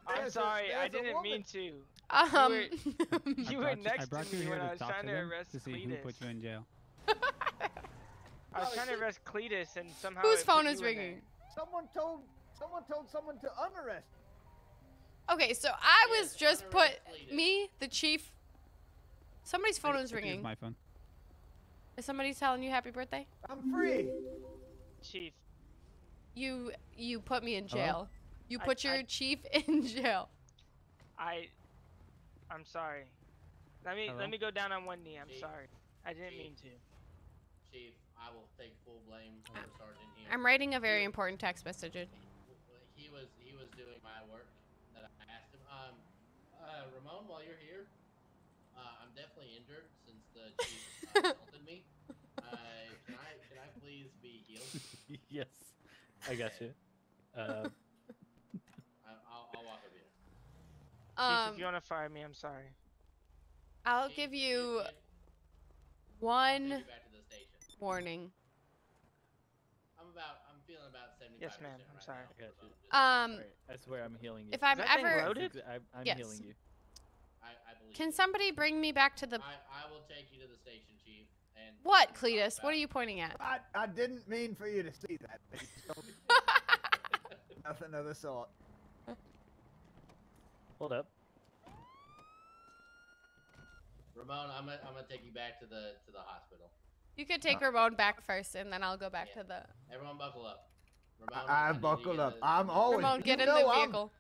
I'm sorry, I didn't mean to. Um, you were, you I were brought you, I next brought to you me here when I to was talk trying to to arrest to see who Cletus. put you in jail. I was Oh, trying to arrest Cletus, and somehow Whose phone is ringing? Someone told someone told someone to unarrest. Okay, so I was just put Cletus. me, the chief. Somebody's phone is Here's ringing. my phone. Is somebody telling you happy birthday? I'm free. Chief. You you put me in Hello? jail. You I- put your I- chief in jail. I, I'm sorry. Let me Hello? let me go down on one knee. I'm Chief. sorry. I didn't mean to. Chief, I will take full blame for Sergeant here. I'm writing a very important text message. He was he was doing my work that I asked him. Um, uh, Ramon, while you're here, uh, I'm definitely injured since the chief uh, assaulted me. Uh, can I can I please be healed? yes, I got you. Uh, I, I'll, I'll walk over here. Chief, Um, if you want to fire me, I'm sorry. I'll Chief, give you Chief, one you back to the warning. I'm about I'm feeling about seventy Yes, five ma'am, I'm right sorry. now. I got you. Um, I swear I'm healing you. if I'm that ever, loaded? Ex- I, I'm Yes. healing you. I, I believe can you. somebody bring me back to the I, I will take you to the station, Chief. And what, Cletus? What are you pointing at? I, I didn't mean for you to see that. Nothing of the sort. Hold up. Ramon, I'm gonna, I'm gonna take you back to the to the hospital. You could take uh, Ramon back first, and then I'll go back Yeah. to the. Everyone, buckle up. Ramon, I, I need you to buckled get up. the- I'm always. Ramon, you get in know the I'm- vehicle.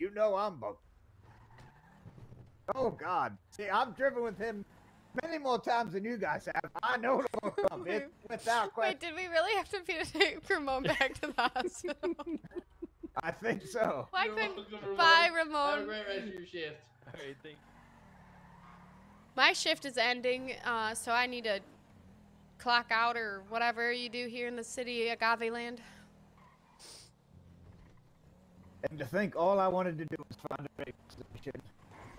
You know I'm buckled. Oh God! See, I've driven with him many more times than you guys have. I know the will come. It, without question. Wait, did we really have to be- take Ramon back to the hospital? I think so. Why You're couldn't? welcome, Ramon. Bye, Have a great rest of your shift. Alright, thank My shift is ending, uh, so I need to clock out or whatever you do here in the city of Agaveland. And to think all I wanted to do was find a radio station.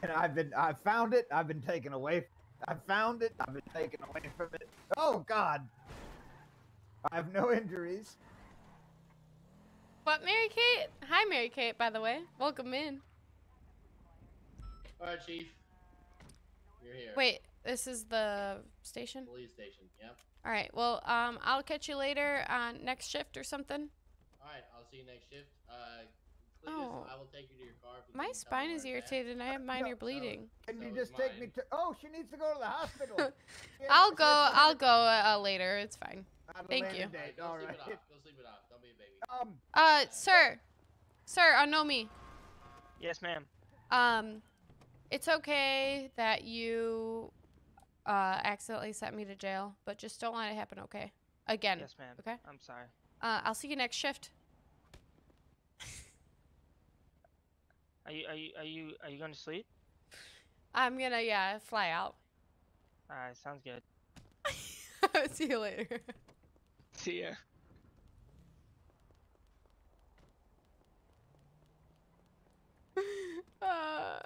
And I've been, I found it, I've been taken away. I found it, I've been taken away from it. Oh God. I have no injuries. But Mary Kate, hi Mary Kate, by the way, welcome in. All right, Chief. You're here. Wait, this is the station. Police station. Yep. All right, well, um, I'll catch you later on next shift or something. All right. I'll see you next shift. Uh, Oh. I will take you to your car. you My can tell me spine is irritated and I have minor No. bleeding. Can you just is take me to? Oh, she needs to go to the hospital. Yeah, I'll go. I'll go uh, later. It's fine. a- Thank you. date, Go All sleep right. it off. Go sleep it off. Um, Uh, sir, sir, Anomi. Yes, ma'am. Um, it's okay that you uh accidentally sent me to jail, but just don't let it happen. Okay. Again. Yes, ma'am. Okay. I'm sorry. Uh, I'll see you next shift. Are you are you are you are you going to sleep? I'm gonna yeah fly out. All right, sounds good. see you later. See ya. Uh,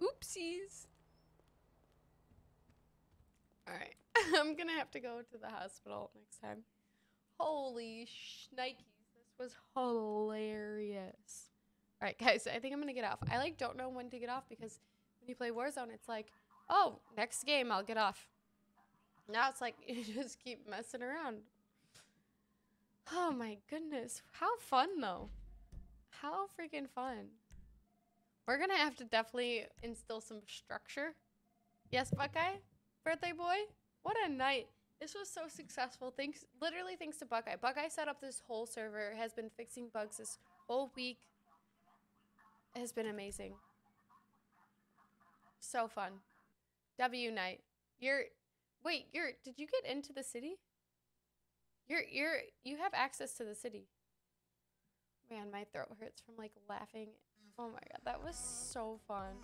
oopsies. Alright. I'm gonna have to go to the hospital next time. Holy shnikes. This was hilarious. Alright, guys, I think I'm gonna get off. I like don't know when to get off because when you play Warzone, it's like, oh, next game I'll get off. Now it's like you just keep messing around. Oh my goodness. How fun though. How freaking fun. We're gonna have to definitely instill some structure. Yes, Buckeye? Birthday boy? What a night. This was so successful. Thanks literally thanks to Buckeye. Buckeye set up this whole server, has been fixing bugs this whole week. It has been amazing. So fun. W night. You're wait, you're did you get into the city? You're you're you have access to the city. Man, my throat hurts from like laughing. Oh my god, that was so fun.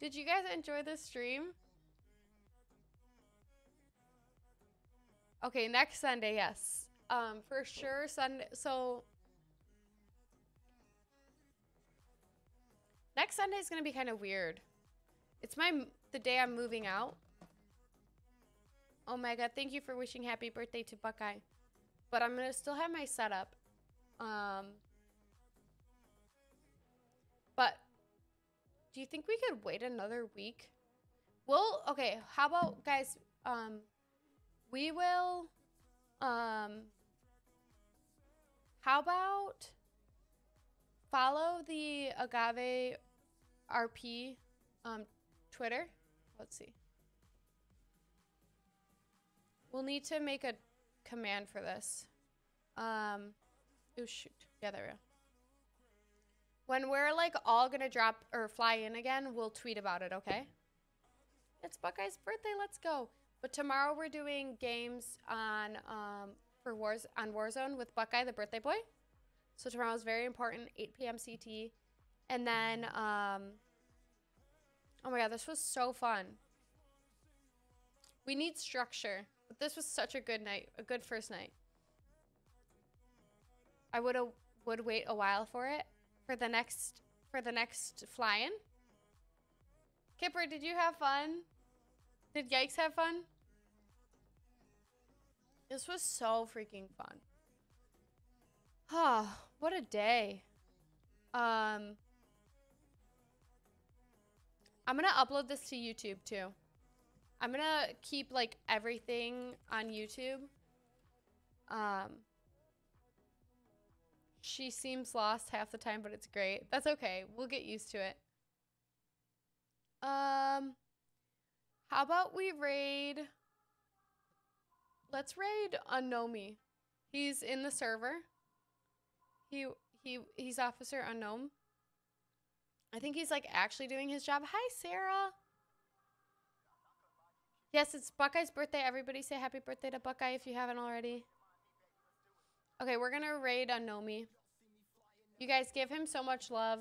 Did you guys enjoy the stream? Okay, next Sunday, yes. Um, for sure Sunday. So next Sunday is gonna be kind of weird. It's my the day I'm moving out. Oh my god, thank you for wishing happy birthday to Buckeye. But I'm gonna still have my setup. Um But do you think we could wait another week? Well, okay, how about guys, um we will um how about follow the agave RP um Twitter? Let's see. We'll need to make a command for this. Um, oh shoot. Yeah, there we go. When we're like all gonna drop or fly in again, we'll tweet about it, okay? It's Buckeye's birthday, let's go. But tomorrow we're doing games on um for Wars on Warzone with Buckeye the birthday boy. So tomorrow is very important, 8 p.m. CT. And then um Oh my god, this was so fun. We need structure. But this was such a good night, a good first night. I would would wait a while for it for the next for the next fly-in. Kipper, did you have fun? Did Yikes have fun? This was so freaking fun. Ah, what a day. Um I'm gonna upload this to YouTube too. I'm gonna keep like everything on YouTube. Um, she seems lost half the time, but it's great. That's okay. We'll get used to it. Um, how about we raid? Let's raid Unknomi. He's in the server. He he he's Officer Unknown. I think he's like actually doing his job. Hi, Sarah. Yes, it's Buckeye's birthday. Everybody say happy birthday to Buckeye if you haven't already. Okay, we're gonna raid on Nomi. You guys give him so much love.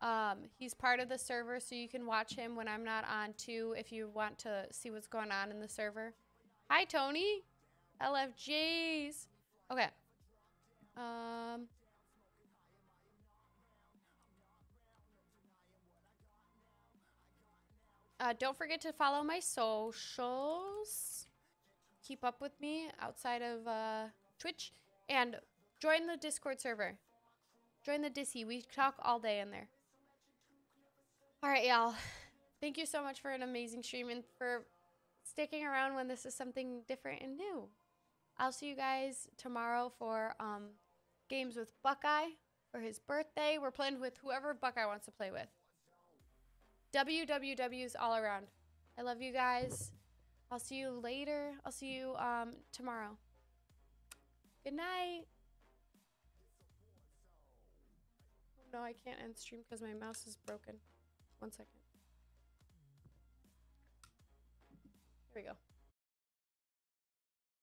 Um, he's part of the server, so you can watch him when I'm not on too if you want to see what's going on in the server. Hi, Tony. LFGs. Okay. Um. Uh, don't forget to follow my socials. Keep up with me outside of uh, Twitch. And join the Discord server. Join the Dissy. We talk all day in there. All right, y'all. Thank you so much for an amazing stream and for sticking around when this is something different and new. I'll see you guys tomorrow for um, games with Buckeye for his birthday. We're playing with whoever Buckeye wants to play with. WWWs all around. I love you guys. I'll see you later. I'll see you um tomorrow. Good night. Oh, no, I can't end stream because my mouse is broken. One second. Here we go.